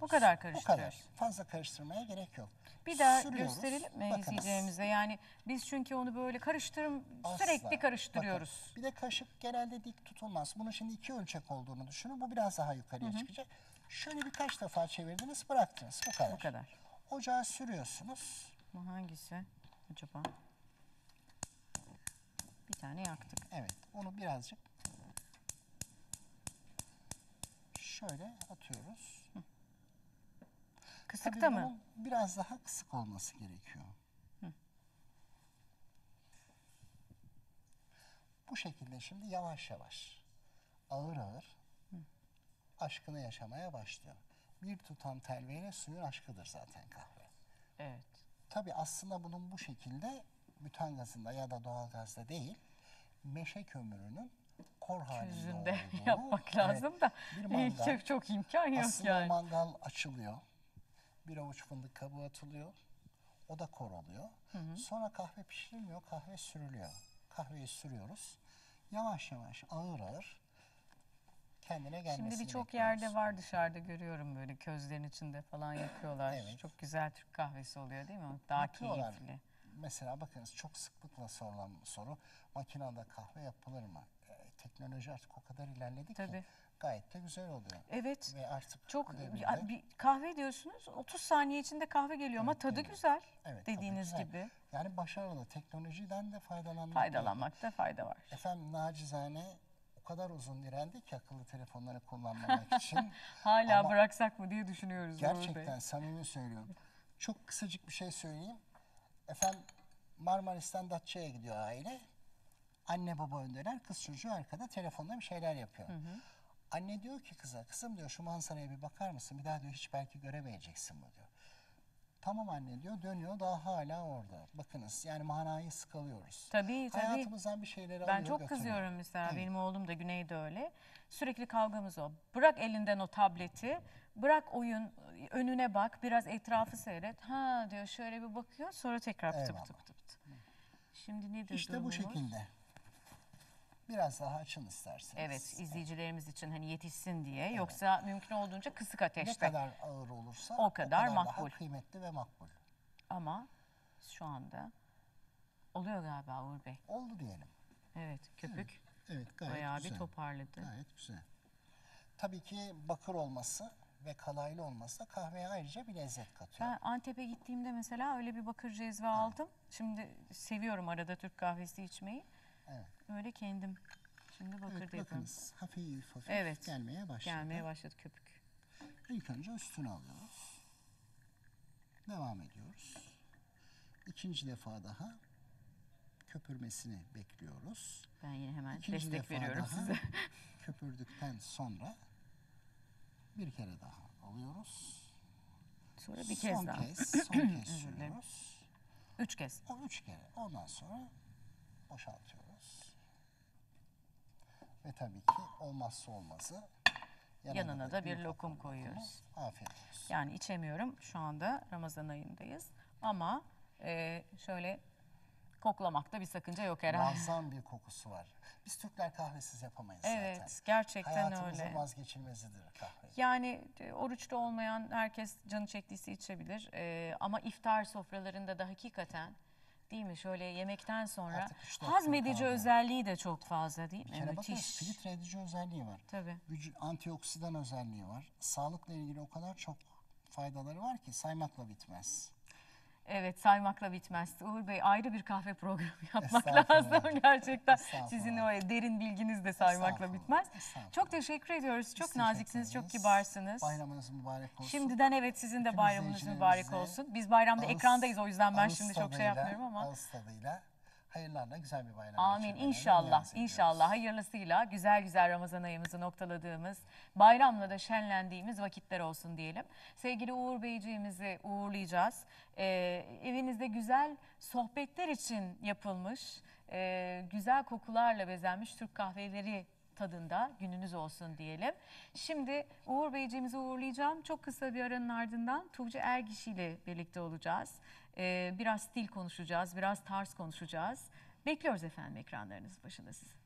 Bu kadar Bu karıştırıyoruz. kadar. Fazla karıştırmaya gerek yok. Bir daha Sürüyoruz. gösterelim mi Bakınız. izleyicilerimize? Yani biz çünkü onu böyle karıştırım Asla. sürekli karıştırıyoruz. Bakın, bir de kaşık genelde dik tutulmaz. Bunun şimdi iki ölçek olduğunu düşünün. Bu biraz daha yukarıya çıkacak. Şöyle birkaç defa çevirdiniz bıraktınız. Bu kadar. Bu kadar. Ocağa sürüyorsunuz. Bu hangisi acaba? Bir tane yaktık. Evet. Onu birazcık şöyle atıyoruz. Kısıkta Tabii mı? biraz daha kısık olması gerekiyor. Hı. Bu şekilde şimdi yavaş yavaş, ağır ağır aşkını yaşamaya başlıyor. Bir tutam telveyle suyun aşkıdır zaten kahve. Evet. Tabii aslında bunun bu şekilde bütan gazında ya da doğal gazda değil, meşe kömürünün kor halinde Yüzünde olduğu, yapmak evet, lazım da bir mangal. çok imkan yok Aslında yani. mangal açılıyor. Bir avuç fındık kabuğu atılıyor. O da kor oluyor. Hı hı. Sonra kahve pişirilmiyor, kahve sürülüyor. Kahveyi sürüyoruz. Yavaş yavaş, ağır ağır kendine gelmesini Şimdi birçok yerde var dışarıda görüyorum böyle közlerin içinde falan yakıyorlar. Evet. Çok güzel Türk kahvesi oluyor değil mi? Daha Yapıyorlar. keyifli. Mesela bakınız çok sıklıkla sorulan soru makinede kahve yapılır mı? Ee, teknoloji artık o kadar ilerledi Tabii. ki gayet de güzel oluyor. Evet. Ve artık Çok ya bir kahve diyorsunuz 30 saniye içinde kahve geliyor ama tadı güzel. Evet, dediğiniz güzel. gibi. Yani başarılı. Teknolojiden de faydalanmak Faydalanmakta fayda var. Efendim nacizane o kadar uzun direndi ki akıllı telefonları kullanmamak için. Hala Ama bıraksak mı diye düşünüyoruz. Gerçekten samimi söylüyorum. Çok kısacık bir şey söyleyeyim. Efendim Marmaris'ten Datça'ya gidiyor aile. Anne baba öndeler, kız çocuğu arkada telefonda bir şeyler yapıyor. Anne diyor ki kıza, kızım diyor şu manzaraya bir bakar mısın? Bir daha diyor hiç belki göremeyeceksin bu diyor. Tamam anne diyor, dönüyor daha hala orada. Bakınız yani manayı sıkalıyoruz. Tabii tabii. Hayatımızdan bir şeyleri Ben alıyor çok götürüyor. kızıyorum mesela. Evet. Benim oğlum da Güney'de öyle. Sürekli kavgamız o. Bırak elinden o tableti. Bırak oyun önüne bak. Biraz etrafı seyret. Ha diyor şöyle bir bakıyor. Sonra tekrar pıtı Eyvallah. pıtı pıtı pıtı. Şimdi nedir İşte bu durumumuz? şekilde. Biraz daha açın isterseniz. Evet izleyicilerimiz için hani yetişsin diye. Yoksa mümkün olduğunca kısık ateşte. Ne kadar ağır olursa O kadar daha makbul. kıymetli ve makbul. Ama şu anda oluyor galiba Uğur Bey. Oldu diyelim. Evet köpük Evet gayet bayağı güzel. bir toparladı. Gayet güzel. Tabii ki bakır olması ve kalaylı olması da kahveye ayrıca bir lezzet katıyor. Ben Antep'e gittiğimde mesela öyle bir bakır cezve aldım. Şimdi seviyorum arada Türk kahvesi içmeyi. Evet. Öyle kendim. Şimdi bakır Evet, yapıyorum. hafif hafif Evet. gelmeye başladı. Gelmeye başladı köpük. İlk önce üstüne alıyoruz. Devam ediyoruz. İkinci defa daha köpürmesini bekliyoruz. Ben yine hemen İkinci destek defa veriyorum daha size. köpürdükten sonra bir kere daha alıyoruz. Sonra bir kez son daha. Kez, son kez sürüyoruz. Üç kez. O üç kere. Ondan sonra boşaltıyoruz. Ve tabii ki olmazsa olmazı Yanına, da bir lokum koyuyoruz. Afiyet olsun. Yani içemiyorum şu anda Ramazan ayındayız ama e, şöyle koklamakta bir sakınca yok herhalde. Muazzam bir kokusu var. Biz Türkler kahvesiz yapamayız Evet, zaten. gerçekten Hayatımızın öyle. vazgeçilmezidir kahve. Yani e, oruçta olmayan herkes canı çektiyse içebilir. E, ama iftar sofralarında da hakikaten değil mi şöyle yemekten sonra Artık üç hazmedici kahve. özelliği de çok fazla değil Bir mi? kere bakın Müthiş. filtre edici özelliği var. Tabii. Vücut antioksidan özelliği var. Sağlıkla ilgili o kadar çok faydaları var ki saymakla bitmez. Evet saymakla bitmez. Uğur Bey ayrı bir kahve programı yapmak lazım gerçekten. Sizin o derin bilginiz de saymakla bitmez. Çok teşekkür ediyoruz. Çok Biz naziksiniz, teşekkür çok kibarsınız. Bayramınız mübarek olsun. Şimdiden evet sizin de bayramınız mübarek olsun. Biz bayramda ağız- ekrandayız o yüzden ben ağız şimdi çok şey yapmıyorum ama. Ağız tadıyla hayırlarla güzel bir bayram Amin inşallah inşallah hayırlısıyla güzel güzel Ramazan ayımızı noktaladığımız bayramla da şenlendiğimiz vakitler olsun diyelim. Sevgili Uğur Beyciğimizi uğurlayacağız. Ee, evinizde güzel sohbetler için yapılmış e, güzel kokularla bezenmiş Türk kahveleri tadında gününüz olsun diyelim. Şimdi Uğur Beyciğimizi uğurlayacağım. Çok kısa bir aranın ardından Tuğçe Ergiş ile birlikte olacağız. Ee, biraz stil konuşacağız, biraz tarz konuşacağız. Bekliyoruz efendim ekranlarınız başında sizi.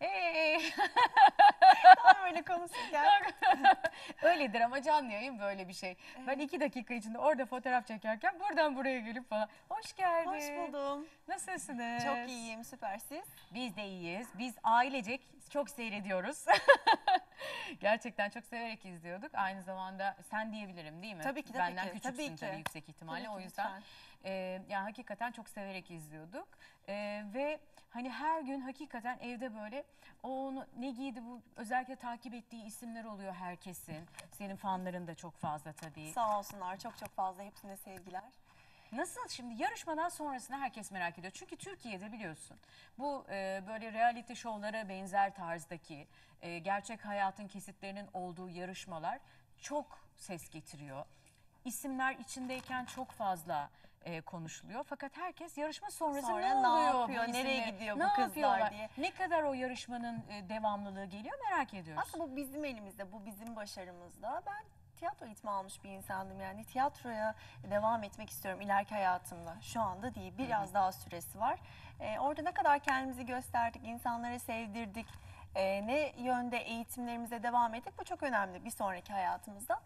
Hey! Tam öyle konuşurken. Öyledir ama canlı yayın böyle bir şey. Ben iki dakika içinde orada fotoğraf çekerken buradan buraya gelip falan. Hoş geldin. Hoş buldum. Nasılsınız? Çok iyiyim, süper siz. Biz de iyiyiz. Biz ailecek çok seyrediyoruz. Gerçekten çok severek izliyorduk. Aynı zamanda sen diyebilirim değil mi? Tabii ki, tabii Benden ki. küçüksün Tabii tabii, ki. yüksek ihtimalle. Tabii ki, o yüzden e, yani hakikaten çok severek izliyorduk. E, ve hani her gün hakikaten evde böyle o onu ne giydi bu özellikle takip ettiği isimler oluyor herkesin. Senin fanların da çok fazla tabii. Sağ olsunlar, çok çok fazla. Hepsine sevgiler. Nasıl şimdi yarışmadan sonrasını herkes merak ediyor. Çünkü Türkiye'de biliyorsun bu e, böyle reality şovlara benzer tarzdaki e, gerçek hayatın kesitlerinin olduğu yarışmalar çok ses getiriyor. İsimler içindeyken çok fazla e, konuşuluyor. Fakat herkes yarışma sonrası Sonra ne ne oluyor? bu yapıyor, nereye gidiyor bu kızlar yapıyorlar? diye. Ne kadar o yarışmanın e, devamlılığı geliyor merak ediyoruz. Aslında bu bizim elimizde, bu bizim başarımızda. Ben tiyatro eğitimi almış bir insandım yani. Tiyatroya devam etmek istiyorum ileriki hayatımda. Şu anda değil, biraz daha süresi var. Ee, orada ne kadar kendimizi gösterdik, insanlara sevdirdik, ee, ne yönde eğitimlerimize devam ettik bu çok önemli bir sonraki hayatımızda.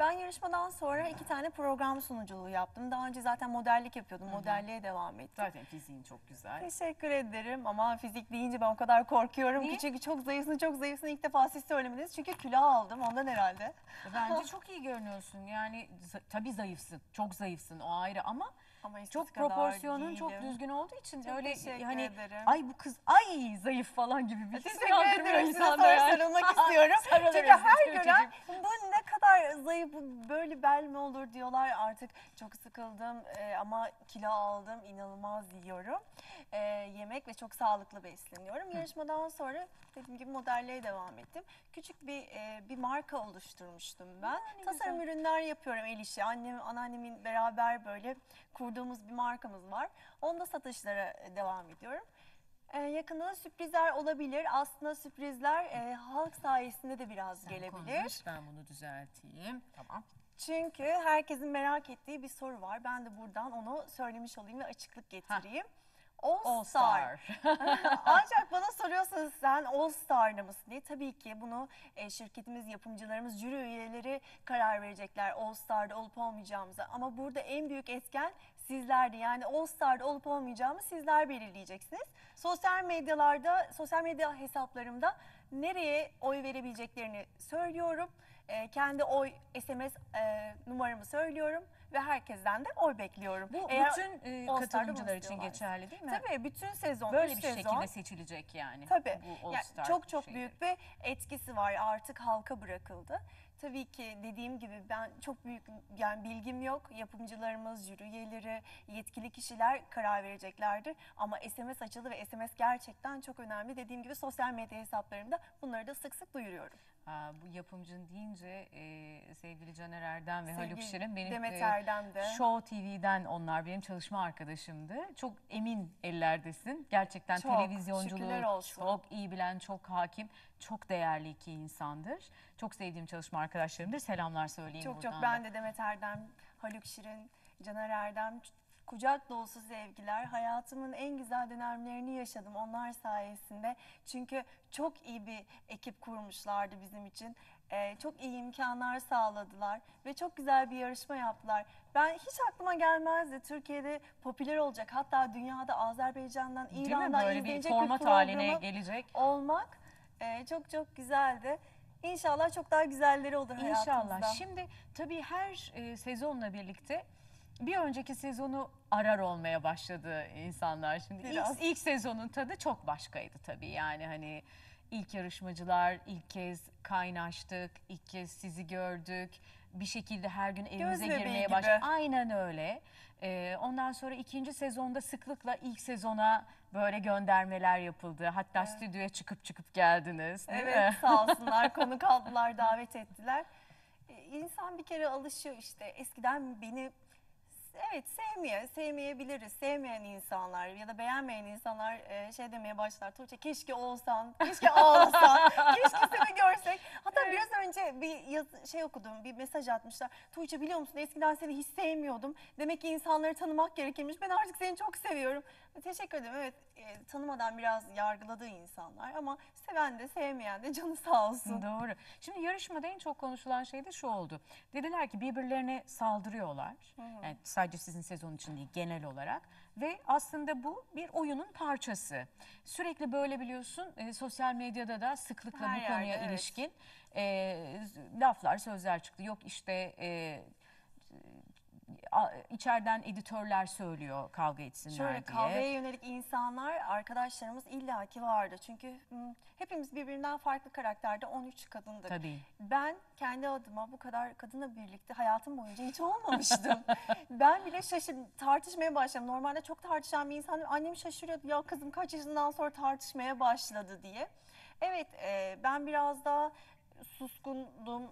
Ben yarışmadan sonra iki tane program sunuculuğu yaptım. Daha önce zaten modellik yapıyordum. Modelliğe devam ettim. Zaten fiziğin çok güzel. Teşekkür ederim ama fizik deyince ben o kadar korkuyorum Niye? ki çünkü çok zayıfsın çok zayıfsın ilk defa siz söylemediniz çünkü kilo aldım ondan herhalde. Bence çok iyi görünüyorsun. Yani tabii zayıfsın. Çok zayıfsın o ayrı ama, Ama çok proporsiyonun çok düzgün olduğu için Çok öyle hani ederim. ay bu kız ay zayıf falan gibi bir his uyandırmıyor insanda yani. sarılmak istiyorum. Çünkü her gören bu ne kadar zayıf bu böyle bel mi olur diyorlar artık çok sıkıldım e, ama kilo aldım inanılmaz yiyorum. E, yemek ve çok sağlıklı besleniyorum. Yarışmadan sonra dediğim gibi modelliğe devam ettim. Küçük bir e, bir marka oluşturmuştum ben. Tasarım ürünler yapıyorum el işi. Annem, anneannemin beraber böyle kurduğumuz bir markamız var. Onda satışlara e, devam ediyorum. Ee, yakında da sürprizler olabilir. Aslında sürprizler e, halk sayesinde de biraz gelebilir. Konuş, ben bunu düzelteyim. Tamam. Çünkü herkesin merak ettiği bir soru var. Ben de buradan onu söylemiş olayım ve açıklık getireyim. All, All Star. Star. Ancak bana soruyorsanız sen All Star'da mısın diye tabii ki bunu e, şirketimiz, yapımcılarımız, jüri üyeleri karar verecekler All Star'da olup olmayacağımıza. Ama burada en büyük etken sizlerdi. Yani All Star'da olup olmayacağımı sizler belirleyeceksiniz. Sosyal medyalarda, sosyal medya hesaplarımda nereye oy verebileceklerini söylüyorum. E, kendi oy SMS e, numaramı söylüyorum ve herkesten de oy bekliyorum. Bu Eğer bütün e, All katılımcılar için geçerli değil mi? Tabii bütün sezon, Böyle bir sezon. şekilde seçilecek yani. Tabii. Bu All Yani çok çok şeyi. büyük bir etkisi var. Artık halka bırakıldı. Tabii ki dediğim gibi ben çok büyük yani bilgim yok. Yapımcılarımız, jüri yetkili kişiler karar vereceklerdir. Ama SMS açıldı ve SMS gerçekten çok önemli. Dediğim gibi sosyal medya hesaplarımda bunları da sık sık duyuruyorum. Ha, bu yapımcın deyince e, sevgili Caner Erdem ve Haluk Sevgili Şirin benim Demet e, Erdem de. Show TV'den onlar benim çalışma arkadaşımdı. Çok emin ellerdesin. Gerçekten Çok, televizyonculuğu çok iyi bilen, çok hakim, çok değerli iki insandır. Çok sevdiğim çalışma arkadaşlarımdır. Selamlar söyleyeyim Çok buradan çok da. ben de Demet Erdem, Haluk Şirin, Caner Erdem kucak dolusu sevgiler. Hayatımın en güzel dönemlerini yaşadım onlar sayesinde. Çünkü çok iyi bir ekip kurmuşlardı bizim için. Ee, çok iyi imkanlar sağladılar ve çok güzel bir yarışma yaptılar. Ben hiç aklıma gelmezdi Türkiye'de popüler olacak. Hatta dünyada Azerbaycan'dan, Değil mi? İran'dan Böyle bir izlenecek format bir haline programı gelecek. olmak e, çok çok güzeldi. İnşallah çok daha güzelleri olur hayatımızda. İnşallah. Şimdi tabii her e, sezonla birlikte bir önceki sezonu arar olmaya başladı insanlar. Şimdi ilk, Biraz. ilk sezonun tadı çok başkaydı tabii. Yani hani ilk yarışmacılar ilk kez kaynaştık, ilk kez sizi gördük. Bir şekilde her gün evimize bebeği girmeye gibi. başladık. Aynen öyle. Ee, ondan sonra ikinci sezonda sıklıkla ilk sezona böyle göndermeler yapıldı. Hatta stüdyoya çıkıp çıkıp geldiniz. Değil Evet mi? sağ olsunlar konuk aldılar davet ettiler. Ee, İnsan bir kere alışıyor işte eskiden beni evet sevmeye sevmeyebiliriz. Sevmeyen insanlar ya da beğenmeyen insanlar e, şey demeye başlar. Tuğçe keşke olsan keşke ağlasan keşke seni görsek. Hatta biraz önce bir yaz- şey okudum bir mesaj atmışlar. Tuğçe biliyor musun? Eskiden seni hiç sevmiyordum. Demek ki insanları tanımak gerekirmiş. Ben artık seni çok seviyorum teşekkür ederim evet e, tanımadan biraz yargıladığı insanlar ama seven de sevmeyen de canı sağ olsun. Doğru. Şimdi yarışmada en çok konuşulan şey de şu oldu. Dediler ki birbirlerine saldırıyorlar. Hı hı. Yani sadece sizin sezon için değil genel olarak. Ve aslında bu bir oyunun parçası. Sürekli böyle biliyorsun e, sosyal medyada da sıklıkla Her bu konuya yerde, evet. ilişkin e, laflar, sözler çıktı. Yok işte e, içeriden editörler söylüyor kavga etsinler Şöyle diye. kavgaya yönelik insanlar arkadaşlarımız illaki vardı. Çünkü hepimiz birbirinden farklı karakterde 13 kadındık. Tabii. Ben kendi adıma bu kadar kadınla birlikte hayatım boyunca hiç olmamıştım. ben bile şaşırdım. Tartışmaya başladım. Normalde çok tartışan bir insandım. Annem şaşırıyordu. Ya kızım kaç yaşından sonra tartışmaya başladı diye. Evet e, ben biraz daha suskundum.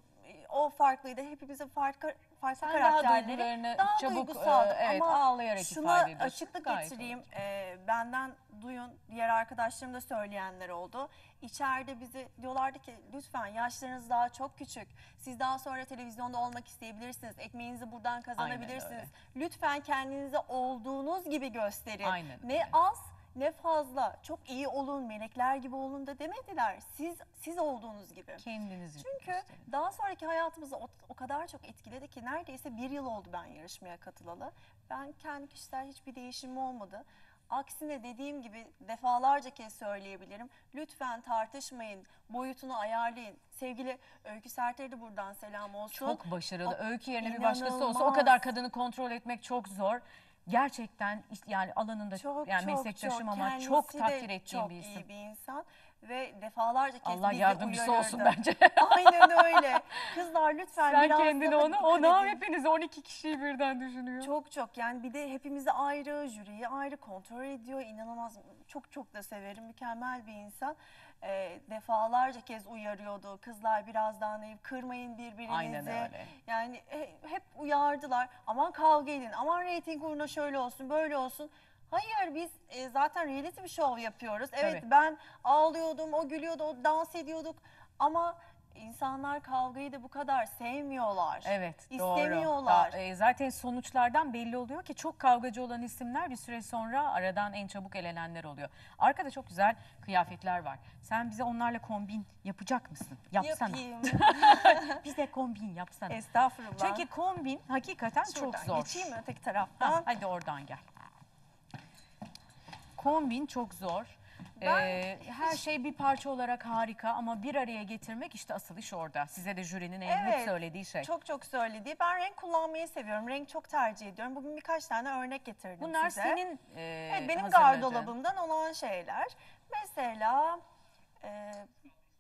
O farklıydı. Hepimizin farklı farklı Sen daha karakterleri. duygularını daha çabuk, duygusaldım. e, evet, Ama ağlayarak şuna ifade açıklık Gayet getireyim. E, benden duyun, diğer arkadaşlarım da söyleyenler oldu. İçeride bizi diyorlardı ki lütfen yaşlarınız daha çok küçük. Siz daha sonra televizyonda olmak isteyebilirsiniz. Ekmeğinizi buradan kazanabilirsiniz. öyle. Lütfen kendinizi olduğunuz gibi gösterin. Aynen ne az ne fazla. Çok iyi olun, melekler gibi olun da demediler. Siz siz olduğunuz gibi. Kendinizi Çünkü daha sonraki hayatımızı o, o kadar çok etkiledi ki neredeyse bir yıl oldu ben yarışmaya katılalı. Ben kendi kişisel hiçbir değişimim olmadı. Aksine dediğim gibi defalarca kez söyleyebilirim. Lütfen tartışmayın, boyutunu ayarlayın. Sevgili Öykü Serter'e de buradan selam olsun. Çok başarılı. O- Öykü yerine bir başkası olsa o inanılmaz. kadar kadını kontrol etmek çok zor. Gerçekten iş- yani alanında Çok, yani meslektaşım ama Kendisi çok de takdir ettiğim çok bir isim. iyi bir insan ve defalarca kez Allah bizi yardımcısı olsun uyarırdı. bence. Aynen öyle. Kızlar lütfen Sen biraz kendini daha ona, dikkat ona edin. hepiniz 12 kişiyi birden düşünüyor. Çok çok yani bir de hepimizi ayrı, jüriyi ayrı kontrol ediyor. İnanılmaz çok çok da severim. Mükemmel bir insan. Ee, defalarca kez uyarıyordu. Kızlar biraz daha naif, kırmayın birbirinizi. Aynen öyle. Yani e, hep uyardılar. Aman kavga edin, aman reyting uğruna şöyle olsun, böyle olsun. Hayır biz e, zaten reality bir show yapıyoruz. Evet Tabii. ben ağlıyordum, o gülüyordu, o dans ediyorduk. Ama insanlar kavgayı da bu kadar sevmiyorlar. Evet İstemiyorlar. doğru. Da- e, zaten sonuçlardan belli oluyor ki çok kavgacı olan isimler bir süre sonra aradan en çabuk elenenler oluyor. Arkada çok güzel kıyafetler var. Sen bize onlarla kombin yapacak mısın? Yapsana. Yapayım. bize kombin yapsana. Estağfurullah. Çünkü kombin hakikaten çok Şuradan zor. Geçeyim öteki taraftan? Ha, hadi oradan gel. Kombin çok zor. Ben Ee, her şey bir parça olarak harika ama bir araya getirmek işte asıl iş orada. Size de jürinin en hep söylediği şey. Çok çok söylediği. Ben renk kullanmayı seviyorum. Renk çok tercih ediyorum. Bugün birkaç tane örnek getirdim Bunlar size. senin e, Evet, benim hazırladığın. gardırobumdan olan şeyler. Mesela e,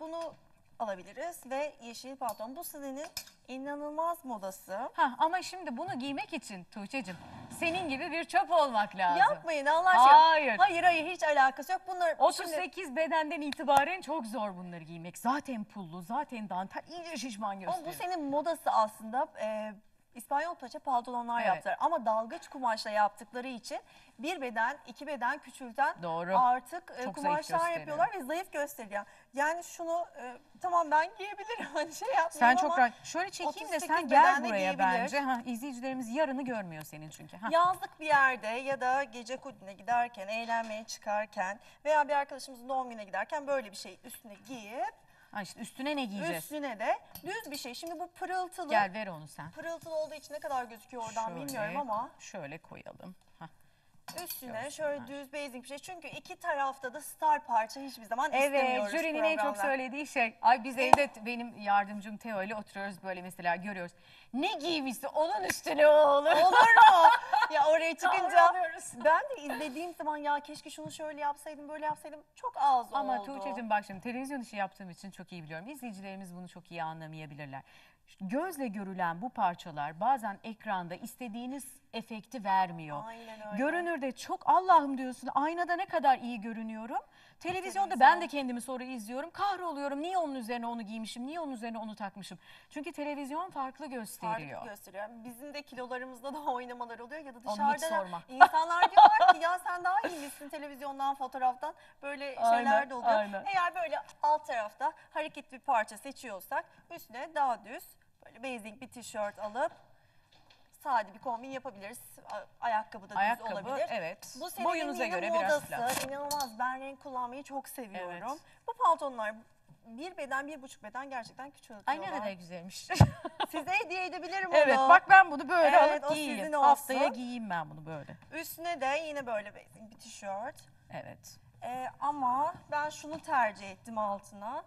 bunu alabiliriz ve yeşil pantolon. Bu senenin inanılmaz modası. Ha, ama şimdi bunu giymek için Tuğçe'cim senin gibi bir çöp olmak lazım. Yapmayın Allah aşkına. Hayır. Hayır hayır hiç alakası yok. Bunlar şimdi- 38 bedenden itibaren çok zor bunları giymek. Zaten pullu, zaten dantel, iyice şişman Ama gösteriyor. bu senin modası aslında. E, İspanyol paça pantolonlar Evet. yaptılar. Ama dalgıç kumaşla yaptıkları için bir beden, iki beden küçülten Doğru. artık e, Çok kumaşlar yapıyorlar ve zayıf gösteriyor. Yani şunu e, tamam ben giyebilirim. Hani şey yapmayayım Sen çok rahat. Şöyle çekeyim de 38 sen gel buraya giyebilir. bence. Ha, izleyicilerimiz yarını görmüyor senin çünkü. Ha. Yazlık bir yerde ya da gece kulübüne giderken, eğlenmeye çıkarken veya bir arkadaşımızın doğum gününe giderken böyle bir şey üstüne giyip Ha işte üstüne ne giyeceğiz? üstüne de düz bir şey. Şimdi bu pırıltılı. Gel ver onu sen. Pırıltılı olduğu için ne kadar gözüküyor oradan Şöyle, bilmiyorum ama Şöyle koyalım. Ha. Üstüne Görsünler. şöyle düz basic bir şey. Çünkü iki tarafta da star parça hiçbir zaman Evet, istemiyoruz jürinin en çok programda. söylediği şey. Ay biz evde benim yardımcım Teo ile oturuyoruz böyle mesela görüyoruz. Ne giymişsin onun üstüne o olur. Olur mu? ya oraya çıkınca Kavralıyoruz. ben de izlediğim zaman ya keşke şunu şöyle yapsaydım böyle yapsaydım çok az Ama oldu. Tuğçe'cim bak şimdi televizyon işi yaptığım için çok iyi biliyorum. İzleyicilerimiz bunu çok iyi anlamayabilirler. Gözle görülen bu parçalar bazen ekranda istediğiniz efekti vermiyor. Aynen öyle. Görünürde çok Allah'ım diyorsun aynada ne kadar iyi görünüyorum. Televizyonda Televizyon. ben de kendimi sonra izliyorum. Kahroluyorum. Niye onun üzerine onu giymişim? Niye onun üzerine onu takmışım? Çünkü televizyon farklı gösteriyor. Farklı gösteriyor. Bizim de kilolarımızda da oynamalar oluyor ya da Onu hiç dışarıda da sorma. insanlar diyorlar ki ya sen daha iyi misin televizyondan fotoğraftan böyle şeyler Aynen, de oluyor. aynen. Eğer böyle alt tarafta hareketli bir parça seçiyorsak üstüne daha düz böyle basic bir tişört alıp sade bir kombin yapabiliriz. Ayakkabı da düz Ayakkabı, olabilir. evet. Bu senenin Boyunuza yeni göre biraz modası. biraz. inanılmaz. Ben renk kullanmayı çok seviyorum. Evet. Bu paltonlar bir beden, bir buçuk beden gerçekten küçültüyorlar. Ay ne kadar güzelmiş. Size hediye edebilirim evet onu. bak ben bunu böyle Evet, alıp giyeyim. Haftaya giyeyim ben bunu böyle. Üstüne de yine böyle bir tişört. Evet. Ee, ama ben şunu tercih ettim altına.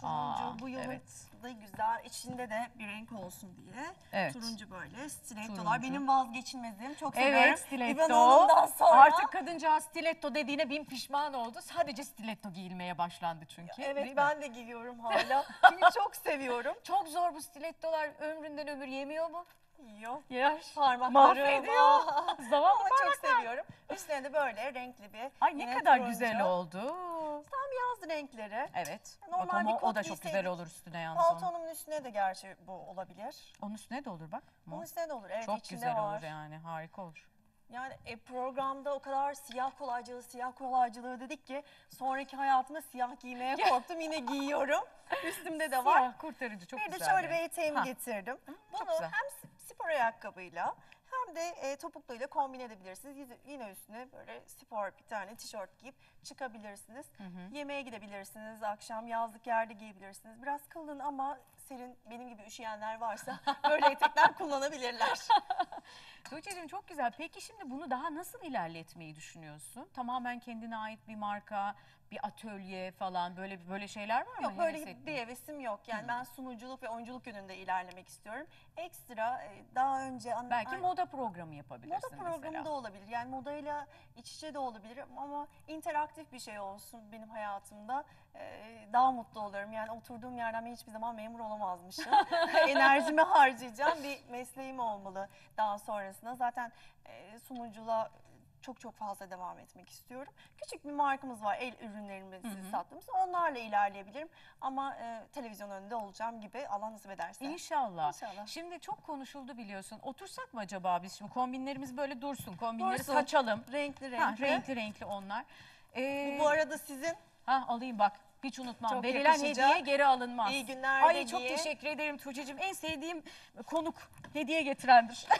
Turuncu Aa, bu yılın evet. da güzel. İçinde de bir renk olsun diye. Evet. Turuncu böyle stilettolar. Turuncu. Benim vazgeçilmezim. Çok seviyorum. Evet stiletto. Sonra. Artık kadıncağız stiletto dediğine bin pişman oldu. Sadece stiletto giyilmeye başlandı çünkü. Evet değil mi? ben de giyiyorum hala. Çünkü çok seviyorum. Çok zor bu stilettolar ömründen ömür yemiyor mu? Yok. Yer. Parmaklarım. Mahvediyor. Zavallı Ama çok parmaklar. seviyorum. Üstüne de böyle renkli bir. Ay ne yine kadar turuncu. güzel oldu. Tam yaz renkleri. Evet. Normal bak ama bir o kot da çok güzel olur üstüne yalnız onun. Paltonumun üstüne de gerçi bu olabilir. Onun üstüne de olur bak. Onun üstüne de olur. Evet çok içinde güzel var. olur yani harika olur. Yani e, programda o kadar siyah kolaycılığı, siyah kolaycılığı dedik ki sonraki hayatımda siyah giymeye korktum. Yine giyiyorum. Üstümde de var. Siyah kurtarıcı çok bir güzel. de şöyle bir yani. eteğimi Ha. getirdim. Bunu çok güzel. hem s- spor ayakkabıyla hem de e, topukluyla kombin edebilirsiniz. Yine- Yine üstüne böyle spor bir tane tişört giyip çıkabilirsiniz. Yemeğe gidebilirsiniz. Akşam yazlık yerde giyebilirsiniz. Biraz kalın ama serin benim gibi üşüyenler varsa böyle etekler kullanabilirler. Tuğçe'cim çok güzel. Peki şimdi bunu daha nasıl ilerletmeyi düşünüyorsun? Tamamen kendine ait bir marka, bir atölye falan böyle böyle şeyler var mı? Yok böyle Heves bir ettiğin? hevesim yok. Yani ben sunuculuk ve oyunculuk yönünde ilerlemek istiyorum. Ekstra e, daha önce... an- Belki an- moda programı yapabilirsin Moda programı mesela. da olabilir. Yani modayla iç içe de olabilir ama interaktif bir şey olsun benim hayatımda. Ee, daha mutlu olurum. Yani oturduğum yerden ben hiçbir zaman memur olamazmışım. Enerjimi harcayacağım bir mesleğim olmalı daha sonrasında. Zaten e, sunuculuğa çok çok fazla devam etmek istiyorum. Küçük bir markamız var el ürünlerimizi Hı hı. sattığımız. Onlarla ilerleyebilirim ama e, televizyon önünde olacağım gibi Allah nasip ederse. İnşallah. İnşallah. Şimdi çok konuşuldu biliyorsun. Otursak mı acaba biz şimdi kombinlerimiz böyle dursun. Kombinleri Dursun. saçalım. Renkli Ha, renkli. renkli renkli onlar. Ee, Bu, bu arada sizin Ha alayım bak. Hiç unutmam. Çok Verilen yakışacak. hediye geri alınmaz. İyi günler Ay de çok teşekkür ederim Tuğçe'cim. En sevdiğim konuk hediye getirendir.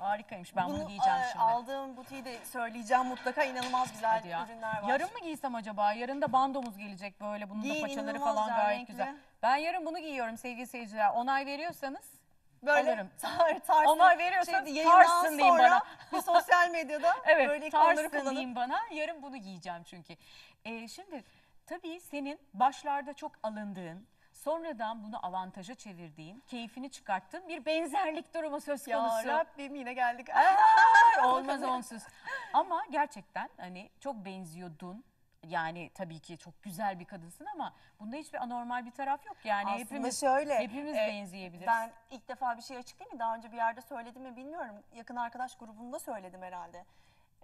Harikaymış. Ben bunu, giyeceğim e, şimdi. Aldığım butiği de söyleyeceğim mutlaka inanılmaz güzel Hadi ya. ürünler var. Yarın mı giysem acaba? Yarın da bandomuz gelecek böyle. Bunun Giyin, da paçaları inanılmaz falan güzel, gayet renkli. güzel. Ben yarın bunu giyiyorum sevgili seyirciler. Onay veriyorsanız Böyle alırım. tar, tarsın, Onay veriyorsanız şeydi, yayından tarsın deyin bana. bir sosyal medyada Evet böyle ikonları tarsın kullanıp deyin bana. Yarın bunu giyeceğim çünkü. Ee, şimdi tabii senin başlarda çok alındığın, sonradan bunu avantaja çevirdiğin, keyfini çıkarttığın bir benzerlik durumu söz ya konusu. Rabbim yine geldik. Olmaz onsuz. Ama gerçekten hani çok benziyordun. Yani tabii ki çok güzel bir kadınsın ama bunda hiçbir anormal bir taraf yok. Yani Aslında hepimiz şöyle, hepimiz e, benzeyebiliriz. Ben ilk defa bir şey açıklayayım mı? Daha önce bir yerde söyledim mi bilmiyorum. Yakın arkadaş grubunda söyledim herhalde.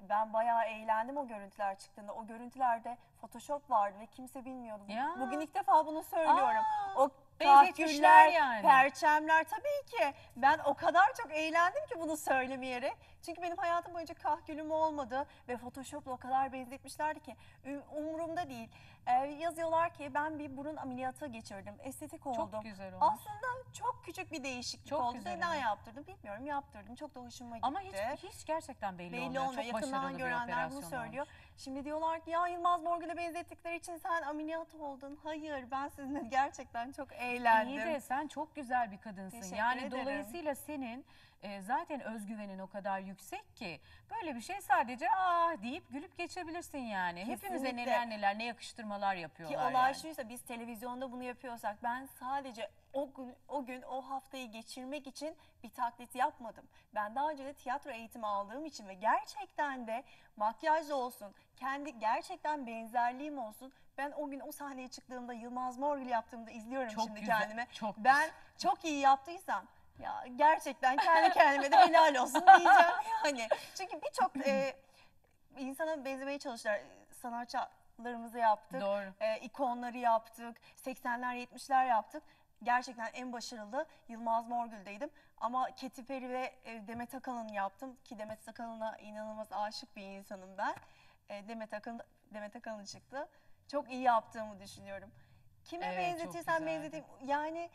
Ben bayağı eğlendim o görüntüler çıktığında. O görüntülerde Photoshop vardı ve kimse bilmiyordu. Ya. Bugün ilk defa bunu söylüyorum. o benzetmişler kahküller, yani. perçemler tabii ki. Ben o kadar çok eğlendim ki bunu söylemeyerek. Çünkü benim hayatım boyunca kahkülüm olmadı ve Photoshop'la o kadar benzetmişlerdi ki umurumda değil. Ee, yazıyorlar ki ben bir burun ameliyatı geçirdim. Estetik oldum. güzel olmuş. Aslında çok küçük bir değişiklik Çok oldu. güzel Neden olmuş. yaptırdım bilmiyorum. Yaptırdım. Çok da hoşuma gitti. Ama hiç, hiç gerçekten belli, Belli olmuyor. olmuyor. Çok Yakından başarılı bir görenler bunu operasyon söylüyor. olmuş. Şimdi diyorlar ki ya Yılmaz Morgül'e benzettikleri için sen ameliyat oldun. Hayır ben sizinle gerçekten çok eğlendim. İyi de sen çok güzel bir kadınsın. Teşekkür yani ederim. dolayısıyla senin e, zaten özgüvenin o kadar yüksek ki böyle bir şey sadece ah deyip gülüp geçebilirsin yani. Hepimize Kesinlikle. neler neler ne yakıştırmalar Ki yapıyorlar olay yani. şuysa biz televizyonda bunu yapıyorsak ben sadece o gün o gün o haftayı geçirmek için bir taklit yapmadım. Ben daha önce de tiyatro eğitimi aldığım için ve gerçekten de makyaj olsun, kendi gerçekten benzerliğim olsun. Ben o gün o sahneye çıktığımda Yılmaz Morgül yaptığımda izliyorum Çok şimdi güzel, kendime. çok ben çok iyi yaptıysam ya gerçekten kendi kendime de helal olsun diyeceğim yani. Çünkü birçok e, insana benzemeye çalıştılar. Sanatçılarımızı yaptık. Doğru. E, ikonları yaptık. 80'ler 70'ler yaptık. Gerçekten en başarılı Yılmaz Morgül'deydim. Ama Katy Perry ve e, Demet Akalın yaptım. Ki Demet Akalın'a inanılmaz aşık bir insanım ben. E, Demet Akalın, Demet Akalın çıktı. Çok iyi yaptığımı düşünüyorum. Kime Evet, güzeldi. benzeteyim. Yani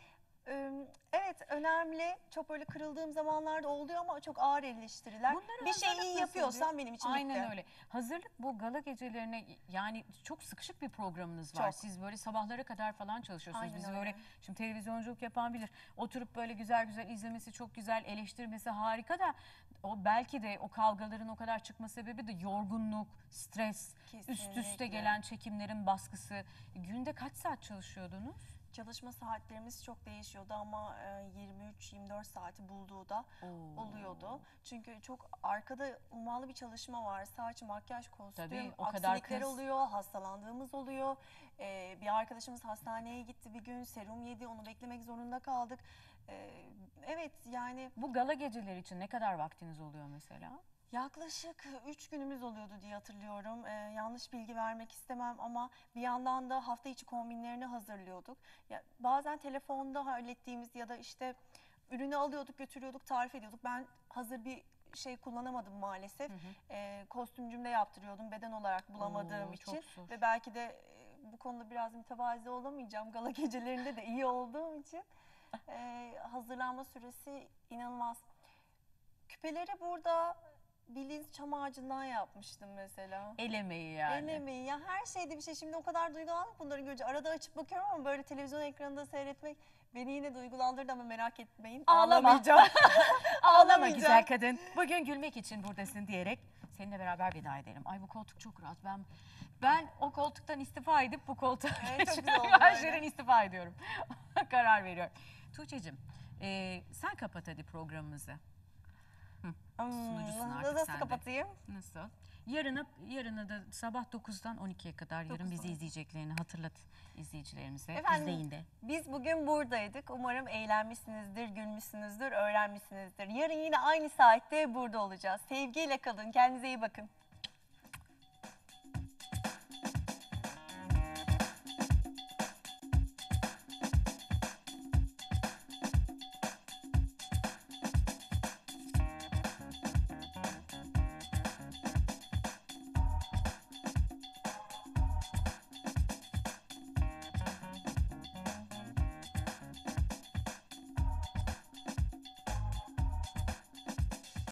evet önemli. Çok böyle kırıldığım zamanlarda oluyor ama çok ağır eleştiriler. Bunları bir şey iyi yapıyorsan benim için Aynen bitti. öyle. Hazırlık bu gala gecelerine yani çok sıkışık bir programınız var. Çok. Siz böyle sabahlara kadar falan çalışıyorsunuz. Aynen Bizi öyle. böyle şimdi televizyonculuk yapan bilir. Oturup böyle güzel güzel izlemesi çok güzel, eleştirmesi harika da o belki de o kavgaların o kadar çıkma sebebi de yorgunluk, stres, üst üste Kesinlikle. gelen çekimlerin baskısı. Günde kaç saat çalışıyordunuz? Çalışma saatlerimiz çok değişiyordu ama e, 23-24 saati bulduğu da oluyordu. Çünkü çok arkada ummalı bir çalışma var. Saç, makyaj, kostüm, Tabii, o kadar aksilikler kız. oluyor, hastalandığımız oluyor. E, bir arkadaşımız hastaneye gitti bir gün, serum yedi, onu beklemek zorunda kaldık. E, evet yani... Bu gala geceleri için ne kadar vaktiniz oluyor mesela? Yaklaşık 3 günümüz oluyordu diye hatırlıyorum. Ee, yanlış bilgi vermek istemem ama bir yandan da hafta içi kombinlerini hazırlıyorduk. Ya, bazen telefonda hallettiğimiz ya da işte ürünü alıyorduk, götürüyorduk, tarif ediyorduk. Ben hazır bir şey kullanamadım maalesef. Ee, kostümcümde yaptırıyordum beden olarak bulamadığım Oo, için. Ve belki de e, bu konuda biraz mütevazi olamayacağım. Gala gecelerinde de iyi olduğum için. Ee, hazırlanma süresi inanılmaz. Küpeleri burada bildiğiniz çam ağacından yapmıştım mesela. El emeği yani. El emeği ya her şeyde bir şey. Şimdi o kadar duygulandım bunları görünce. Arada açıp bakıyorum ama böyle televizyon ekranında seyretmek beni yine duygulandırdı ama merak etmeyin. Ağlama. Ağlamayacağım. Ağlama güzel kadın. Bugün gülmek için buradasın diyerek seninle beraber veda edelim. Ay bu koltuk çok rahat. Ben ben o koltuktan istifa edip bu koltuğa Evet, oldu ben istifa ediyorum. Karar veriyorum. Tuğçe'cim e, sen kapat hadi programımızı. Sunucusun Hmm, artık nasıl sen de. kapatayım? Nasıl? Yarına, yarına da sabah 9'dan 12'ye kadar yarın 9'dan bizi 12'ye. izleyeceklerini hatırlat izleyicilerimize. Efendim, İzleyin de. Biz bugün buradaydık. Umarım eğlenmişsinizdir, gülmüşsünüzdür, öğrenmişsinizdir. Yarın yine aynı saatte burada olacağız. Sevgiyle kalın. Kendinize iyi bakın.